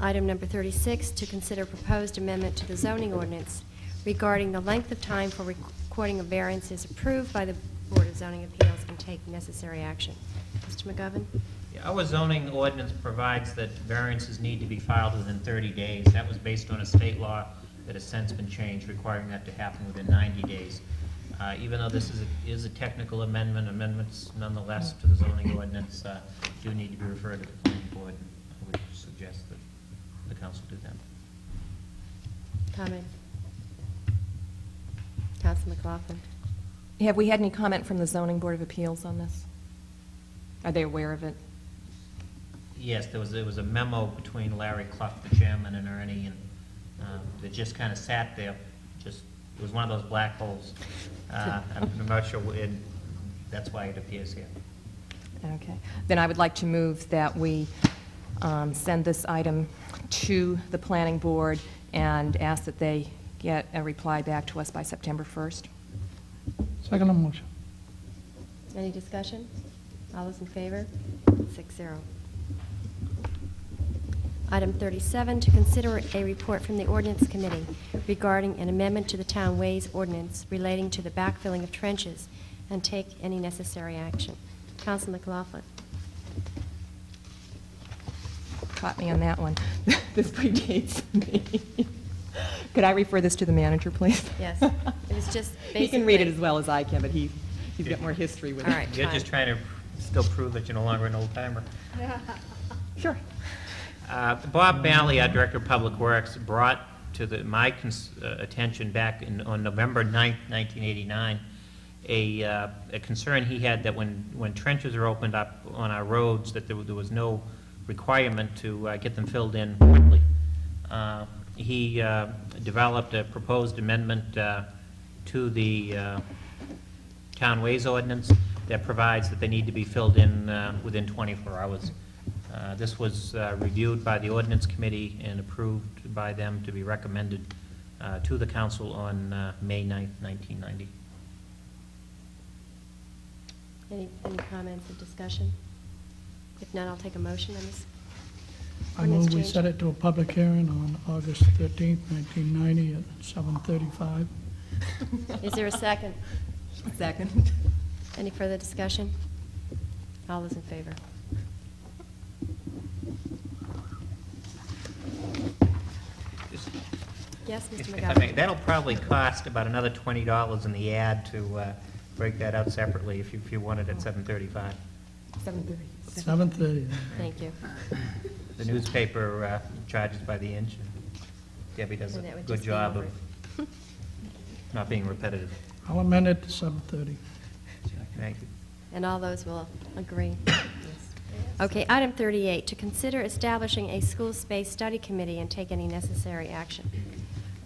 Item number 36, to consider proposed amendment to the zoning ordinance regarding the length of time for recording of variances approved by the Board of Zoning Appeals and take necessary action. Mr. McGovern? Yeah, Our zoning ordinance provides that variances need to be filed within 30 days. That was based on a state law that has since been changed, requiring that to happen within 90 days. Uh, Even though this is a, is a technical amendment, amendments nonetheless to the zoning ordinance uh, do need to be referred to the planning board. I would suggest that the council do that. Comment? Counsel McLaughlin? Have we had any comment from the zoning board of appeals on this? Are they aware of it? Yes, there was, there was a memo between Larry Clough, the chairman, and Ernie, and um, that just kind of sat there, just, it was one of those black holes. Uh, I'm not sure, and that's why it appears here. Okay. Then I would like to move that we um, send this item to the planning board and ask that they get a reply back to us by September 1st. Second motion. Any discussion? All those in favor? Six zero. Item 37, to consider a report from the ordinance committee regarding an amendment to the town ways ordinance relating to the backfilling of trenches and take any necessary action. Counsel McLaughlin? Caught me on that one. This predates me. Could I refer this to the manager, please? Yes. It was just He can read it as well as I can, but he, he's got more history with it. All right, You're just trying to still prove that you're no longer an old timer. Sure. Uh, Bob Bally, our Director of Public Works, brought to the, my cons- uh, attention back in, on November 9th, 1989, a, uh, a concern he had that when, when trenches are opened up on our roads, that there, there was no requirement to uh, get them filled in quickly. Uh, He uh, developed a proposed amendment uh, to the uh, Town Ways Ordinance that provides that they need to be filled in uh, within 24 hours. Uh, This was uh, reviewed by the Ordinance Committee and approved by them to be recommended to the council on May 9th, 1990. Any, any comments or discussion? If not, I'll take a motion on this. I ordinance move we set it to a public hearing on August 13th, 1990 at 7:35. Is there a second? Second. Any further discussion? All those in favor? Yes, Mr. If I may, McGovern? That'll probably cost about another $20 in the ad to uh, break that out separately if you, if you want it at 7:35. 7:30. 7:30. Thank you. The newspaper uh, charges by the inch. and Debbie does a And that would good just be job over of not being repetitive. I'll amend it to 7:30. Thank you. And all those will agree? Okay, item 38, to consider establishing a school space study committee and take any necessary action.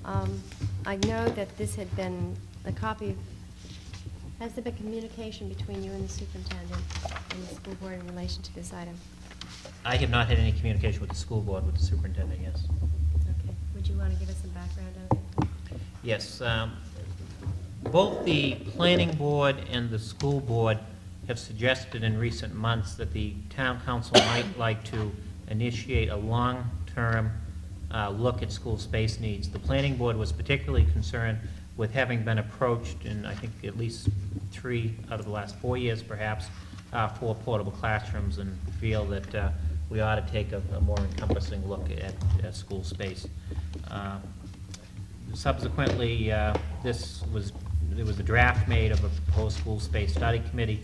Um, I know that this had been a copy of, has there been communication between you and the superintendent and the school board in relation to this item? I have not had any communication with the school board, with the superintendent, yes. Okay, would you want to give us some background on it? Yes, um, both the planning board and the school board have suggested in recent months that the town council might like to initiate a long-term uh, look at school space needs. The planning board was particularly concerned with having been approached in, I think, at least three out of the last four years perhaps, uh, for portable classrooms and feel that uh, we ought to take a a more encompassing look at, at school space. Uh, Subsequently, this was, there was a draft made of a proposed school space study committee.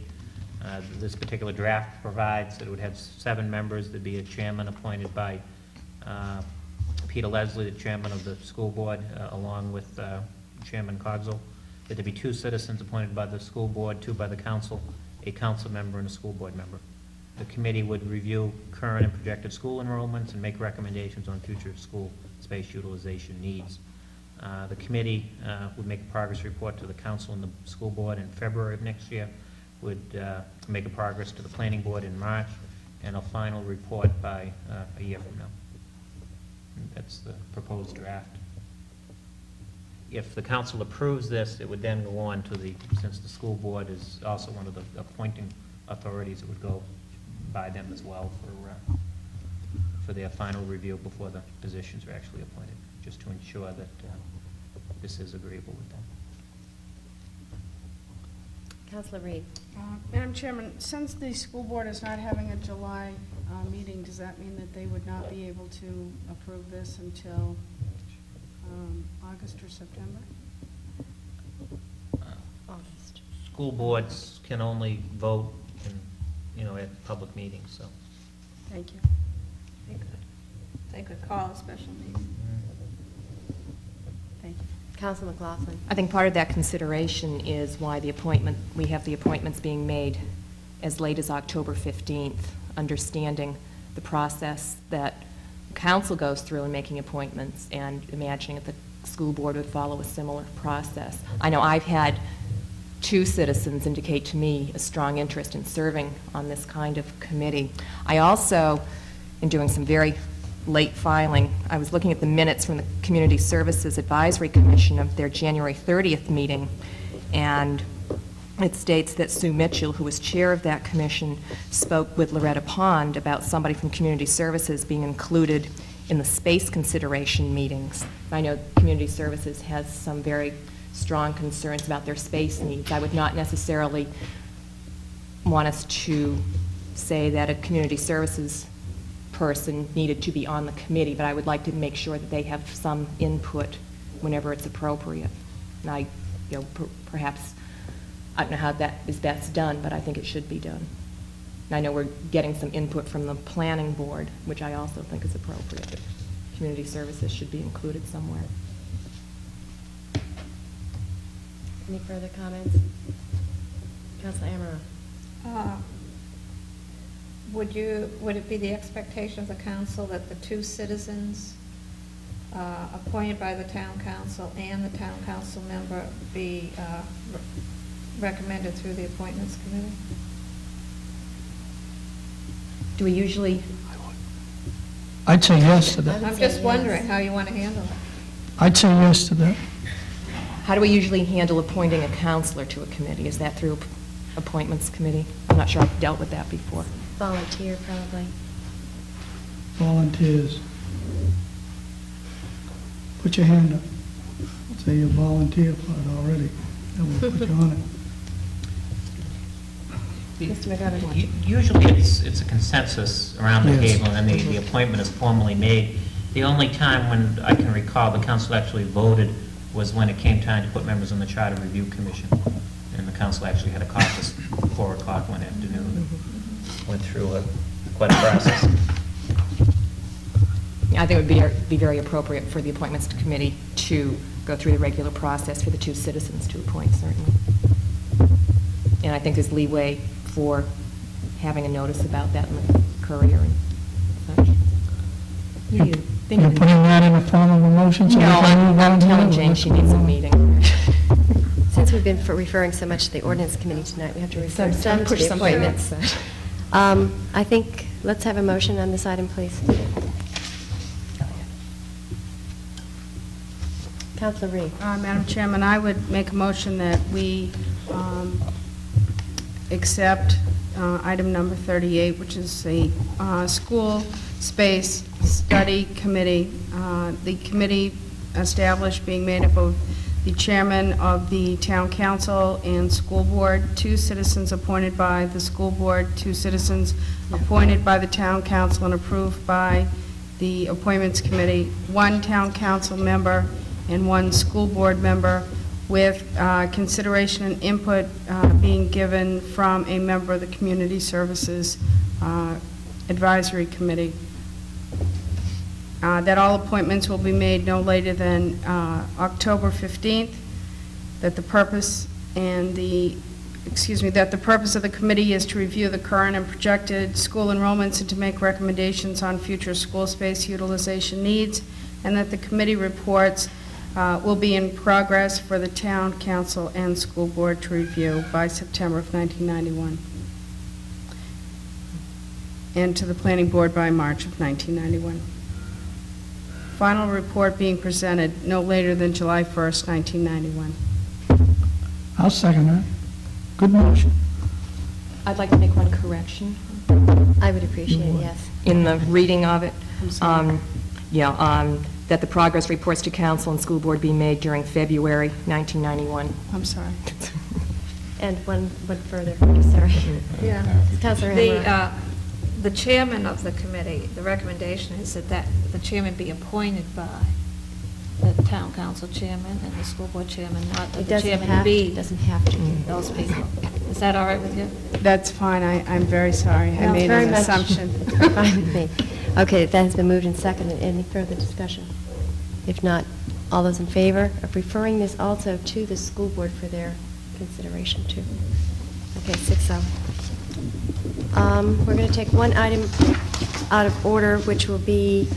Uh, This particular draft provides that it would have seven members. There'd be a chairman appointed by uh, Peter Leslie, the chairman of the school board, uh, along with Chairman Cogswell. That there'd be two citizens appointed by the school board, two by the council, a council member and a school board member. The committee would review current and projected school enrollments and make recommendations on future school space utilization needs. Uh, The committee uh, would make a progress report to the council and the school board in February of next year, would uh, make a progress to the planning board in March, and a final report by uh, a year from now. That's the proposed draft. If the council approves this, it would then go on to the, since the school board is also one of the appointing authorities, it would go by them as well for uh, for their final review before the positions are actually appointed, just to ensure that uh, this is agreeable with them. Counselor Reed. Uh, Madam Chairman, since the school board is not having a July uh, meeting, does that mean that they would not be able to approve this until um, August or September? August. School boards can only vote in, you know, at public meetings, so. Thank you. They could, they could call a special meeting. Thank you. Counselor McLaughlin. I think part of that consideration is why the appointment, we have the appointments being made as late as October 15th, understanding the process that council goes through in making appointments and imagining that the school board would follow a similar process. I know I've had two citizens indicate to me a strong interest in serving on this kind of committee. I also, in doing some very late filing, I was looking at the minutes from the Community Services Advisory Commission of their January 30th meeting, and it states that Sue Mitchell, who was chair of that commission, spoke with Loretta Pond about somebody from Community Services being included in the space consideration meetings. I know Community Services has some very strong concerns about their space needs. I would not necessarily want us to say that a Community Services person needed to be on the committee, but I would like to make sure that they have some input whenever it's appropriate. And I, you know, per- perhaps, I don't know how that is best done, but I think it should be done. And I know we're getting some input from the planning board, which I also think is appropriate. Community services should be included somewhere. Any further comments? Counselor Amaro. Uh, Would you, would it be the expectation of the council that the two citizens uh, appointed by the town council and the town council member be uh, re- recommended through the appointments committee? Do we usually, I'd say yes to that. I'm just wondering how you want to handle it. I'd say yes to that. how do we usually handle appointing a counselor to a committee? Is that through appointments committee? I'm not sure I've dealt with that before. Volunteer, probably. Volunteers. Put your hand up. Say you volunteer for it already. And we'll put you on it. Mr. McGovern. Usually, it's, it's a consensus around the Yes. table, and then the, the appointment is formally made. The only time when I can recall the council actually voted was when it came time to put members on the Charter Review Commission, and the council actually had a caucus at four o'clock one afternoon, and went through a, quite a process. I think it would be, be very appropriate for the appointments committee to go through the regular process for the two citizens to appoint, certainly. And I think there's leeway for having a notice about that in the courier and such. You You're think you're of putting that in the form of a motion? so we No, can I'm move I'm to telling it? Jane she needs a meeting. Since we've been for- referring so much to the ordinance committee tonight, we have to refer Some- some to push the something appointments. aside. Um, I think, let's have a motion on this item, please. Counselor Reed. Uh, Madam Chairman, I would make a motion that we um, accept uh, item number 38, which is the uh, School Space Study Committee. Uh, The committee established being made up of the chairman of the town council and school board, two citizens appointed by the school board, two citizens appointed by the town council and approved by the appointments committee, one town council member and one school board member, with uh, consideration and input uh, being given from a member of the Community Services uh, Advisory Committee. Uh, That all appointments will be made no later than uh, October 15th, that the purpose and the, excuse me, that the purpose of the committee is to review the current and projected school enrollments and to make recommendations on future school space utilization needs, and that the committee reports uh, will be in progress for the town council and school board to review by September of 1991, and to the planning board by March of 1991. Final report being presented no later than July 1st, 1991. I'll second that. Good motion. I'd like to make one correction I would appreciate it, yes. in the reading of it. I'm sorry. Um, Yeah, um, that the progress reports to council and school board be made during February 1991. I'm sorry. And one, one further, I'm sorry. Yeah. Counselor The, Hammer. uh, the chairman of the committee, the recommendation is that that, the chairman be appointed by the town council chairman and the school board chairman, not that It the chairman have, be doesn't have to. those people. Is that all right with you? That's fine, I, I'm very sorry. I No, made very an much. assumption. Okay, that has been moved and seconded. Any further discussion? If not, all those in favor of referring this also to the school board for their consideration too? Okay, six oh. Um, We're going to take one item out of order, which will be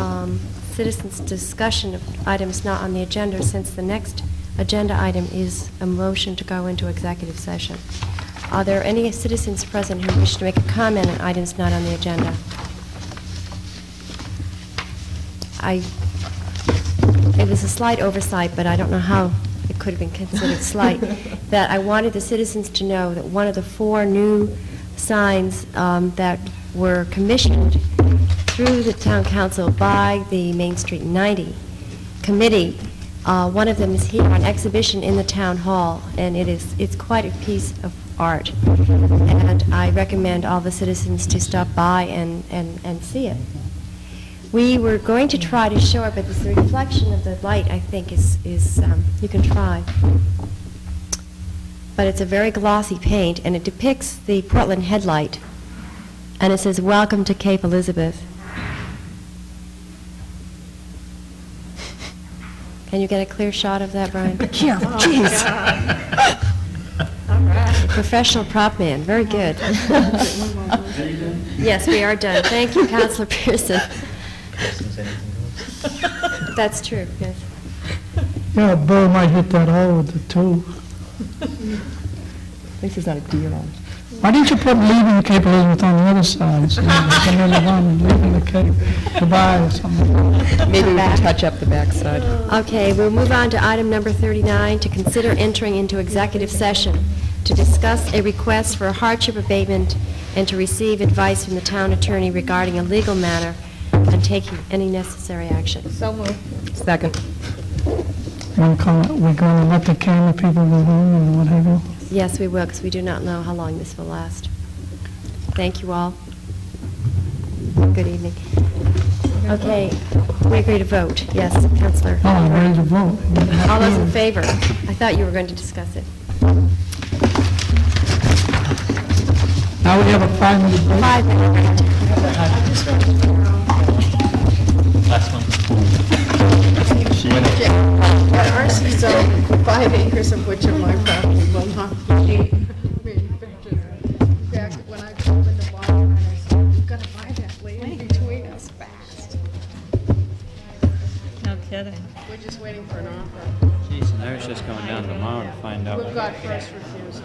um, citizens' discussion of items not on the agenda, since the next agenda item is a motion to go into executive session. Are there any citizens present who wish to make a comment on items not on the agenda? I, it was a slight oversight, but I don't know how it could have been considered slight, that I wanted the citizens to know that one of the four new signs um, that were commissioned through the town council by the Main Street 90 committee, uh, one of them is here on exhibition in the town hall, and it is, it's quite a piece of art. And I recommend all the citizens to stop by and, and, and see it. We were going to try to show it, but this reflection of the light, I think, is, is, um, you can try. But it's a very glossy paint, and it depicts the Portland Head Light. And it says, "Welcome to Cape Elizabeth." Can you get a clear shot of that, Brian? Yeah, jeez. Professional prop man, very good. Yes, we are done. Thank you, Counselor Pearson. That's true, yes. Yeah, a bird might hit that hole with the two. At least there's not a deer on Why didn't you put leaving Cape Elizabeth on the other side, so you can really run, leaving the Cape, goodbye or something? Maybe we can touch up the backside. Okay, we'll move on to item number 39, to consider entering into executive session to discuss a request for a hardship abatement and to receive advice from the town attorney regarding a legal matter and taking any necessary action. So moved. Second. One comment, we're going to let the camera people go home and what have you? Yes, we will, because we do not know how long this will last. Thank you all. Good evening. Okay, we agree to vote. Yes, Counselor. Oh, I'm ready to vote. All those in favor? I thought you were going to discuss it. Now we have a five-minute break. Five-minute break. Last one. That RC zone, five acres of which are my property, will not be manufactured. In fact, when I called in the bond, I said, we've got to buy that land between us fast. No kidding. We're just waiting for an offer. Jason, I was just going down tomorrow to find out. We've got first refusal.